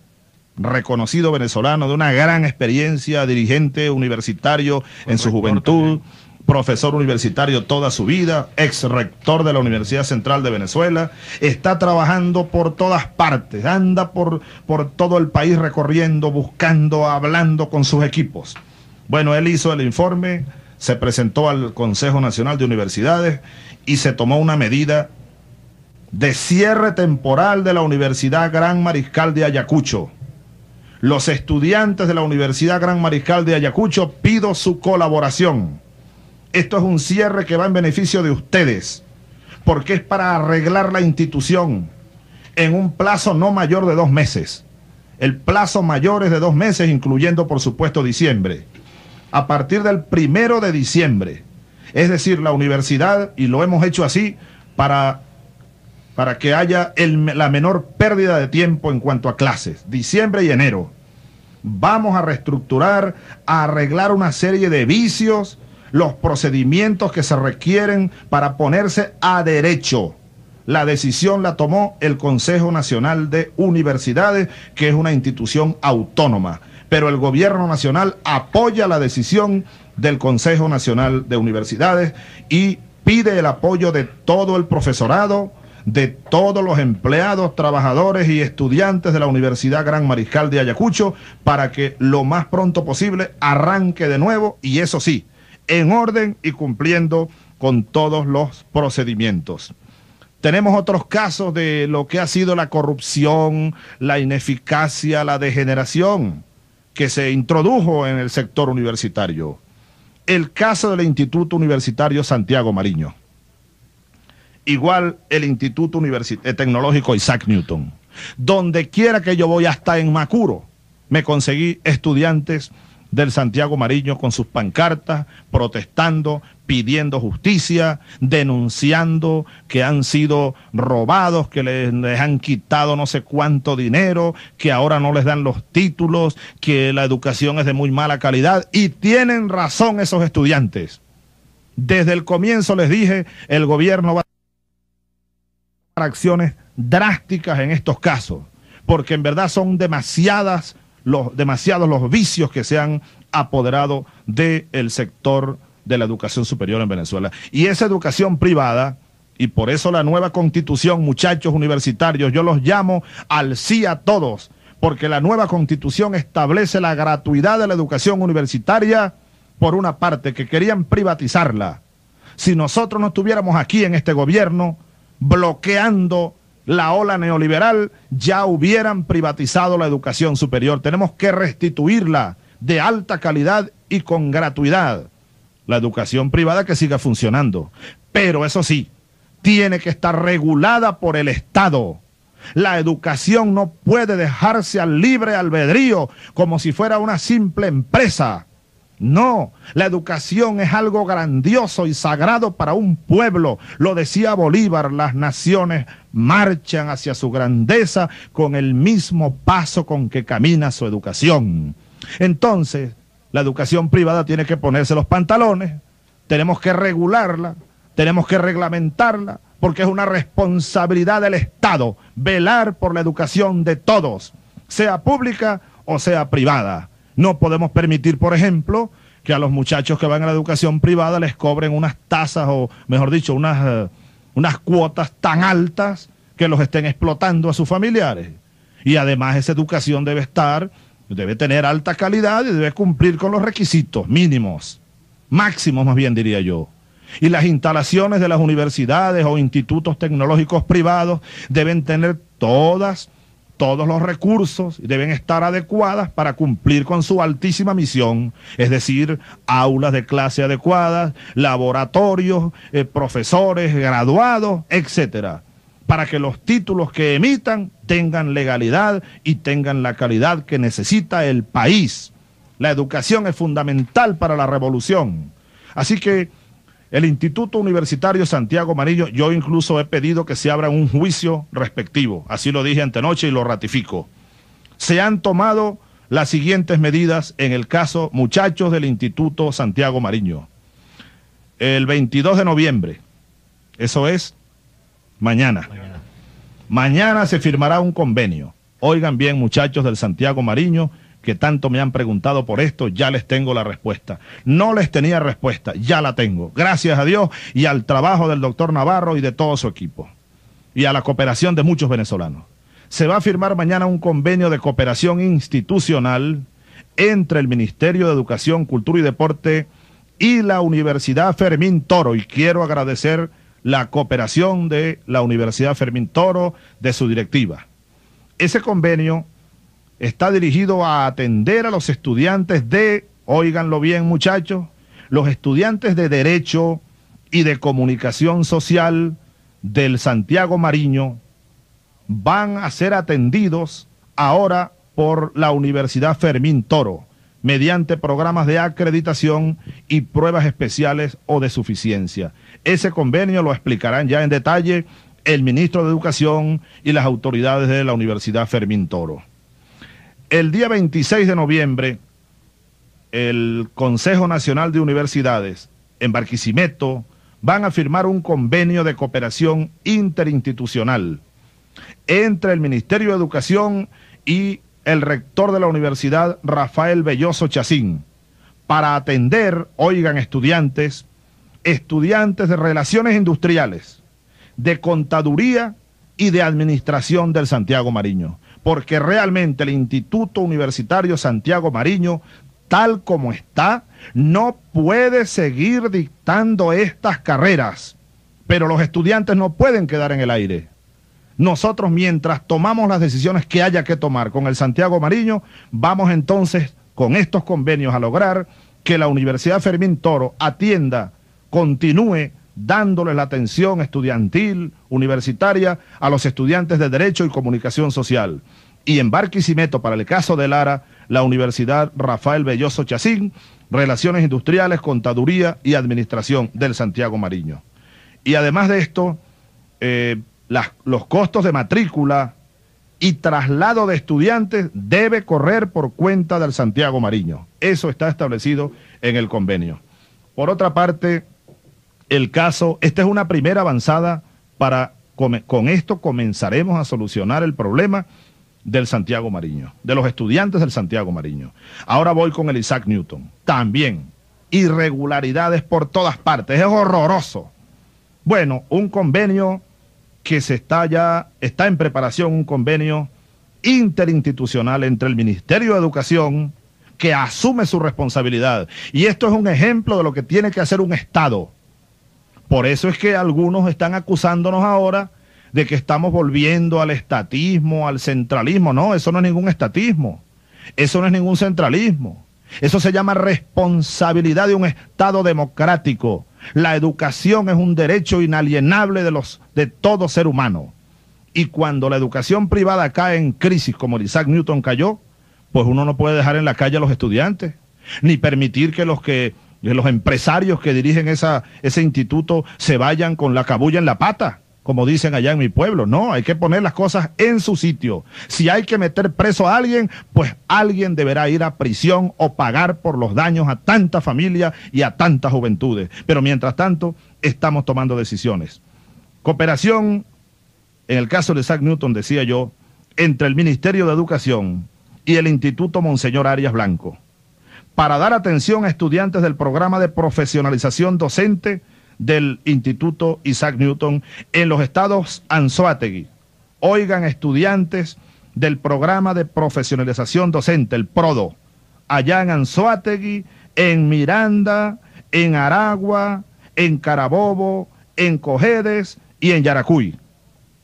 reconocido venezolano de una gran experiencia, dirigente universitario en su juventud, profesor universitario toda su vida, ex rector de la Universidad Central de Venezuela, está trabajando por todas partes, anda por, por todo el país recorriendo, buscando, hablando con sus equipos. Bueno, él hizo el informe, se presentó al Consejo Nacional de Universidades y se tomó una medida de cierre temporal de la Universidad Gran Mariscal de Ayacucho los estudiantes de la Universidad Gran Mariscal de Ayacucho, pido su colaboración. Esto es un cierre que va en beneficio de ustedes, porque es para arreglar la institución en un plazo no mayor de dos meses. El plazo mayor es de dos meses, incluyendo por supuesto diciembre. A partir del primero de diciembre, es decir, la universidad, y lo hemos hecho así para, para que haya la menor pérdida de tiempo en cuanto a clases, diciembre y enero. Vamos a reestructurar, a arreglar una serie de vicios, los procedimientos que se requieren para ponerse a derecho. La decisión la tomó el Consejo Nacional de Universidades, que es una institución autónoma, pero el gobierno nacional apoya la decisión del Consejo Nacional de Universidades y pide el apoyo de todo el profesorado, de todos los empleados, trabajadores y estudiantes de la Universidad Gran Mariscal de Ayacucho para que lo más pronto posible arranque de nuevo y eso sí, en orden y cumpliendo con todos los procedimientos. Tenemos otros casos de lo que ha sido la corrupción, la ineficacia, la degeneración que se introdujo en el sector universitario. El caso del Instituto Universitario Santiago Mariño igual el Instituto eh, Tecnológico Isaac Newton. Donde quiera que yo voy, hasta en Macuro, me conseguí estudiantes del Santiago Mariño con sus pancartas, protestando, pidiendo justicia, denunciando que han sido robados, que les, les, han quitado no sé cuánto dinero, que ahora no les dan los títulos, que la educación es de muy mala calidad. Y tienen razón esos estudiantes. Desde el comienzo les dije, el gobierno va acciones drásticas en estos casos, porque en verdad son demasiadas los, demasiados los vicios que se han apoderado del sector de la educación superior en Venezuela. Y esa educación privada, y por eso la nueva constitución, muchachos universitarios, yo los llamo al sí a todos, porque la nueva constitución establece la gratuidad de la educación universitaria, por una parte, que querían privatizarla. Si nosotros no estuviéramos aquí en este gobierno, bloqueando la ola neoliberal, ya hubieran privatizado la educación superior. Tenemos que restituirla de alta calidad y con gratuidad. La educación privada que siga funcionando. Pero eso sí, tiene que estar regulada por el Estado. La educación no puede dejarse al libre albedrío como si fuera una simple empresa. No, la educación es algo grandioso y sagrado para un pueblo. Lo decía Bolívar, las naciones marchan hacia su grandeza con el mismo paso con que camina su educación. Entonces, la educación privada tiene que ponerse los pantalones, tenemos que regularla, tenemos que reglamentarla, porque es una responsabilidad del Estado velar por la educación de todos, sea pública o sea privada. No podemos permitir, por ejemplo, que a los muchachos que van a la educación privada les cobren unas tasas o, mejor dicho, unas, eh, unas cuotas tan altas que los estén explotando a sus familiares. Y además esa educación debe estar, debe tener alta calidad y debe cumplir con los requisitos mínimos, máximos más bien diría yo. Y las instalaciones de las universidades o institutos tecnológicos privados deben tener todas todos los recursos deben estar adecuadas para cumplir con su altísima misión, es decir, aulas de clase adecuadas, laboratorios, eh, profesores graduados, etcétera, para que los títulos que emitan tengan legalidad y tengan la calidad que necesita el país. La educación es fundamental para la revolución. Así que el Instituto Universitario Santiago Marillo, yo incluso he pedido que se abra un juicio respectivo. Así lo dije antenoche y lo ratifico. Se han tomado las siguientes medidas en el caso muchachos del Instituto Santiago Mariño. El 22 de noviembre, eso es mañana. Mañana, mañana se firmará un convenio. Oigan bien muchachos del Santiago Mariño, que tanto me han preguntado por esto, ya les tengo la respuesta. No les tenía respuesta, ya la tengo. Gracias a Dios y al trabajo del doctor Navarro y de todo su equipo. Y a la cooperación de muchos venezolanos. Se va a firmar mañana un convenio de cooperación institucional entre el Ministerio de Educación, Cultura y Deporte y la Universidad Fermín Toro. Y quiero agradecer la cooperación de la Universidad Fermín Toro, de su directiva. Ese convenio está dirigido a atender a los estudiantes de, óiganlo bien muchachos, los estudiantes de Derecho y de Comunicación Social del Santiago Mariño van a ser atendidos ahora por la Universidad Fermín Toro mediante programas de acreditación y pruebas especiales o de suficiencia. Ese convenio lo explicarán ya en detalle el ministro de Educación y las autoridades de la Universidad Fermín Toro. El día 26 de noviembre, el Consejo Nacional de Universidades en Barquisimeto van a firmar un convenio de cooperación interinstitucional entre el Ministerio de Educación y el rector de la universidad, Rafael Belloso Chacín, para atender, oigan estudiantes, estudiantes de relaciones industriales, de contaduría y de administración del Santiago Mariño porque realmente el Instituto Universitario Santiago Mariño, tal como está, no puede seguir dictando estas carreras. Pero los estudiantes no pueden quedar en el aire. Nosotros mientras tomamos las decisiones que haya que tomar con el Santiago Mariño, vamos entonces con estos convenios a lograr que la Universidad Fermín Toro atienda, continúe dándole la atención estudiantil, universitaria, a los estudiantes de Derecho y Comunicación Social. Y en Barquisimeto, para el caso de Lara, la Universidad Rafael Belloso Chacín, Relaciones Industriales, Contaduría y Administración del Santiago Mariño. Y además de esto, eh, los costos de matrícula y traslado de estudiantes debe correr por cuenta del Santiago Mariño. Eso está establecido en el convenio. Por otra parte, el caso, esta es una primera avanzada para, con, esto comenzaremos a solucionar el problema del Santiago Mariño, de los estudiantes del Santiago Mariño. Ahora voy con el Isaac Newton. También irregularidades por todas partes, es horroroso. Bueno, un convenio que se está ya, está en preparación, un convenio interinstitucional entre el Ministerio de Educación, que asume su responsabilidad. Y esto es un ejemplo de lo que tiene que hacer un Estado. Por eso es que algunos están acusándonos ahora de que estamos volviendo al estatismo, al centralismo. No, eso no es ningún estatismo. Eso no es ningún centralismo. Eso se llama responsabilidad de un Estado democrático. La educación es un derecho inalienable de, los, de todo ser humano. Y cuando la educación privada cae en crisis, como Isaac Newton cayó, pues uno no puede dejar en la calle a los estudiantes, ni permitir que los que los empresarios que dirigen ese instituto se vayan con la cabulla en la pata, como dicen allá en mi pueblo. No, hay que poner las cosas en su sitio. Si hay que meter preso a alguien, pues alguien deberá ir a prisión o pagar por los daños a tanta familia y a tantas juventudes. Pero mientras tanto, estamos tomando decisiones. Cooperación, en el caso de Isaac Newton, decía yo, entre el Ministerio de Educación y el Instituto Monseñor Arias Blanco para dar atención a estudiantes del programa de profesionalización docente del Instituto Isaac Newton en los estados Anzoátegui, Oigan, estudiantes del programa de profesionalización docente, el PRODO, allá en Anzoátegui, en Miranda, en Aragua, en Carabobo, en Cojedes y en Yaracuy.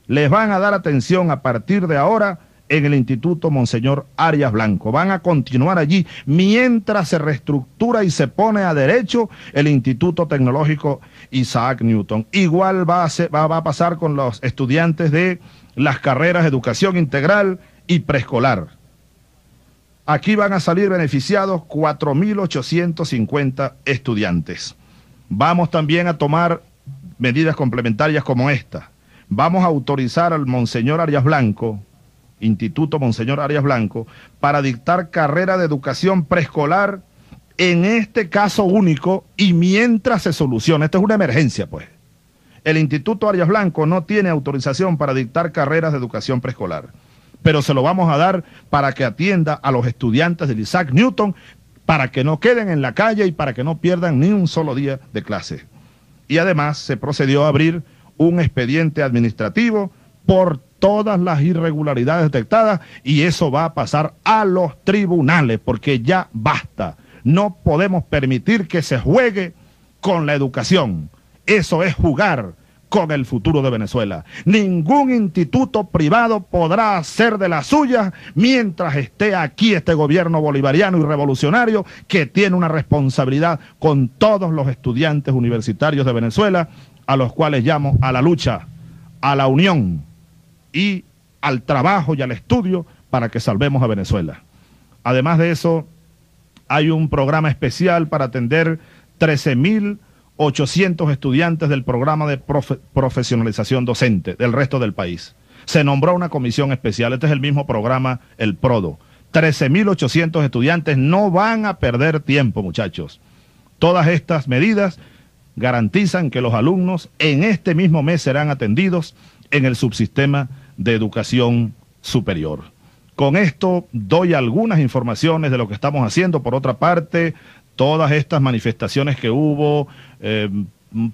Les van a dar atención a partir de ahora en el Instituto Monseñor Arias Blanco. Van a continuar allí mientras se reestructura y se pone a derecho el Instituto Tecnológico Isaac Newton. Igual va a, pasar con los estudiantes de las carreras de educación integral y preescolar. Aquí van a salir beneficiados 4.850 estudiantes. Vamos también a tomar medidas complementarias como esta. Vamos a autorizar al Monseñor Arias Blanco, Instituto Monseñor Arias Blanco, para dictar carrera de educación preescolar en este caso único y mientras se soluciona. Esto es una emergencia, pues. El Instituto Arias Blanco no tiene autorización para dictar carreras de educación preescolar pero se lo vamos a dar para que atienda a los estudiantes del Isaac Newton, para que no queden en la calle y para que no pierdan ni un solo día de clase. Y además se procedió a abrir un expediente administrativo por todas las irregularidades detectadas y eso va a pasar a los tribunales porque ya basta. No podemos permitir que se juegue con la educación. Eso es jugar con el futuro de Venezuela. Ningún instituto privado podrá hacer de la suya mientras esté aquí este gobierno bolivariano y revolucionario que tiene una responsabilidad con todos los estudiantes universitarios de Venezuela, a los cuales llamo a la lucha, a la unión y al trabajo y al estudio para que salvemos a Venezuela. Además de eso, hay un programa especial para atender 13 mil 800 estudiantes del programa de profesionalización docente del resto del país. Se nombró una comisión especial, este es el mismo programa, el PRODO. 13.800 estudiantes no van a perder tiempo, muchachos. Todas estas medidas garantizan que los alumnos en este mismo mes serán atendidos en el subsistema de educación superior. Con esto doy algunas informaciones de lo que estamos haciendo. Por otra parte, todas estas manifestaciones que hubo, eh,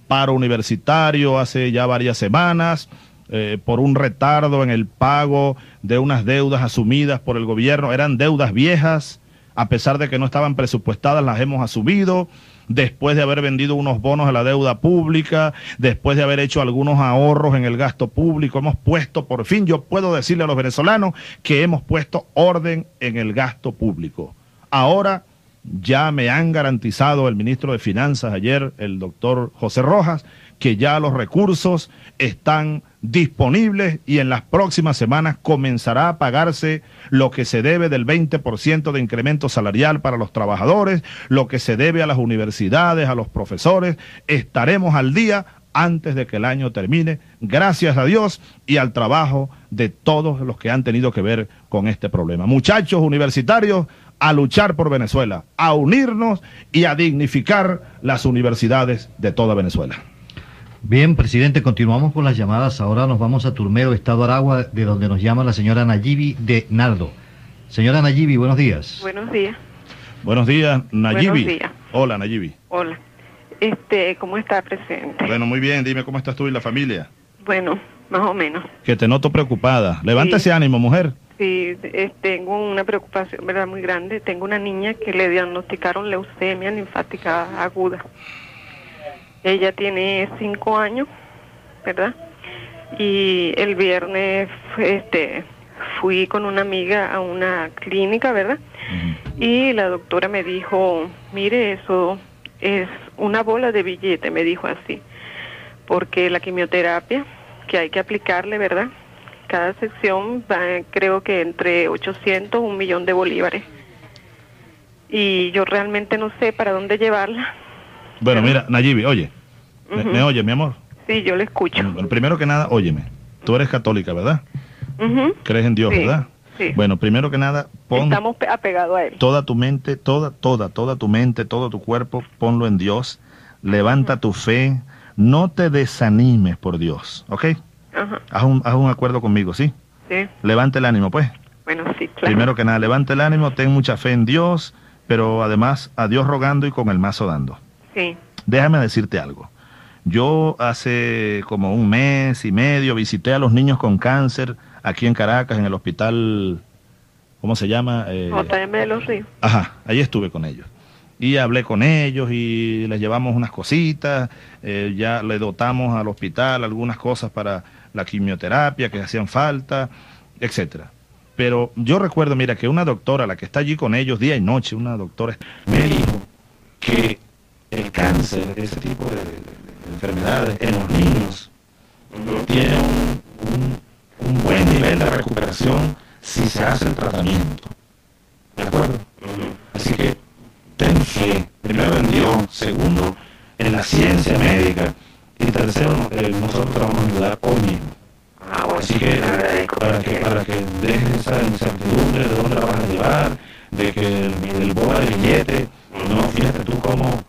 paro universitario hace ya varias semanas, eh, por un retardo en el pago de unas deudas asumidas por el gobierno, eran deudas viejas, a pesar de que no estaban presupuestadas, las hemos asumido después de haber vendido unos bonos a la deuda pública, después de haber hecho algunos ahorros en el gasto público, hemos puesto, por fin yo puedo decirle a los venezolanos que hemos puesto orden en el gasto público. Ahora ya me han garantizado el ministro de Finanzas ayer, el doctor José Rojas, que ya los recursos están disponibles y en las próximas semanas comenzará a pagarse lo que se debe del 20% de incremento salarial para los trabajadores, lo que se debe a las universidades, a los profesores. Estaremos al día antes de que el año termine, gracias a Dios y al trabajo de todos los que han tenido que ver con este problema. Muchachos universitarios, a luchar por Venezuela, a unirnos y a dignificar las universidades de toda Venezuela. Bien, presidente, continuamos con las llamadas. Ahora nos vamos a Turmero, Estado Aragua, de donde nos llama la señora Nayibi de Nardo. Señora Nayibi, buenos días. Buenos días. Buenos días, Nayibi. Buenos días. Hola, Nayibi. Hola. Este, ¿cómo está, presidente? Bueno, muy bien. Dime cómo estás tú y la familia. Bueno, más o menos. Que te noto preocupada. Levántese ánimo, mujer. Sí, tengo una preocupación verdad muy grande. Tengo una niña que le diagnosticaron leucemia linfática aguda. Ella tiene cinco años, ¿verdad? Y el viernes este, fui con una amiga a una clínica, ¿verdad? Y la doctora me dijo, mire, eso es una bola de billete, me dijo así, porque la quimioterapia que hay que aplicarle, ¿verdad? cada sección va, creo que entre 800 un millón de bolívares. Y yo realmente no sé para dónde llevarla. Bueno, mira, Nayibi, oye, ¿me, oye, mi amor? Sí, yo le escucho. Bueno, primero que nada, óyeme, tú eres católica, ¿verdad? Crees en Dios, ¿verdad? Sí. Bueno, primero que nada, pon Estamos apegados a Él. Toda tu mente, toda, toda, toda tu mente, todo tu cuerpo, ponlo en Dios. Levanta tu fe. No te desanimes por Dios, ¿ok? Haz un, haz un acuerdo conmigo, ¿sí? Sí. Levante el ánimo, pues. Bueno, sí, claro. Primero que nada, levante el ánimo, ten mucha fe en Dios, pero además a Dios rogando y con el mazo dando. Sí. Déjame decirte algo. Yo hace como un mes y medio visité a los niños con cáncer aquí en Caracas, en el hospital, ¿cómo se llama? Eh, JM de los Ríos. Ajá, ahí estuve con ellos. Y hablé con ellos y les llevamos unas cositas, eh, ya le dotamos al hospital algunas cosas para la quimioterapia que hacían falta, etcétera. Pero yo recuerdo, mira, que una doctora, la que está allí con ellos día y noche, una doctora, me dijo que el cáncer, ese tipo de, enfermedades en los niños, tiene un, buen nivel de recuperación si se hace el tratamiento. ¿De acuerdo? Así que ten fe, primero en Dios, segundo en la ciencia médica y tercero eh, nosotros vamos a ayudar hoy mismo. Así que para que, para que dejes esa incertidumbre de dónde la vas a llevar, de que el, el bola de billete, no, fíjate tú cómo,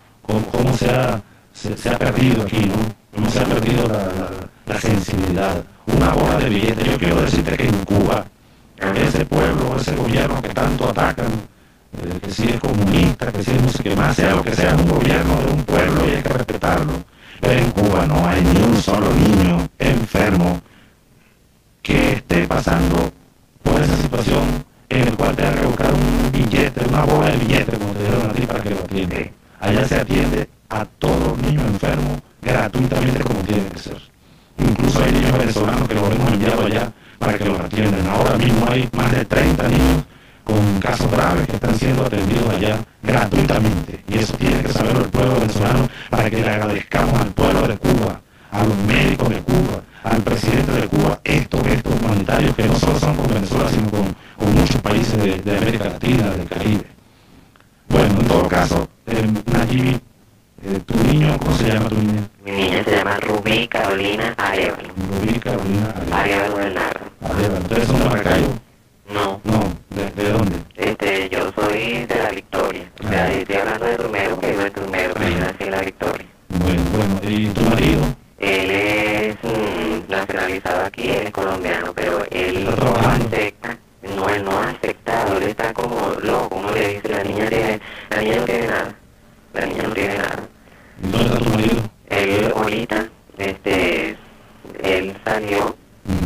cómo, se, ha, perdido aquí, ¿no? Cómo se ha perdido la, sensibilidad. Una bola de billete, yo quiero decirte que en Cuba, ese pueblo, ese gobierno que tanto atacan, eh, que si es comunista, que si es no más, sea lo que sea, un gobierno de un pueblo y hay que respetarlo. Pero en Cuba no hay ni un solo niño enfermo que esté pasando por esa situación en el cual te que buscar un billete, una bola de billete, como te dieron a ti para que lo atiende. Allá se atiende a todos los niños enfermos gratuitamente como tiene que ser. Incluso hay niños venezolanos que los hemos enviado allá para que los atiendan. Ahora mismo hay más de 30 niños con casos graves que están siendo atendidos allá gratuitamente. Y eso tiene que saberlo el pueblo venezolano para que le agradezcamos al pueblo de Cuba, a los médicos de Cuba, al presidente de Cuba estos gestos humanitarios que no solo son con Venezuela, sino con, muchos países de, América Latina, del Caribe. Bueno, en todo caso, eh, eh, ¿tu niño, cómo se llama tu niña? Mi niña se llama Rubí Carolina Arevalo. Rubí Carolina Arevalo. Bernardo. Arevalo. ¿Ustedes son de Maracaibo? No. No, ¿De, dónde? Este, yo soy de la Victoria. O sea, ah. estoy hablando de Trumero, que vivo en Trumero, pero yo nací en la Victoria. Bueno, bueno, ¿y tu marido? Él es mm, nacionalizado aquí, él es colombiano, pero él no acepta, no, él no ha aceptado, él está como loco, uno le dice, la niña, tiene, la niña no tiene nada, la niña no tiene nada. ¿Dónde está tu marido? Él ahorita, este, él salió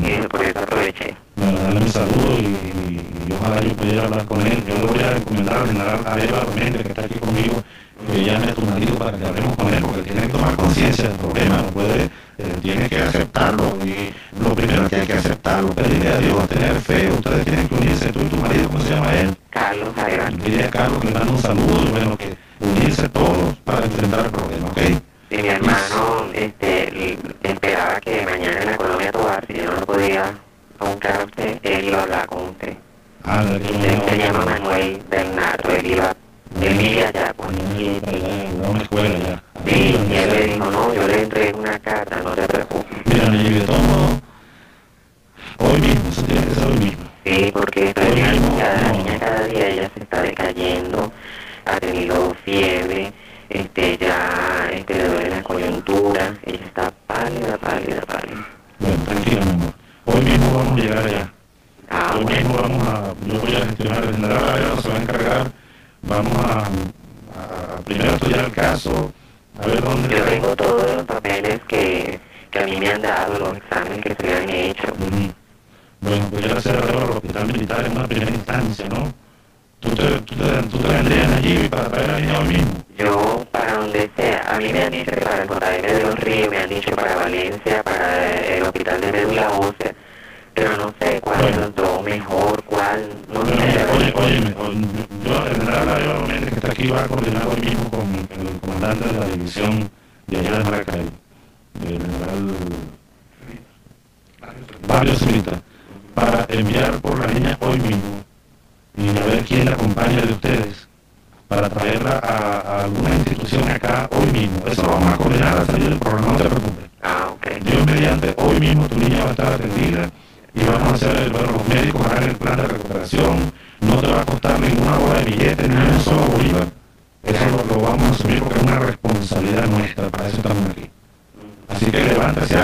y por eso aproveché. Bueno, darle un saludo y, ojalá yo pudiera hablar con él. Yo le voy a recomendar al general Eva Méndez, que está aquí conmigo, que llame a tu marido para que hablemos con él, porque tiene que tomar conciencia del problema, no puede, eh, tiene que aceptarlo. Y lo primero que hay que aceptarlo, pedirle a Dios, tener fe, ustedes tienen que unirse, tú y tu marido, ¿cómo se llama él? Carlos Jairán. Dile a Carlos que le mando un saludo y bueno, que unirse todos para enfrentar el problema, ¿ok? Sí, mi hermano este, esperaba que mañana en la colonia Tobar, si yo no lo podía buscar a usted, él iba a hablar con usted. Ah, usted se llama Manuel Bernardo, él iba Emilia ya, pues. A una escuela ya. Sí, y él le dijo, no, yo le entregué una carta, no te preocupes. Mira, me de todo hoy mismo, eso tiene que ser hoy mismo. Sí, porque niña, cada, niña cada día ella se está decayendo, ha tenido fiebre, este, ya este, le duele la coyuntura, ella está pálida, pálida, pálida. Bueno, tranquila, mi amor. Hoy mismo vamos a llegar allá. Ah, hoy mismo vamos a, yo voy a gestionar, el general se va a encargar vamos a, primero estudiar el caso, a ver dónde... Yo tengo todos los papeles que, que a mí me han dado, los exámenes que se han hecho. Bueno, pues ya se arregló al hospital militar en una primera instancia, ¿no? ¿Tú te, tú te, tú te vendrías allí para traer a niño mismo? Yo, para donde sea. A mí me han dicho que para el JM de los Ríos, me han dicho para Valencia, para el hospital de médula ósea pero no sé cuál es el mejor, cuál, no sé. Oye, oye, yo, el general Méndez que está aquí va a coordinar hoy mismo con el comandante de la división de allá de Maracay, el general Barrio Civita, para enviar por la niña hoy mismo y a ver quién la acompaña de ustedes para traerla a, alguna institución acá hoy mismo. Eso lo vamos a coordinar a salir del programa, no te preocupes. Ah, ok. Dios mediante, hoy mismo tu niña va a estar atendida y vamos a hacer, bueno, los médicos harán el plan de recuperación, no te va a costar ninguna bola de billete, ni un solo bolívar. Eso lo, vamos a asumir porque es una responsabilidad nuestra, para eso estamos aquí. Así que levanta ese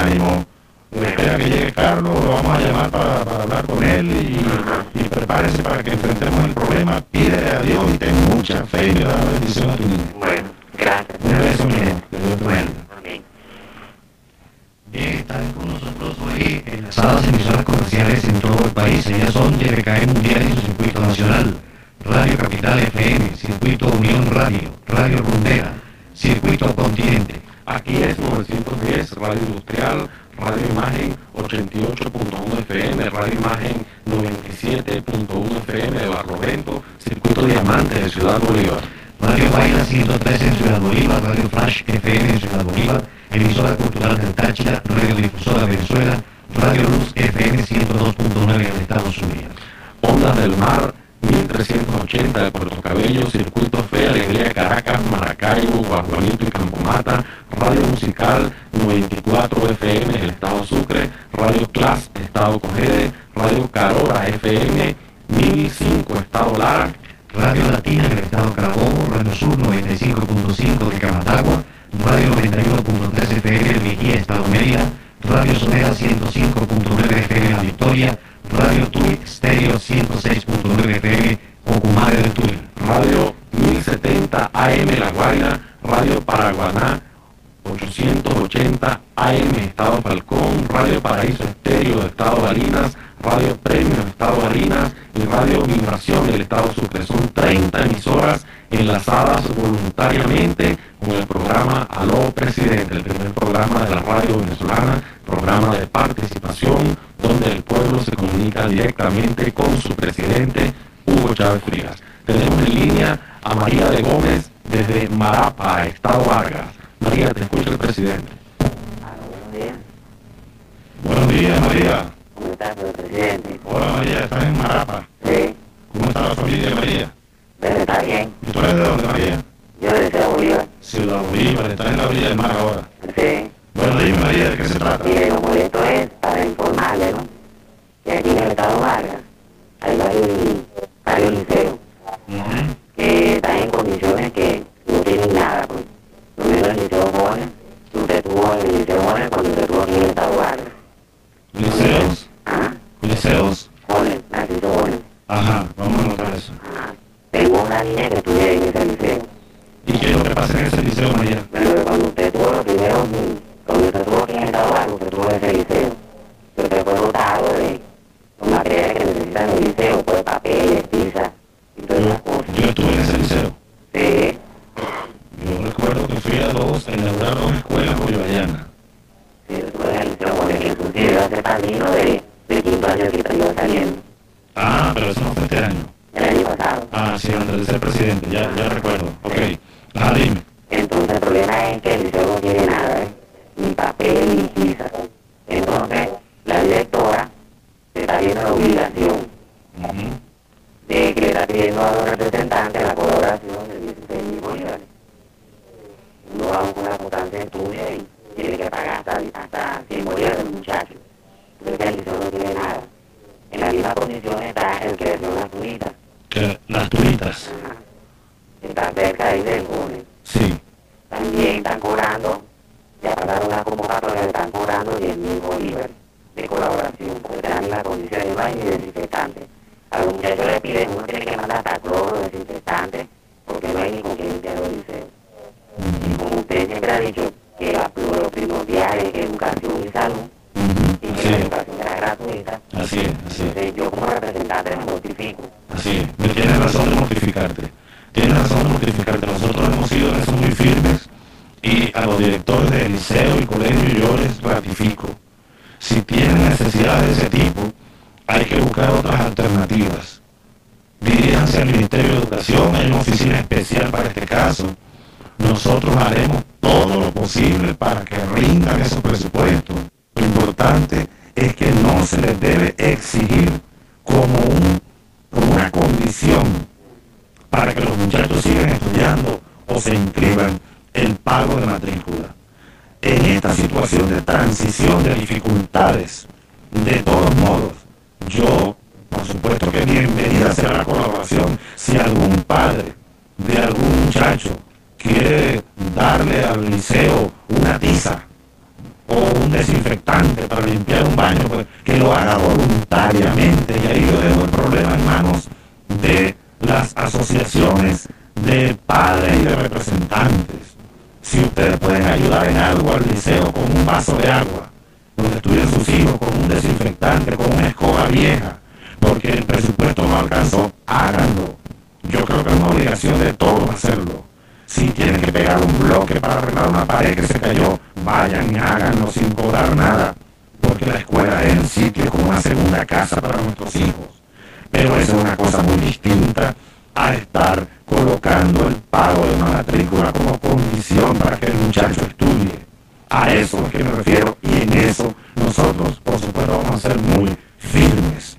ánimo, espera que llegue Carlos, lo vamos a llamar para, hablar con él y, y, prepárese para que enfrentemos el problema, pide a Dios y ten mucha fe y le da la bendición a tu niño. Bueno, gracias. Un beso, mi Dios te bendiga. Bien, están con nosotros hoy en las emisoras comerciales en todo RKE Mundial y su circuito nacional, Radio Capital FM, Circuito Unión Radio, Radio Rundera, Circuito Continente. Aquí es 910, Radio Industrial, Radio Imagen 88.1 FM, Radio Imagen 97.1 FM de Barlovento, Circuito Diamante de Ciudad Bolívar. Radio Baila 103 en Ciudad Bolívar, Radio Flash FM en Ciudad Bolívar, emisora cultural del Táchira, Radio Difusora Venezuela, Radio Luz FM 102.9 en Estados Unidos. Ondas del Mar 1380 de Puerto Cabello, Circuito Fe, Alegría Caracas, Maracaibo, Guajualito y Campomata, Radio Musical 94 FM el Estado Sucre, Radio Class Estado Cogede, Radio Carora FM 1005 Estado Lara, Radio Latina del Estado Carabobo, Radio Sur 95.5 de Camatagua, Radio 91.3 FM Vigía, Estado Mérida, Radio Sonera 105.9 FM La Victoria, Radio Tui Stereo 106.9 FM Ocumare del Tui, Radio 1070 AM La Guaira, Radio Paraguaná 880 AM Estado Falcón, Radio Paraíso Estéreo Estado Barinas, Radio Premio Estado Barinas y Radio Vibración del Estado Sucre. Son 30 emisoras enlazadas voluntariamente con el programa Aló Presidente, el primer programa de la radio venezolana, programa de participación donde el pueblo se comunica directamente con su presidente Hugo Chávez Frías. Tenemos en línea a María de Gómez desde Marapa, Estado Vargas. María, te escucha el presidente. Buenos días, María. ¿Cómo estás, señor presidente? Hola, María, ¿estás en Marapa? Sí. ¿Cómo está la familia, María? Pero está bien. ¿Y tú eres de dónde, María? Yo de Ciudad Bolívar. Ciudad Bolívar, estás en la orilla del mar ahora. Sí. Bueno, dime, María, ¿de qué se trata? Mire, lo molesto es para informarle, ¿no? Que aquí en el estado Vargas hay varios, varios liceos que están en condiciones que no tienen nada, pues. Primero el liceo Bones, usted tuvo el liceo Bones cuando usted tuvo aquí en el estado Vargas. ¿Liceos? ¿Liceos? Bones, Narciso Bones. Ajá, vamos a anotar eso. Tengo una niña que estudia en ese liceo. ¿Y qué es lo que pasa en ese liceo, María? Pero que cuando usted tuvo los primeros, cuando usted tuvo el estado Vargas, usted tuvo ese liceo. que Usted fue dotado de los materiales que necesitan el liceo, pues papeles, tiza y todas esas cosas. Yo estuve en ese liceo. Sí. Yo recuerdo que fui a dos, a inaugurar dos escuelas bolivarianas. Sí, yo estuve en el liceo, porque inclusive yo hace padrino de, del quinto año que iba saliendo, Ah, pero eso no fue este año. el año pasado. Ah, sí, antes de ser presidente, ya, ya recuerdo. Ok. Ajá, dime. Entonces el problema es que el liceo no tiene nada, ¿eh? ni papel ni tiza. Entonces la directora se está viendo la obligación de que le está pidiendo a los representantes la colaboración de 16 mil bolívares. No vamos con la constancia de estudio y tiene que pagar hasta, hasta 100 bolívares el muchacho. Entonces el liceo no tiene nada. En la misma condición está el que son las turitas. Que las turitas. Está cerca ahí del Gómez. Sí. También están cobrando, ya pagaron la convocatoria, están cobrando 10 mil bolívares de colaboración, porque dan las condiciones de baño y desinfectante. A los muchachos les piden, uno tiene que mandar hasta cloro, desinfectante, porque no hay ni con quién limpiar los liceos. Y como usted siempre ha dicho, que la, lo primordial es educación y salud, y que la educación gratuita, Así es, así es. yo como representante me notifico. Así es. Tienes razón de mortificarte. Tienes razón de mortificarte. Nosotros hemos sido en eso muy firmes y a los directores del liceo y colegio yo les ratifico. Si tienen necesidades de ese tipo, hay que buscar otras alternativas. Diríjanse al Ministerio de Educación, hay una oficina especial para este caso. Nosotros haremos todo lo posible para que rindan esos presupuestos. Lo importante es que no se les debe exigir como, un, como una condición para que los muchachos sigan estudiando o se inscriban el pago de matrícula. En esta situación de transición de dificultades, de todos modos, yo, por supuesto que bienvenida será la colaboración. Si algún padre de algún muchacho quiere darle al liceo una tiza o un desinfectante para limpiar un baño, pues que lo haga voluntariamente. Y ahí yo dejo el problema en manos de las asociaciones de padres y de representantes. Si ustedes pueden ayudar en algo al liceo con un vaso de agua, donde estudien sus hijos, con un desinfectante, con una escoba vieja, porque el presupuesto no alcanzó, háganlo. Yo creo que es una obligación de todos hacerlo. Si tienen que pegar un bloque para arreglar una pared que se cayó, vayan háganlo sin cobrar nada. Porque la escuela es el sitio como una segunda casa para nuestros hijos. Pero eso es una cosa muy distinta a estar colocando el pago de una matrícula como condición para que el muchacho estudie. A eso es que me refiero y en eso nosotros, por supuesto, vamos a ser muy firmes.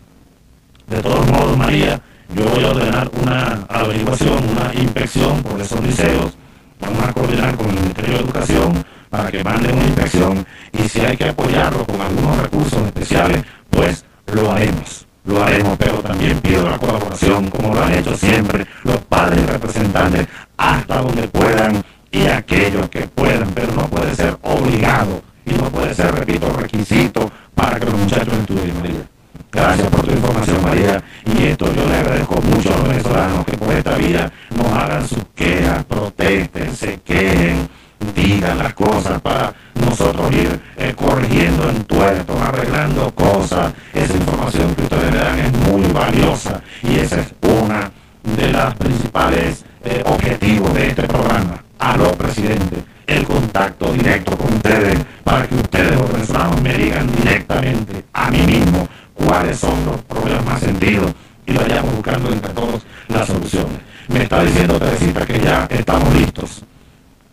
De todos modos, María, yo voy a ordenar una averiguación, una inspección por esos liceos. Vamos a coordinar con el Ministerio de Educación para que manden una inspección y si hay que apoyarlo con algunos recursos especiales, pues lo haremos. Lo haremos, pero también pido la colaboración, como lo han hecho siempre los padres representantes, hasta donde puedan y aquellos que puedan, pero no puede ser obligado y no puede ser, repito, requisito para que los muchachos estudien. Gracias por tu información, María. Y esto yo le agradezco mucho a los venezolanos que por esta vía nos hagan sus quejas, protesten, se quejen, digan las cosas para nosotros ir eh, corrigiendo en tuertos, arreglando cosas. Esa información que ustedes me dan es muy valiosa y esa es una de las principales eh, objetivos de este programa. Aló, presidente, el contacto directo con ustedes para que ustedes, los venezolanos, me digan directamente a mí mismo cuáles son los problemas más sentidos y vayamos buscando entre todos las soluciones. Me está diciendo Teresita que ya estamos listos.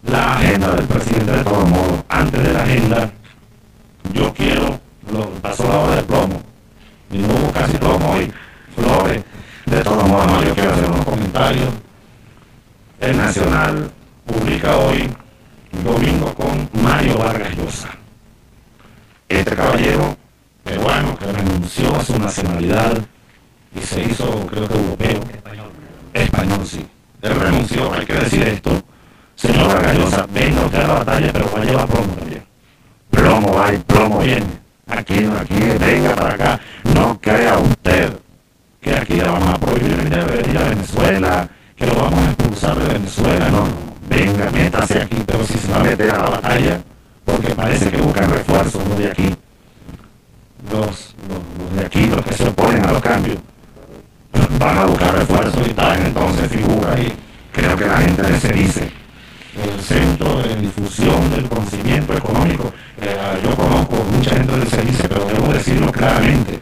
La agenda del presidente de todos modos, antes de la agenda, yo quiero, lo, pasó la hora del plomo, y no hubo casi plomo hoy, flores, de todos modos, yo quiero hacer unos comentarios. El Nacional publica hoy, domingo, con Mario Vargas Llosa. Este caballero peruano que renunció a su nacionalidad y se hizo, creo que europeo. Español. Español, sí. Él renunció, hay que decir esto. Señor Vargallosa, venga usted a la batalla, pero va a llevar plomo también. Plomo va y plomo viene. Aquí, aquí, venga para acá. No crea usted que aquí le vamos a prohibir venir a Venezuela, que lo vamos a expulsar de Venezuela. No, no. Venga, métase aquí, pero si se va a meter a la batalla, porque parece que buscan refuerzos de aquí los, los, de aquí, los que se oponen a los cambios, van a buscar refuerzos y tal, entonces figura y creo que la gente de dice el centro de difusión del conocimiento económico, eh, yo conozco mucha gente del CEDICE, pero debo decirlo claramente,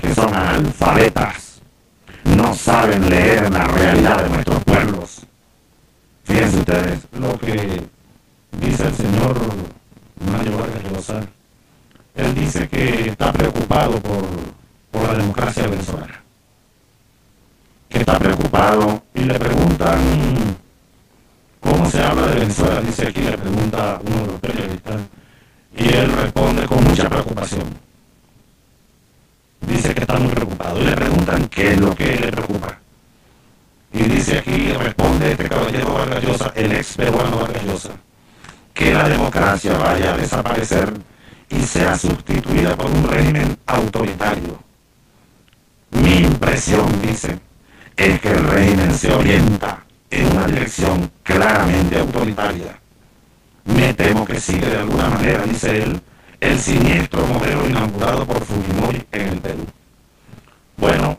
que son analfabetas, no saben leer la realidad de nuestros pueblos. Fíjense ustedes lo que dice el señor Mario Vargas Llosa. Él dice que está preocupado por, por la democracia venezolana. Que está preocupado y le preguntan cómo se habla de Venezuela. Dice aquí, le pregunta uno de los periodistas. Y él responde con mucha preocupación. Dice que está muy preocupado. Y le preguntan qué es lo que le preocupa. Y dice aquí, responde este caballero Vargas Llosa, el ex peruano Vargas Llosa, que la democracia vaya a desaparecer y sea sustituida por un régimen autoritario. Mi impresión, dice, es que el régimen se orienta en una dirección claramente autoritaria. Me temo que sigue de alguna manera, dice él, el siniestro modelo inaugurado por Fujimori en el Perú. Bueno,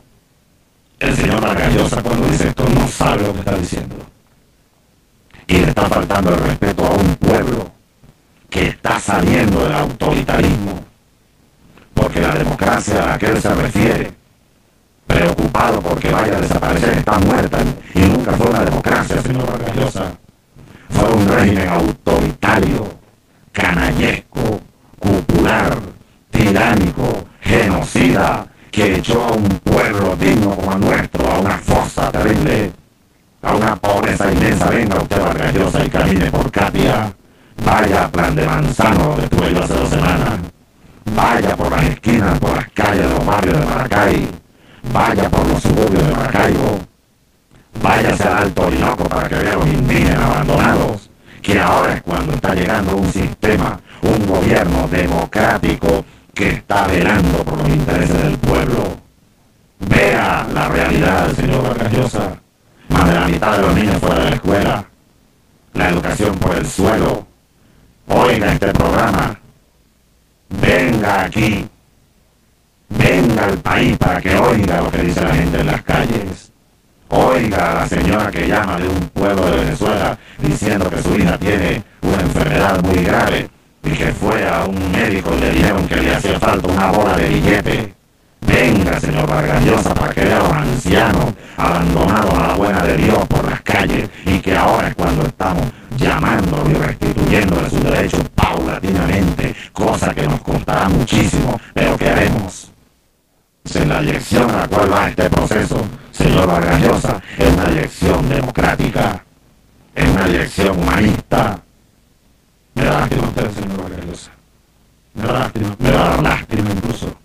el señor Vargas Llosa cuando dice esto no sabe lo que está diciendo. Y le está faltando el respeto a un pueblo que está saliendo del autoritarismo. Porque la democracia a la que él se refiere, preocupado porque vaya a desaparecer, está muerta y nunca fue una democracia, señor Vargas Llosa. Fue un régimen autoritario, canallesco, cupular, tiránico, genocida, que echó a un pueblo digno como el nuestro a una fosa terrible, a una pobreza inmensa. Venga usted, Vargas Llosa, y camine por Katia. Vaya a plan de manzano donde estuve yo hace dos semanas. Vaya por las esquinas, por las calles de los barrios de Maracay. Vaya por los suburbios de Maracaibo. Váyase al Alto Orinoco para que vea los indígenas abandonados. Que ahora es cuando está llegando un sistema, un gobierno democrático que está velando por los intereses del pueblo. Vea la realidad, señor Vargas. Más de la mitad de los niños fuera de la escuela. La educación por el suelo. Oiga este programa. Venga aquí. Venga al país para que oiga lo que dice la gente en las calles. Oiga a la señora que llama de un pueblo de Venezuela diciendo que su hija tiene una enfermedad muy grave y que fue a un médico y le dijeron que le hacía falta una bola de billete. Venga, señor Vargas Llosa, para que vea a los ancianos abandonados a la buena de Dios por las calles y que ahora es cuando estamos llamando y restituyéndole sus derechos paulatinamente, cosa que nos costará muchísimo, pero que haremos. En la dirección a este proceso, señor Vargas Llosa, es una dirección democrática, es una dirección humanista. Lástima usted, señor Vargas. Me da lástima, me da lástima incluso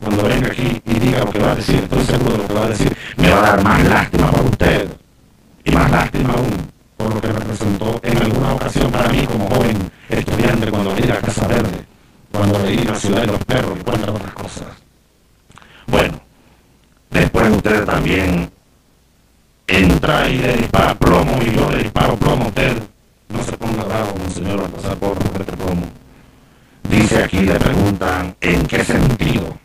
cuando venga aquí y diga lo que va a decir, estoy seguro de lo que va a decir, me va a dar más lástima por usted y más lástima aún por lo que representó en alguna ocasión para mí como joven estudiante cuando leí la Casa Verde, cuando leí La Ciudad de los Perros y cuantas otras cosas. Bueno, después usted también entra y le dispara plomo y yo le disparo plomo a usted. No se ponga bravo, monseñor, al pasar por este plomo. Dice aquí, le preguntan, ¿en qué sentido?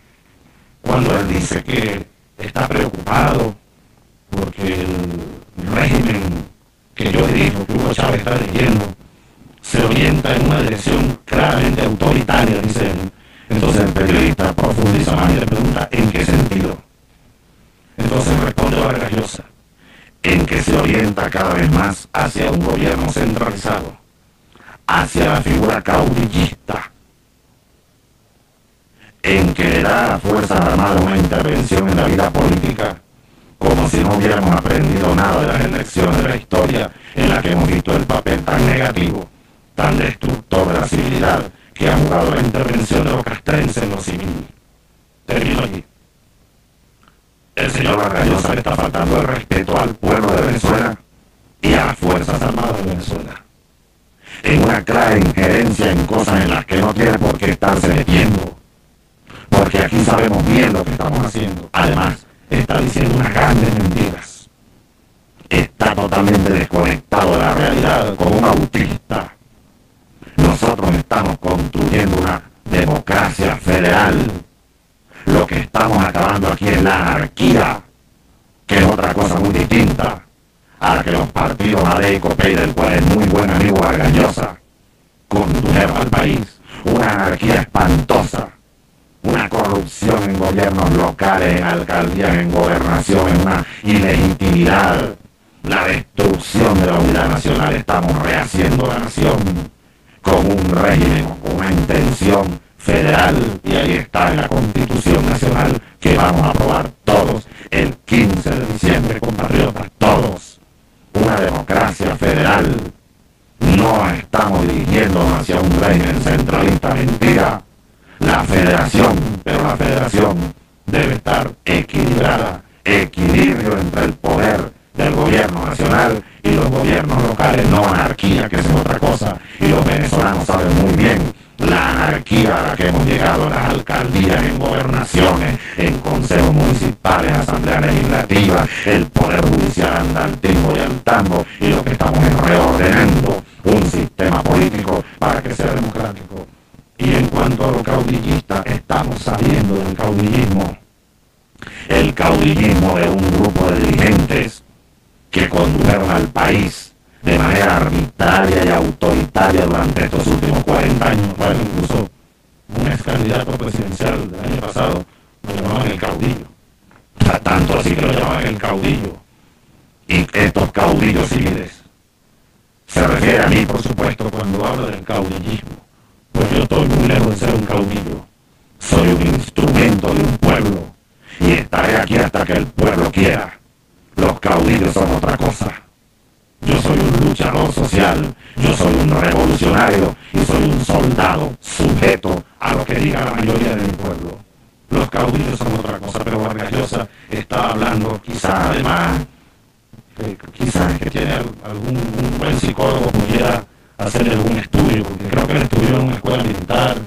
cuando él dice que está preocupado porque el régimen que yo dirijo, que Hugo Chávez está dirigiendo, se orienta en una dirección claramente autoritaria, dice él. Entonces el periodista profundiza más y le pregunta, ¿en qué sentido? Entonces responde Vargas Llosa, en que se orienta cada vez más hacia un gobierno centralizado, hacia la figura caudillista, en que da a Fuerzas Armadas una intervención en la vida política, como si no hubiéramos aprendido nada de las elecciones de la historia en la que hemos visto el papel tan negativo, tan destructor de la civilidad que ha jugado la intervención de los castrenses en lo civil. Termino. El señor Vargas Llosa le está faltando el respeto al pueblo de Venezuela y a las Fuerzas Armadas de Venezuela. En una clara injerencia en cosas en las que no tiene por qué estarse metiendo porque aquí sabemos bien lo que estamos haciendo. Además, está diciendo unas grandes mentiras. Está totalmente desconectado de la realidad, como un autista. Nosotros estamos construyendo una democracia federal. Lo que estamos acabando aquí es la anarquía, que es otra cosa muy distinta a la que los partidos AD y COPEI, del cual es muy buen amigo Argañosa, condujeron al país. Una anarquía espantosa una corrupción en gobiernos locales, en alcaldías, en gobernación, en una ilegitimidad, la destrucción de la unidad nacional. Estamos rehaciendo la nación con un régimen, con una intención federal y ahí está la Constitución Nacional que vamos a aprobar todos el 15 de diciembre, compatriotas, todos. Una democracia federal. No estamos dirigiéndonos hacia un régimen centralista, mentira la federación, pero la federación debe estar equilibrada, equilibrio entre el poder del gobierno nacional y los gobiernos locales, no anarquía, que es otra cosa, y los venezolanos saben muy bien la anarquía a la que hemos llegado en las alcaldías, en gobernaciones, en consejos municipales, asambleas legislativas, el poder judicial anda al y al y lo que estamos es reordenando un sistema político para que sea democrático. Y en cuanto a lo caudillista, estamos saliendo del caudillismo. El caudillismo de un grupo de dirigentes que condujeron al país de manera arbitraria y autoritaria durante estos últimos 40 años. Bueno, incluso un ex candidato presidencial del año pasado lo llamaban el caudillo. tanto así que lo llamaban el caudillo. Y estos caudillos civiles se refiere a mí, por supuesto, cuando hablo del caudillismo pues yo estoy muy lejos de ser un caudillo. Soy un instrumento de un pueblo y estaré aquí hasta que el pueblo quiera. Los caudillos son otra cosa. Yo soy un luchador social, yo soy un revolucionario y soy un soldado sujeto a lo que diga la mayoría de mi pueblo. Los caudillos son otra cosa, pero Vargas Llosa está hablando quizá además, que quizás que tiene algún un buen psicólogo pudiera hacer algún estudio, porque creo que él estudió en una escuela militar,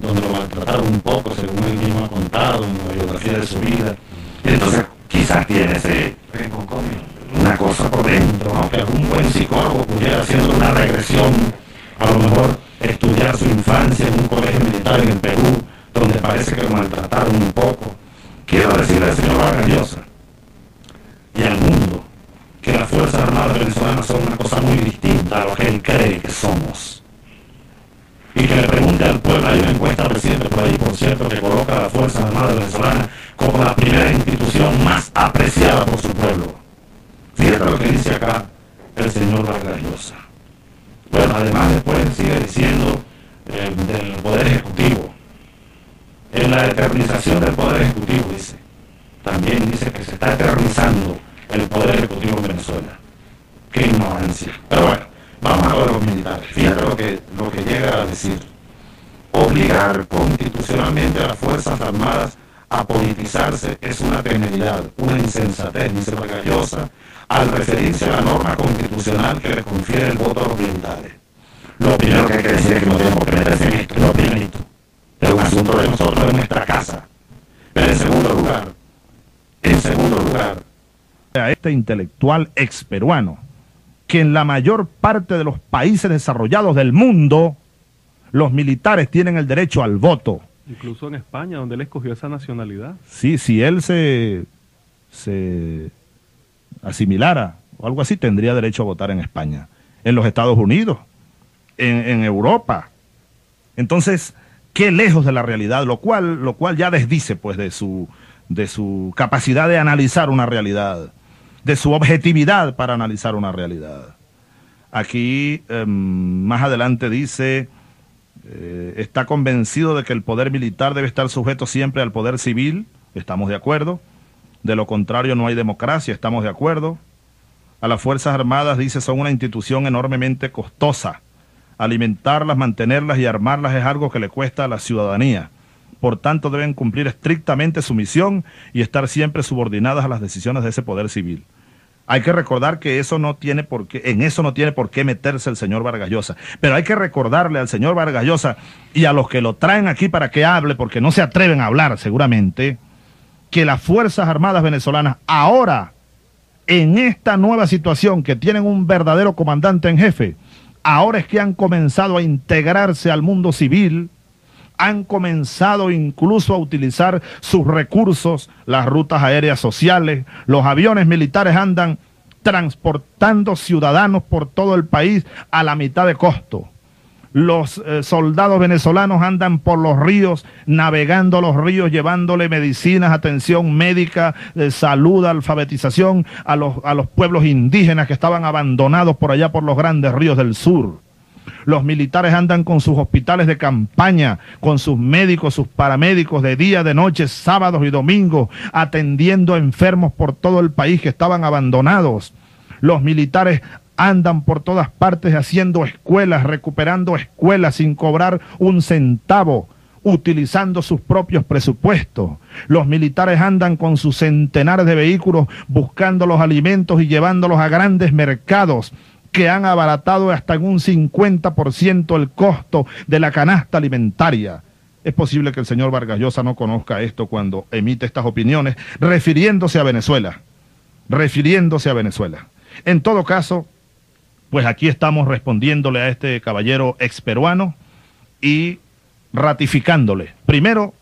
donde lo maltrataron un poco, según él mismo ha contado, en la biografía de su vida. Y entonces Quizás tiene una cosa por dentro, aunque algún buen psicólogo pudiera haciendo una regresión, a lo mejor estudiar su infancia en un colegio militar en el Perú, donde parece que lo maltrataron un poco. Quiero decirle al señor Vargas y al mundo que las Fuerzas Armadas venezolanas son una cosa muy distinta a lo que él cree que somos y que le pregunte al pueblo. Hay una encuesta reciente por ahí, por cierto, que coloca a las Fuerzas Armadas Venezolanas como la primera institución más apreciada por su pueblo. Fíjate lo que dice acá el señor Vargas Llosa. Bueno, además después sigue diciendo eh, del Poder Ejecutivo. En la eternización del Poder Ejecutivo, dice. También dice que se está eternizando el Poder Ejecutivo en Venezuela. Qué ignorancia. Pero bueno vamos a los militares. Fíjate lo que, lo que llega a decir. Obligar constitucionalmente a las Fuerzas Armadas a politizarse es una temeridad, una insensatez, dice Vargallosa, al referirse a la norma constitucional que le confiere el voto a los militares. Lo primero que hay que decir es que no tenemos que meterse en esto, lo primerito. Es un asunto de nosotros, de nuestra casa. Pero en segundo lugar, en segundo lugar, a este intelectual experuano, que en la mayor parte de los países desarrollados del mundo, los militares tienen el derecho al voto. Incluso en España, donde él escogió esa nacionalidad. Sí, si él se, se asimilara o algo así, tendría derecho a votar en España, en los Estados Unidos, en, en Europa. Entonces, qué lejos de la realidad, lo cual, lo cual ya desdice pues de su, de su capacidad de analizar una realidad, de su objetividad para analizar una realidad. Aquí em, más adelante dice, eh, está convencido de que el poder militar debe estar sujeto siempre al poder civil, estamos de acuerdo, de lo contrario no hay democracia, estamos de acuerdo. A las Fuerzas Armadas dice son una institución enormemente costosa. Alimentarlas, mantenerlas y armarlas es algo que le cuesta a la ciudadanía. Por tanto, deben cumplir estrictamente su misión y estar siempre subordinadas a las decisiones de ese poder civil. Hay que recordar que eso no tiene por qué, en eso no tiene por qué meterse el señor Vargallosa. Pero hay que recordarle al señor Vargallosa y a los que lo traen aquí para que hable, porque no se atreven a hablar seguramente, que las Fuerzas Armadas venezolanas ahora, en esta nueva situación que tienen un verdadero comandante en jefe, ahora es que han comenzado a integrarse al mundo civil, han comenzado incluso a utilizar sus recursos, las rutas aéreas sociales, los aviones militares andan transportando ciudadanos por todo el país a la mitad de costo. Los eh, soldados venezolanos andan por los ríos, navegando los ríos, llevándole medicinas, atención médica, eh, salud, alfabetización a los, a los pueblos indígenas que estaban abandonados por allá por los grandes ríos del sur. Los militares andan con sus hospitales de campaña, con sus médicos, sus paramédicos de día, de noche, sábados y domingos, atendiendo enfermos por todo el país que estaban abandonados. Los militares andan por todas partes haciendo escuelas, recuperando escuelas sin cobrar un centavo utilizando sus propios presupuestos. Los militares andan con sus centenares de vehículos buscando los alimentos y llevándolos a grandes mercados que han abaratado hasta en un 50% el costo de la canasta alimentaria. Es posible que el señor Vargas Llosa no conozca esto cuando emite estas opiniones, refiriéndose a Venezuela, refiriéndose a Venezuela. En todo caso, pues aquí estamos respondiéndole a este caballero experuano y ratificándole, primero,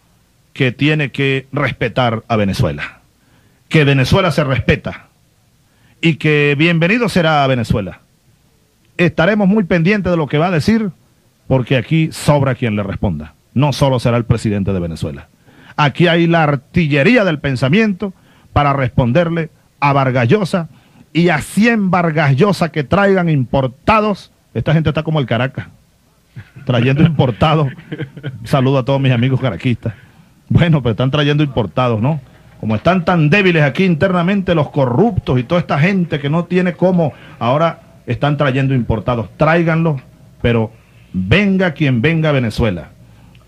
que tiene que respetar a Venezuela, que Venezuela se respeta y que bienvenido será a Venezuela estaremos muy pendientes de lo que va a decir, porque aquí sobra quien le responda. No solo será el presidente de Venezuela. Aquí hay la artillería del pensamiento para responderle a Vargallosa y a 100 Vargallosa que traigan importados. Esta gente está como el Caracas, trayendo <laughs> importados. saludo a todos mis amigos caraquistas. Bueno, pero están trayendo importados, ¿no? Como están tan débiles aquí internamente los corruptos y toda esta gente que no tiene cómo ahora están trayendo importados, tráiganlos, pero venga quien venga a Venezuela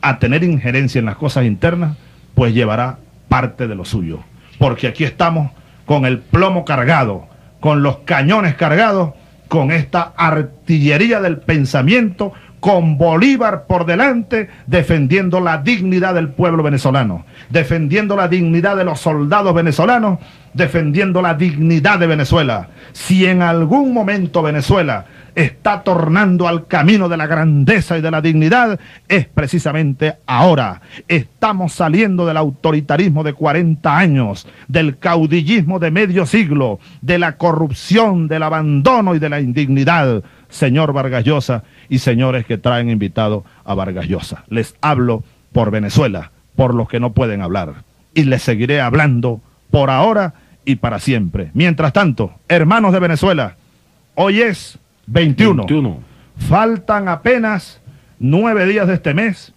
a tener injerencia en las cosas internas, pues llevará parte de lo suyo. Porque aquí estamos con el plomo cargado, con los cañones cargados, con esta artillería del pensamiento, con Bolívar por delante, defendiendo la dignidad del pueblo venezolano, defendiendo la dignidad de los soldados venezolanos, defendiendo la dignidad de Venezuela. Si en algún momento Venezuela está tornando al camino de la grandeza y de la dignidad, es precisamente ahora. Estamos saliendo del autoritarismo de 40 años, del caudillismo de medio siglo, de la corrupción, del abandono y de la indignidad. Señor Vargas Llosa y señores que traen invitado a Vargas Llosa. Les hablo por Venezuela por los que no pueden hablar. Y les seguiré hablando por ahora y para siempre. Mientras tanto, hermanos de Venezuela, hoy es 21. 21. Faltan apenas nueve días de este mes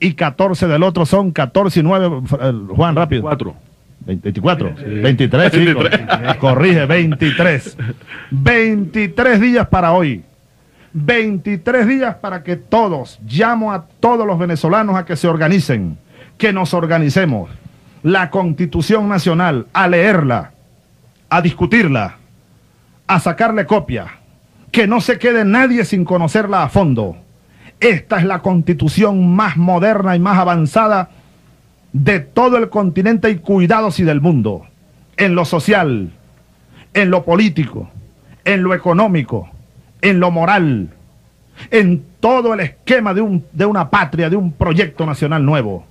y 14 del otro son 14 y 9. eh, Juan, rápido. 4. 24, 23, chicos. corrige, 23. 23 días para hoy. 23 días para que todos, llamo a todos los venezolanos a que se organicen, que nos organicemos. La constitución nacional, a leerla, a discutirla, a sacarle copia, que no se quede nadie sin conocerla a fondo. Esta es la constitución más moderna y más avanzada de todo el continente y cuidados y del mundo, en lo social, en lo político, en lo económico, en lo moral, en todo el esquema de, un, de una patria, de un proyecto nacional nuevo.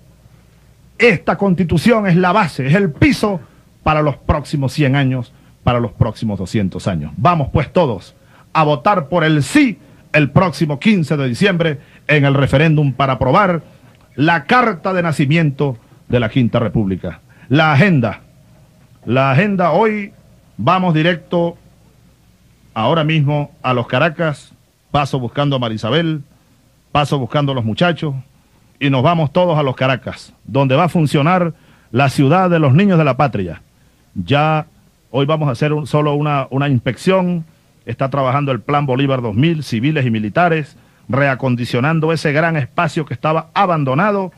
Esta constitución es la base, es el piso para los próximos 100 años, para los próximos 200 años. Vamos pues todos a votar por el sí el próximo 15 de diciembre en el referéndum para aprobar la carta de nacimiento de la Quinta República. La agenda. La agenda hoy vamos directo ahora mismo a los Caracas, paso buscando a Marisabel, paso buscando a los muchachos y nos vamos todos a los Caracas, donde va a funcionar la ciudad de los niños de la patria. Ya hoy vamos a hacer solo una, una inspección, está trabajando el Plan Bolívar 2000, civiles y militares, reacondicionando ese gran espacio que estaba abandonado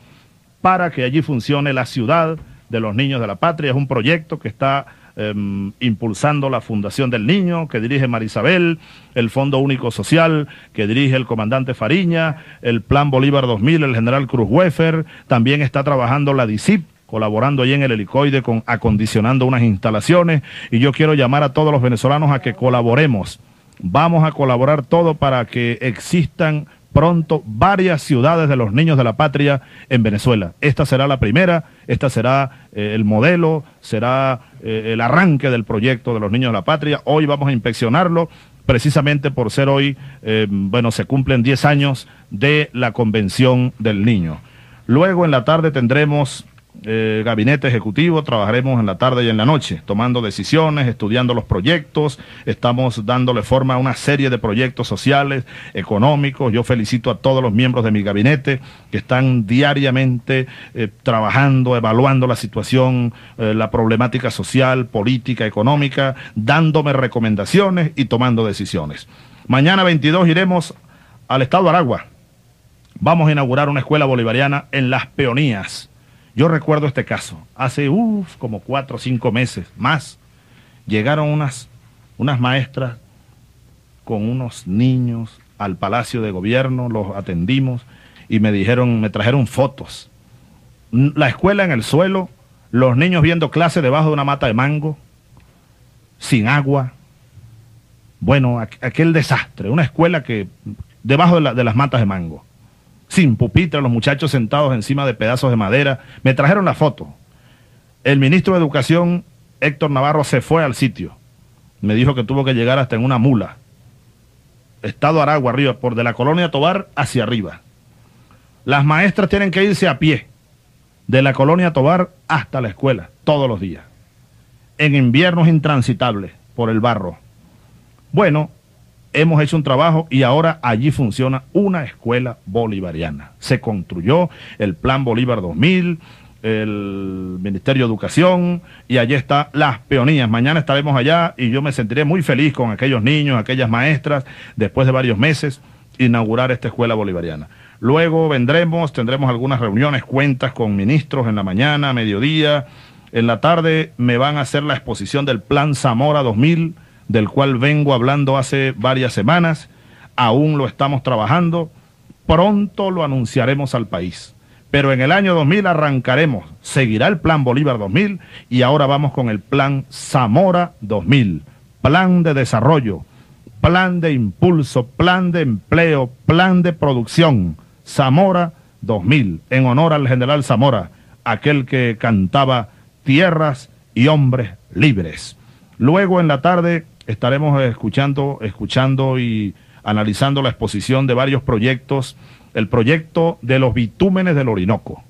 para que allí funcione la ciudad de los niños de la patria. Es un proyecto que está em, impulsando la Fundación del Niño, que dirige Marisabel, el Fondo Único Social, que dirige el comandante Fariña, el Plan Bolívar 2000, el general Cruz Wefer, también está trabajando la DICIP, colaborando ahí en el helicoide con acondicionando unas instalaciones y yo quiero llamar a todos los venezolanos a que colaboremos. Vamos a colaborar todo para que existan pronto varias ciudades de los niños de la patria en Venezuela. Esta será la primera, esta será eh, el modelo, será eh, el arranque del proyecto de los niños de la patria. Hoy vamos a inspeccionarlo precisamente por ser hoy, eh, bueno, se cumplen 10 años de la Convención del Niño. Luego en la tarde tendremos eh, gabinete ejecutivo, trabajaremos en la tarde y en la noche, tomando decisiones, estudiando los proyectos, estamos dándole forma a una serie de proyectos sociales, económicos. Yo felicito a todos los miembros de mi gabinete que están diariamente eh, trabajando, evaluando la situación, eh, la problemática social, política, económica, dándome recomendaciones y tomando decisiones. Mañana 22 iremos al estado de Aragua. Vamos a inaugurar una escuela bolivariana en Las Peonías. Yo recuerdo este caso. Hace uf, como cuatro o cinco meses más, llegaron unas, unas maestras con unos niños al Palacio de Gobierno, los atendimos y me dijeron, me trajeron fotos. La escuela en el suelo, los niños viendo clase debajo de una mata de mango, sin agua. Bueno, aqu- aquel desastre, una escuela que debajo de, de las matas de mango sin pupitre, los muchachos sentados encima de pedazos de madera. Me trajeron la foto. El ministro de Educación, Héctor Navarro, se fue al sitio. Me dijo que tuvo que llegar hasta en una mula. Estado Aragua arriba, por de la colonia Tobar hacia arriba. Las maestras tienen que irse a pie de la colonia Tobar hasta la escuela, todos los días. En inviernos intransitables por el barro. Bueno, hemos hecho un trabajo y ahora allí funciona una escuela bolivariana. Se construyó el Plan Bolívar 2000, el Ministerio de Educación y allí está las peonías. Mañana estaremos allá y yo me sentiré muy feliz con aquellos niños, aquellas maestras, después de varios meses, inaugurar esta escuela bolivariana. Luego vendremos, tendremos algunas reuniones, cuentas con ministros en la mañana, mediodía. En la tarde me van a hacer la exposición del Plan Zamora 2000 del cual vengo hablando hace varias semanas, aún lo estamos trabajando, pronto lo anunciaremos al país. Pero en el año 2000 arrancaremos, seguirá el plan Bolívar 2000 y ahora vamos con el plan Zamora 2000, plan de desarrollo, plan de impulso, plan de empleo, plan de producción, Zamora 2000, en honor al general Zamora, aquel que cantaba tierras y hombres libres. Luego en la tarde estaremos escuchando, escuchando y analizando la exposición de varios proyectos, el proyecto de los bitúmenes del Orinoco.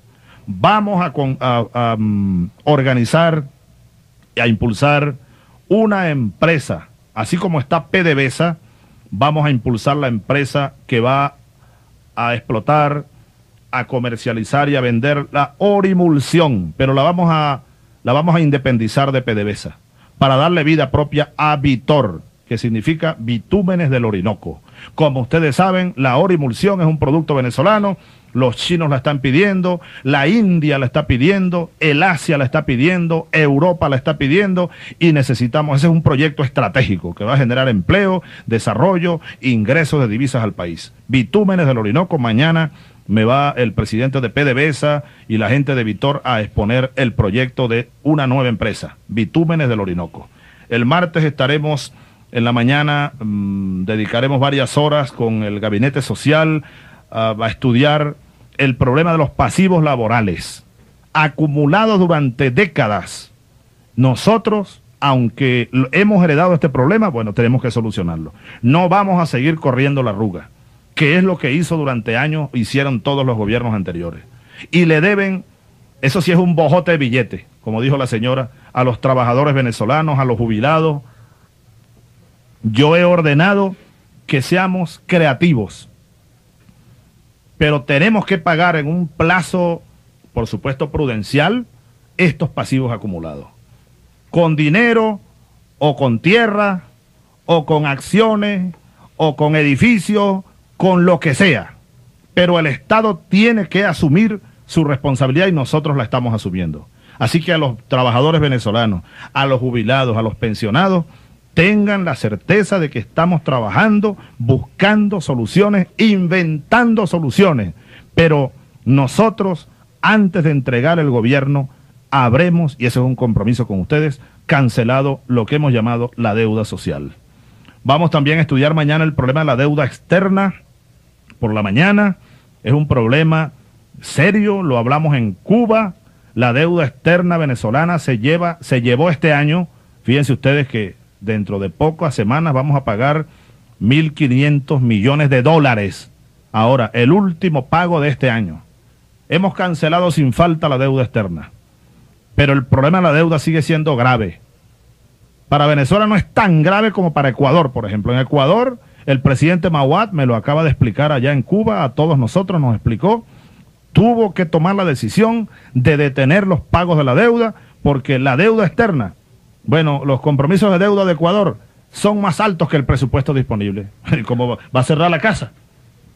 vamos a, mm, organizar y a impulsar una empresa, así como está PDVSA, vamos a impulsar la empresa que va a explotar, a comercializar y a vender la orimulsión, pero la vamos a, la vamos a independizar de PDVSA para darle vida propia a Vitor, que significa bitúmenes del Orinoco. Como ustedes saben, la orimulsión es un producto venezolano los chinos la están pidiendo, la India la está pidiendo, el Asia la está pidiendo, Europa la está pidiendo y necesitamos, ese es un proyecto estratégico que va a generar empleo, desarrollo, ingresos de divisas al país. Bitúmenes del Orinoco, mañana me va el presidente de PDVSA y la gente de Vitor a exponer el proyecto de una nueva empresa, Bitúmenes del Orinoco. El martes estaremos en la mañana, mm, dedicaremos varias horas con el gabinete social a estudiar el problema de los pasivos laborales, acumulados durante décadas. Nosotros, aunque hemos heredado este problema, bueno, tenemos que solucionarlo. No vamos a seguir corriendo la arruga, que es lo que hizo durante años, hicieron todos los gobiernos anteriores. Y le deben, eso sí es un bojote de billete, como dijo la señora, a los trabajadores venezolanos, a los jubilados. Yo he ordenado que seamos creativos pero tenemos que pagar en un plazo, por supuesto, prudencial, estos pasivos acumulados. Con dinero o con tierra o con acciones o con edificios, con lo que sea. Pero el Estado tiene que asumir su responsabilidad y nosotros la estamos asumiendo. Así que a los trabajadores venezolanos, a los jubilados, a los pensionados, tengan la certeza de que estamos trabajando, buscando soluciones, inventando soluciones. Pero nosotros, antes de entregar el gobierno, habremos, y ese es un compromiso con ustedes, cancelado lo que hemos llamado la deuda social. Vamos también a estudiar mañana el problema de la deuda externa por la mañana. Es un problema serio, lo hablamos en Cuba. La deuda externa venezolana se lleva, se llevó este año, fíjense ustedes que dentro de pocas semanas vamos a pagar 1.500 millones de dólares. Ahora, el último pago de este año. Hemos cancelado sin falta la deuda externa, pero el problema de la deuda sigue siendo grave. Para Venezuela no es tan grave como para Ecuador, por ejemplo. En Ecuador, el presidente Mawad me lo acaba de explicar allá en Cuba, a todos nosotros nos explicó, tuvo que tomar la decisión de detener los pagos de la deuda porque la deuda externa bueno, los compromisos de deuda de Ecuador son más altos que el presupuesto disponible. <laughs> ¿Cómo va a cerrar la casa?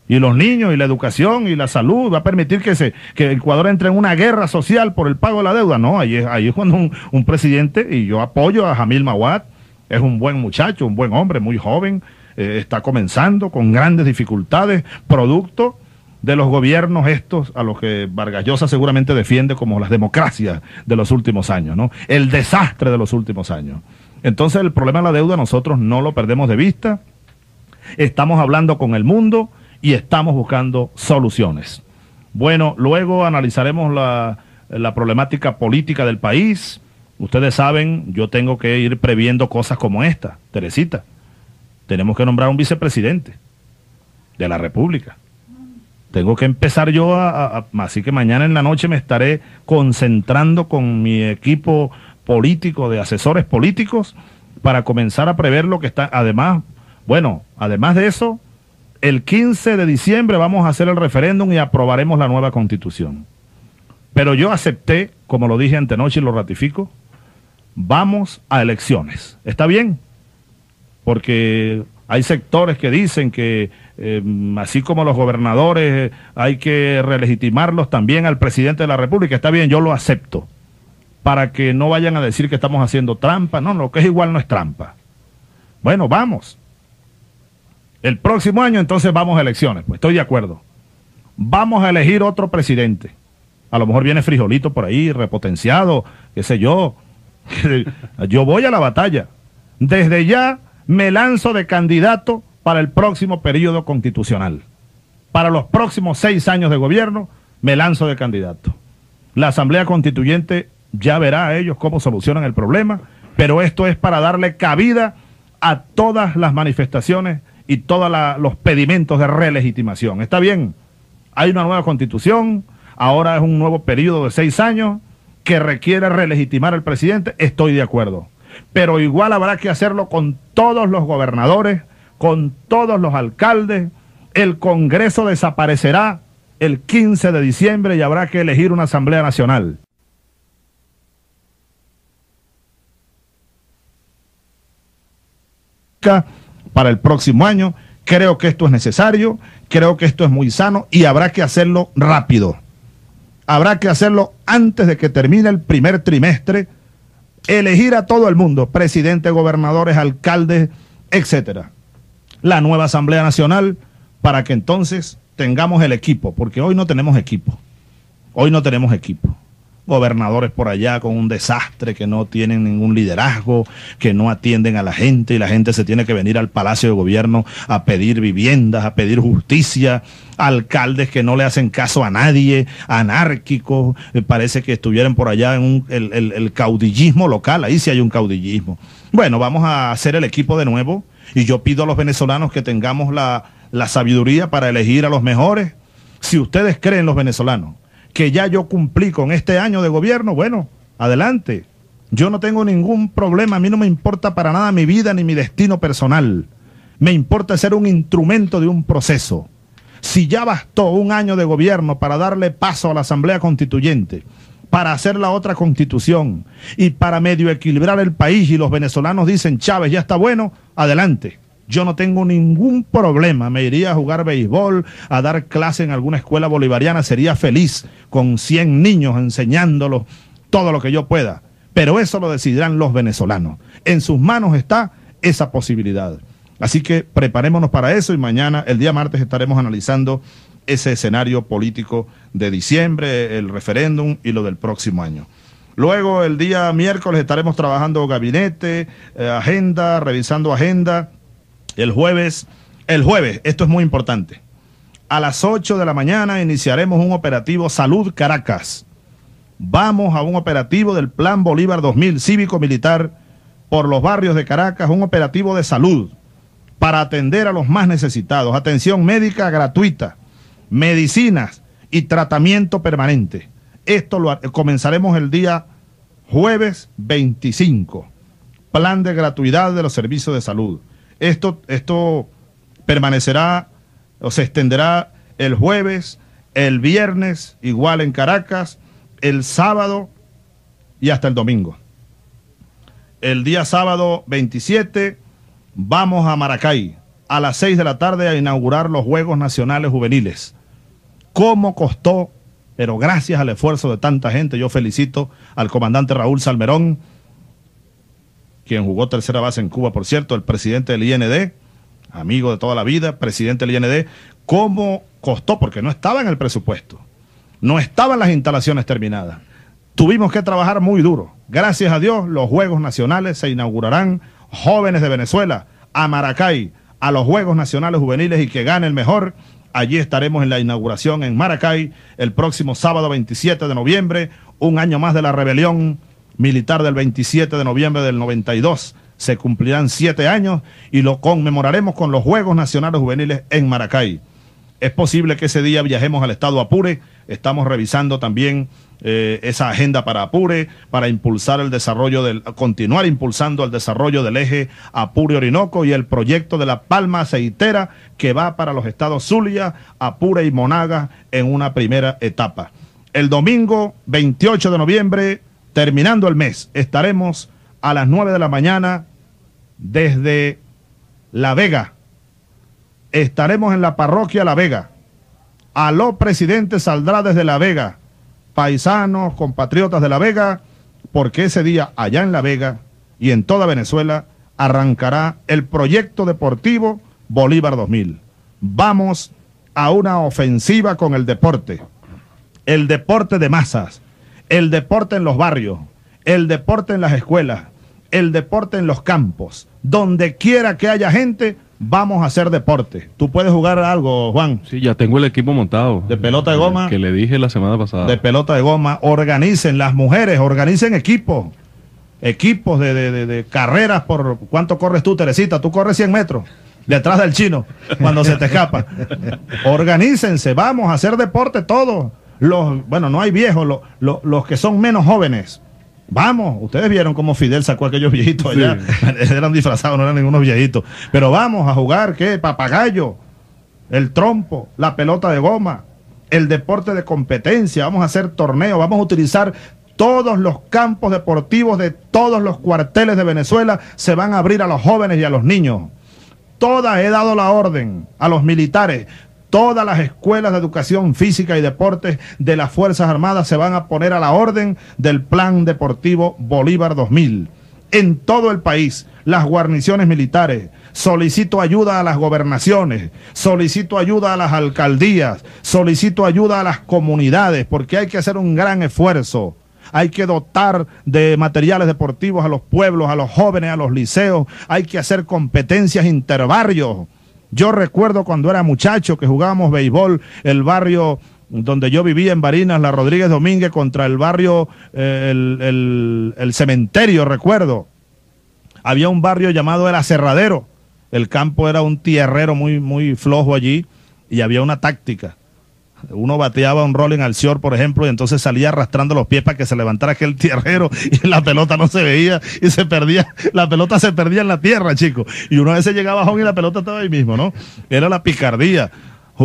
Y los niños, y la educación, y la salud, va a permitir que, se, que Ecuador entre en una guerra social por el pago de la deuda. No, ahí es, ahí es cuando un, presidente, y yo apoyo a Jamil Mawad, es un buen muchacho, un buen hombre, muy joven, eh, está comenzando con grandes dificultades, producto de los gobiernos estos a los que Vargas Llosa seguramente defiende como las democracias de los últimos años, ¿no? El desastre de los últimos años. Entonces el problema de la deuda nosotros no lo perdemos de vista, estamos hablando con el mundo y estamos buscando soluciones. Bueno, luego analizaremos la, la problemática política del país. Ustedes saben, yo tengo que ir previendo cosas como esta, Teresita. Tenemos que nombrar un vicepresidente de la República tengo que empezar yo a, Así que mañana en la noche me estaré concentrando con mi equipo político, de asesores políticos, para comenzar a prever lo que está. Además, bueno, además de eso, el 15 de diciembre vamos a hacer el referéndum y aprobaremos la nueva constitución. Pero yo acepté, como lo dije antenoche y lo ratifico, vamos a elecciones. ¿Está bien? Porque hay sectores que dicen que eh, así como los gobernadores hay que relegitimarlos también al presidente de la República. Está bien, yo lo acepto. Para que no vayan a decir que estamos haciendo trampa. No, lo que es igual no es trampa. Bueno, vamos. El próximo año entonces vamos a elecciones. Pues estoy de acuerdo. Vamos a elegir otro presidente. A lo mejor viene frijolito por ahí, repotenciado, qué sé yo. <laughs> yo voy a la batalla. Desde ya me lanzo de candidato para el próximo periodo constitucional. Para los próximos seis años de gobierno, me lanzo de candidato. La Asamblea Constituyente ya verá a ellos cómo solucionan el problema, pero esto es para darle cabida a todas las manifestaciones y todos los pedimentos de relegitimación. Está bien, hay una nueva constitución, ahora es un nuevo periodo de seis años que requiere relegitimar al presidente, estoy de acuerdo. Pero igual habrá que hacerlo con todos los gobernadores, con todos los alcaldes. El Congreso desaparecerá el 15 de diciembre y habrá que elegir una Asamblea Nacional. Para el próximo año, creo que esto es necesario, creo que esto es muy sano y habrá que hacerlo rápido. Habrá que hacerlo antes de que termine el primer trimestre, elegir a todo el mundo, presidente, gobernadores, alcaldes, etcétera. La nueva Asamblea Nacional para que entonces tengamos el equipo, porque hoy no tenemos equipo. Hoy no tenemos equipo. Gobernadores por allá con un desastre, que no tienen ningún liderazgo, que no atienden a la gente y la gente se tiene que venir al Palacio de Gobierno a pedir viviendas, a pedir justicia, alcaldes que no le hacen caso a nadie, anárquicos, me parece que estuvieran por allá en el, el caudillismo local, ahí sí hay un caudillismo. Bueno, vamos a hacer el equipo de nuevo y yo pido a los venezolanos que tengamos la, la sabiduría para elegir a los mejores. Si ustedes creen los venezolanos que ya yo cumplí con este año de gobierno, bueno, adelante. Yo no tengo ningún problema, a mí no me importa para nada mi vida ni mi destino personal. Me importa ser un instrumento de un proceso. Si ya bastó un año de gobierno para darle paso a la Asamblea Constituyente, para hacer la otra constitución y para medio equilibrar el país y los venezolanos dicen, Chávez ya está bueno, adelante. Yo no tengo ningún problema, me iría a jugar béisbol, a dar clase en alguna escuela bolivariana, sería feliz con 100 niños enseñándolos todo lo que yo pueda. Pero eso lo decidirán los venezolanos. En sus manos está esa posibilidad. Así que preparémonos para eso y mañana, el día martes, estaremos analizando ese escenario político de diciembre, el referéndum y lo del próximo año. Luego, el día miércoles, estaremos trabajando gabinete, eh, agenda, revisando agenda el jueves, el jueves, esto es muy importante. A las 8 de la mañana iniciaremos un operativo Salud Caracas. Vamos a un operativo del Plan Bolívar 2000 cívico-militar por los barrios de Caracas, un operativo de salud para atender a los más necesitados, atención médica gratuita, medicinas y tratamiento permanente. Esto lo comenzaremos el día jueves 25. Plan de gratuidad de los servicios de salud. Esto, esto permanecerá o se extenderá el jueves, el viernes, igual en Caracas, el sábado y hasta el domingo. El día sábado 27 vamos a Maracay a las 6 de la tarde a inaugurar los Juegos Nacionales Juveniles. ¿Cómo costó? Pero gracias al esfuerzo de tanta gente, yo felicito al comandante Raúl Salmerón, quien jugó tercera base en Cuba, por cierto, el presidente del IND, amigo de toda la vida, presidente del IND, cómo costó, porque no estaba en el presupuesto, no estaban las instalaciones terminadas. Tuvimos que trabajar muy duro. Gracias a Dios, los Juegos Nacionales se inaugurarán. Jóvenes de Venezuela, a Maracay, a los Juegos Nacionales Juveniles y que gane el mejor. Allí estaremos en la inauguración en Maracay el próximo sábado 27 de noviembre, un año más de la rebelión militar del 27 de noviembre del 92. Se cumplirán siete años y lo conmemoraremos con los Juegos Nacionales Juveniles en Maracay. Es posible que ese día viajemos al estado Apure. Estamos revisando también eh, esa agenda para Apure, para impulsar el desarrollo del, continuar impulsando el desarrollo del eje Apure-Orinoco y el proyecto de la Palma Aceitera que va para los estados Zulia, Apure y Monaga en una primera etapa. El domingo 28 de noviembre terminando el mes, estaremos a las 9 de la mañana desde La Vega. Estaremos en la parroquia La Vega. Aló presidente saldrá desde La Vega. Paisanos, compatriotas de La Vega, porque ese día allá en La Vega y en toda Venezuela arrancará el proyecto deportivo Bolívar 2000. Vamos a una ofensiva con el deporte. El deporte de masas el deporte en los barrios, el deporte en las escuelas, el deporte en los campos. Donde quiera que haya gente, vamos a hacer deporte. ¿Tú puedes jugar algo, Juan? Sí, ya tengo el equipo montado. ¿De pelota de goma? Que le dije la semana pasada. De pelota de goma. Organicen, las mujeres, organicen equipos. Equipos de, de carreras por... ¿Cuánto corres tú, Teresita? Tú corres 100 metros detrás del chino cuando se te escapa. <laughs> Organícense, vamos a hacer deporte todos los, bueno, no hay viejos, los, los que son menos jóvenes. Vamos, ustedes vieron cómo Fidel sacó a aquellos viejitos allá. <laughs> eran disfrazados, no eran ningunos viejitos. Pero vamos a jugar, ¿qué? Papagayo, el trompo, la pelota de goma, el deporte de competencia. Vamos a hacer torneos, vamos a utilizar todos los campos deportivos de todos los cuarteles de Venezuela. Se van a abrir a los jóvenes y a los niños. Toda he dado la orden a los militares Todas las escuelas de educación física y deportes de las Fuerzas Armadas se van a poner a la orden del Plan Deportivo Bolívar 2000. En todo el país, las guarniciones militares, solicito ayuda a las gobernaciones, solicito ayuda a las alcaldías, solicito ayuda a las comunidades, porque hay que hacer un gran esfuerzo. Hay que dotar de materiales deportivos a los pueblos, a los jóvenes, a los liceos. Hay que hacer competencias interbarrios yo recuerdo cuando era muchacho que jugábamos béisbol, el barrio donde yo vivía en Barinas, la Rodríguez Domínguez, contra el barrio, eh, el, cementerio, recuerdo. Había un barrio llamado El Aserradero. El campo era un tierrero muy, muy flojo allí y había una táctica. Uno bateaba un rolling al short, por ejemplo, y entonces salía arrastrando los pies para que se levantara aquel tierrero <laughs> y la pelota no se veía y se perdía, la pelota se perdía en la tierra, chicos. Y uno a veces llegaba a y la pelota estaba ahí mismo, ¿no? Era la picardía.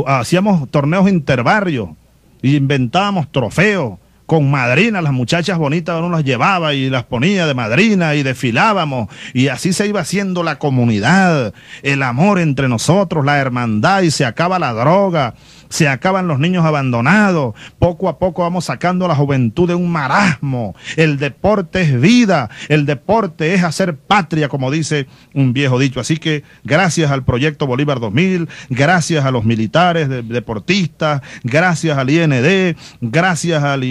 Hacíamos torneos interbarrios, inventábamos trofeos con madrina, las muchachas bonitas uno las llevaba y las ponía de madrina y desfilábamos y así se iba haciendo la comunidad, el amor entre nosotros, la hermandad y se acaba la droga se acaban los niños abandonados, poco a poco vamos sacando a la juventud de un marasmo. El deporte es vida, el deporte es hacer patria, como dice un viejo dicho. Así que gracias al proyecto Bolívar 2000, gracias a los militares, deportistas, gracias al IND, gracias al,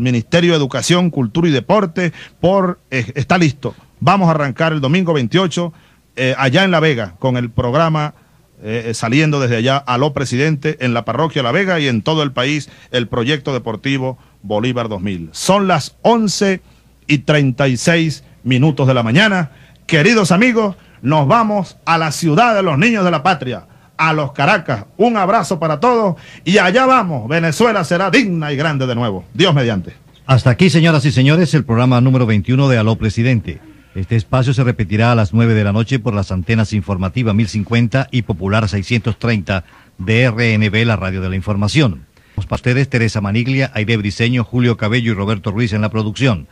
Ministerio de Educación, Cultura y Deporte, por eh, está listo. Vamos a arrancar el domingo 28 eh, allá en La Vega con el programa eh, saliendo desde allá a lo presidente en la parroquia La Vega y en todo el país el proyecto deportivo Bolívar 2000. Son las 11 y 36 minutos de la mañana. Queridos amigos, nos vamos a la ciudad de los niños de la patria, a los Caracas. Un abrazo para todos y allá vamos. Venezuela será digna y grande de nuevo. Dios mediante. Hasta aquí, señoras y señores, el programa número 21 de Aló Presidente. Este espacio se repetirá a las 9 de la noche por las antenas informativa 1050 y popular 630 de RNB, la radio de la información. Los ustedes Teresa Maniglia, Aide Briseño, Julio Cabello y Roberto Ruiz en la producción.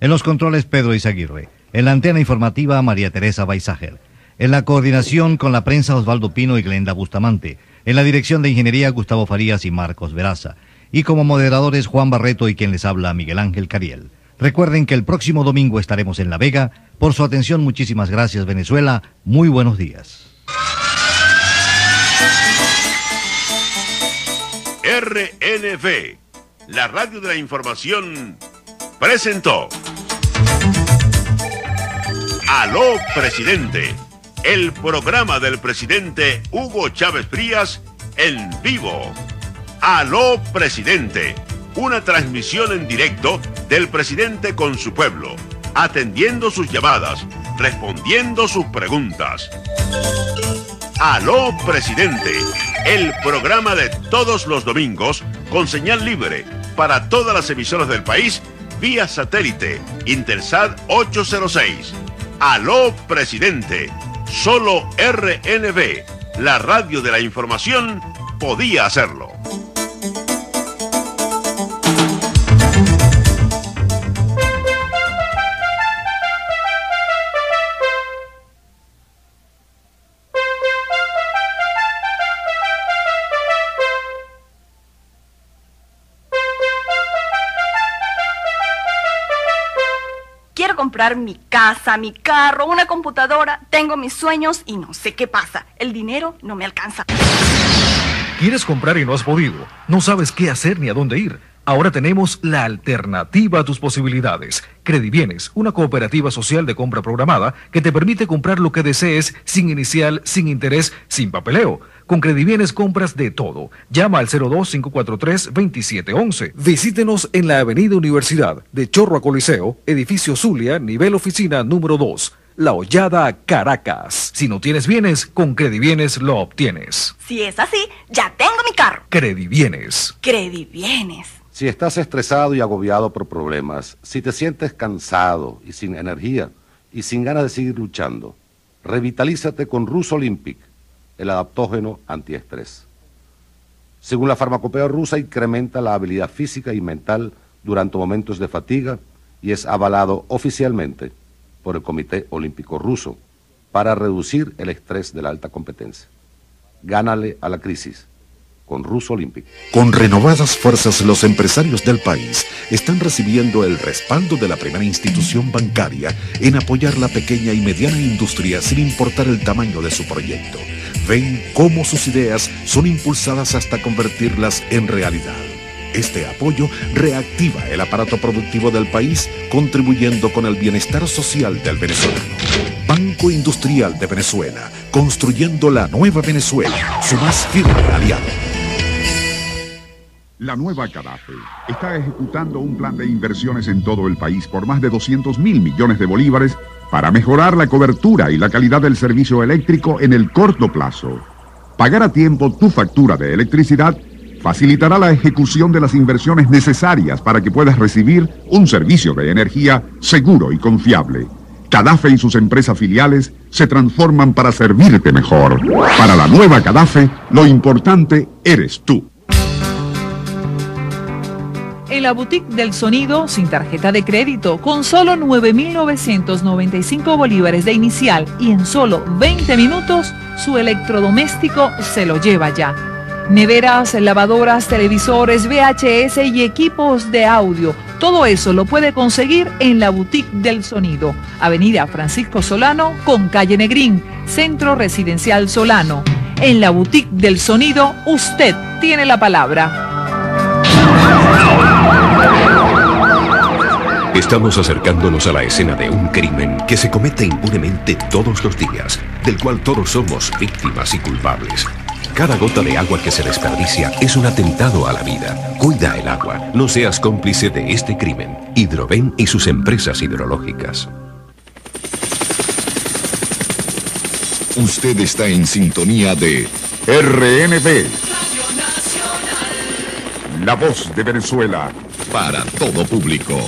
En los controles Pedro Izaguirre. En la antena informativa María Teresa Baizager. En la coordinación con la prensa Osvaldo Pino y Glenda Bustamante. En la dirección de ingeniería Gustavo Farías y Marcos Veraza. Y como moderadores Juan Barreto y quien les habla Miguel Ángel Cariel. Recuerden que el próximo domingo estaremos en La Vega. Por su atención, muchísimas gracias Venezuela. Muy buenos días. RNV, la radio de la información, presentó Aló Presidente, el programa del presidente Hugo Chávez Frías en vivo. Aló Presidente una transmisión en directo del presidente con su pueblo, atendiendo sus llamadas, respondiendo sus preguntas. Aló Presidente, el programa de todos los domingos con señal libre para todas las emisoras del país vía satélite Intersat 806. Aló Presidente, solo RNB, la radio de la información, podía hacerlo. Mi casa, mi carro, una computadora. Tengo mis sueños y no sé qué pasa. El dinero no me alcanza. ¿Quieres comprar y no has podido? No sabes qué hacer ni a dónde ir. Ahora tenemos la alternativa a tus posibilidades. Credibienes, una cooperativa social de compra programada que te permite comprar lo que desees sin inicial, sin interés, sin papeleo. Con Credibienes compras de todo. Llama al 02-543-2711. Visítenos en la Avenida Universidad, de Chorro a Coliseo, edificio Zulia, nivel oficina número 2. La Hollada, Caracas. Si no tienes bienes, con Credibienes lo obtienes. Si es así, ya tengo mi carro. Credibienes. Credibienes. Si estás estresado y agobiado por problemas, si te sientes cansado y sin energía y sin ganas de seguir luchando, revitalízate con Rus Olympic, el adaptógeno antiestrés. Según la farmacopea rusa, incrementa la habilidad física y mental durante momentos de fatiga y es avalado oficialmente por el Comité Olímpico Ruso para reducir el estrés de la alta competencia. Gánale a la crisis con Ruso Olympic. Con renovadas fuerzas, los empresarios del país están recibiendo el respaldo de la primera institución bancaria en apoyar la pequeña y mediana industria sin importar el tamaño de su proyecto. Ven cómo sus ideas son impulsadas hasta convertirlas en realidad. Este apoyo reactiva el aparato productivo del país, contribuyendo con el bienestar social del venezolano. Banco Industrial de Venezuela, construyendo la nueva Venezuela, su más firme aliado. La nueva Cadafe está ejecutando un plan de inversiones en todo el país por más de 200 mil millones de bolívares para mejorar la cobertura y la calidad del servicio eléctrico en el corto plazo. Pagar a tiempo tu factura de electricidad facilitará la ejecución de las inversiones necesarias para que puedas recibir un servicio de energía seguro y confiable. Cadafe y sus empresas filiales se transforman para servirte mejor. Para la nueva Cadafe, lo importante eres tú. En la boutique del sonido, sin tarjeta de crédito, con solo 9.995 bolívares de inicial y en solo 20 minutos, su electrodoméstico se lo lleva ya. Neveras, lavadoras, televisores, VHS y equipos de audio. Todo eso lo puede conseguir en la boutique del sonido. Avenida Francisco Solano con calle Negrín, Centro Residencial Solano. En la boutique del sonido, usted tiene la palabra. Estamos acercándonos a la escena de un crimen que se comete impunemente todos los días, del cual todos somos víctimas y culpables. Cada gota de agua que se desperdicia es un atentado a la vida. Cuida el agua, no seas cómplice de este crimen. Hidroven y sus empresas hidrológicas. Usted está en sintonía de RNB. La voz de Venezuela. Para todo público.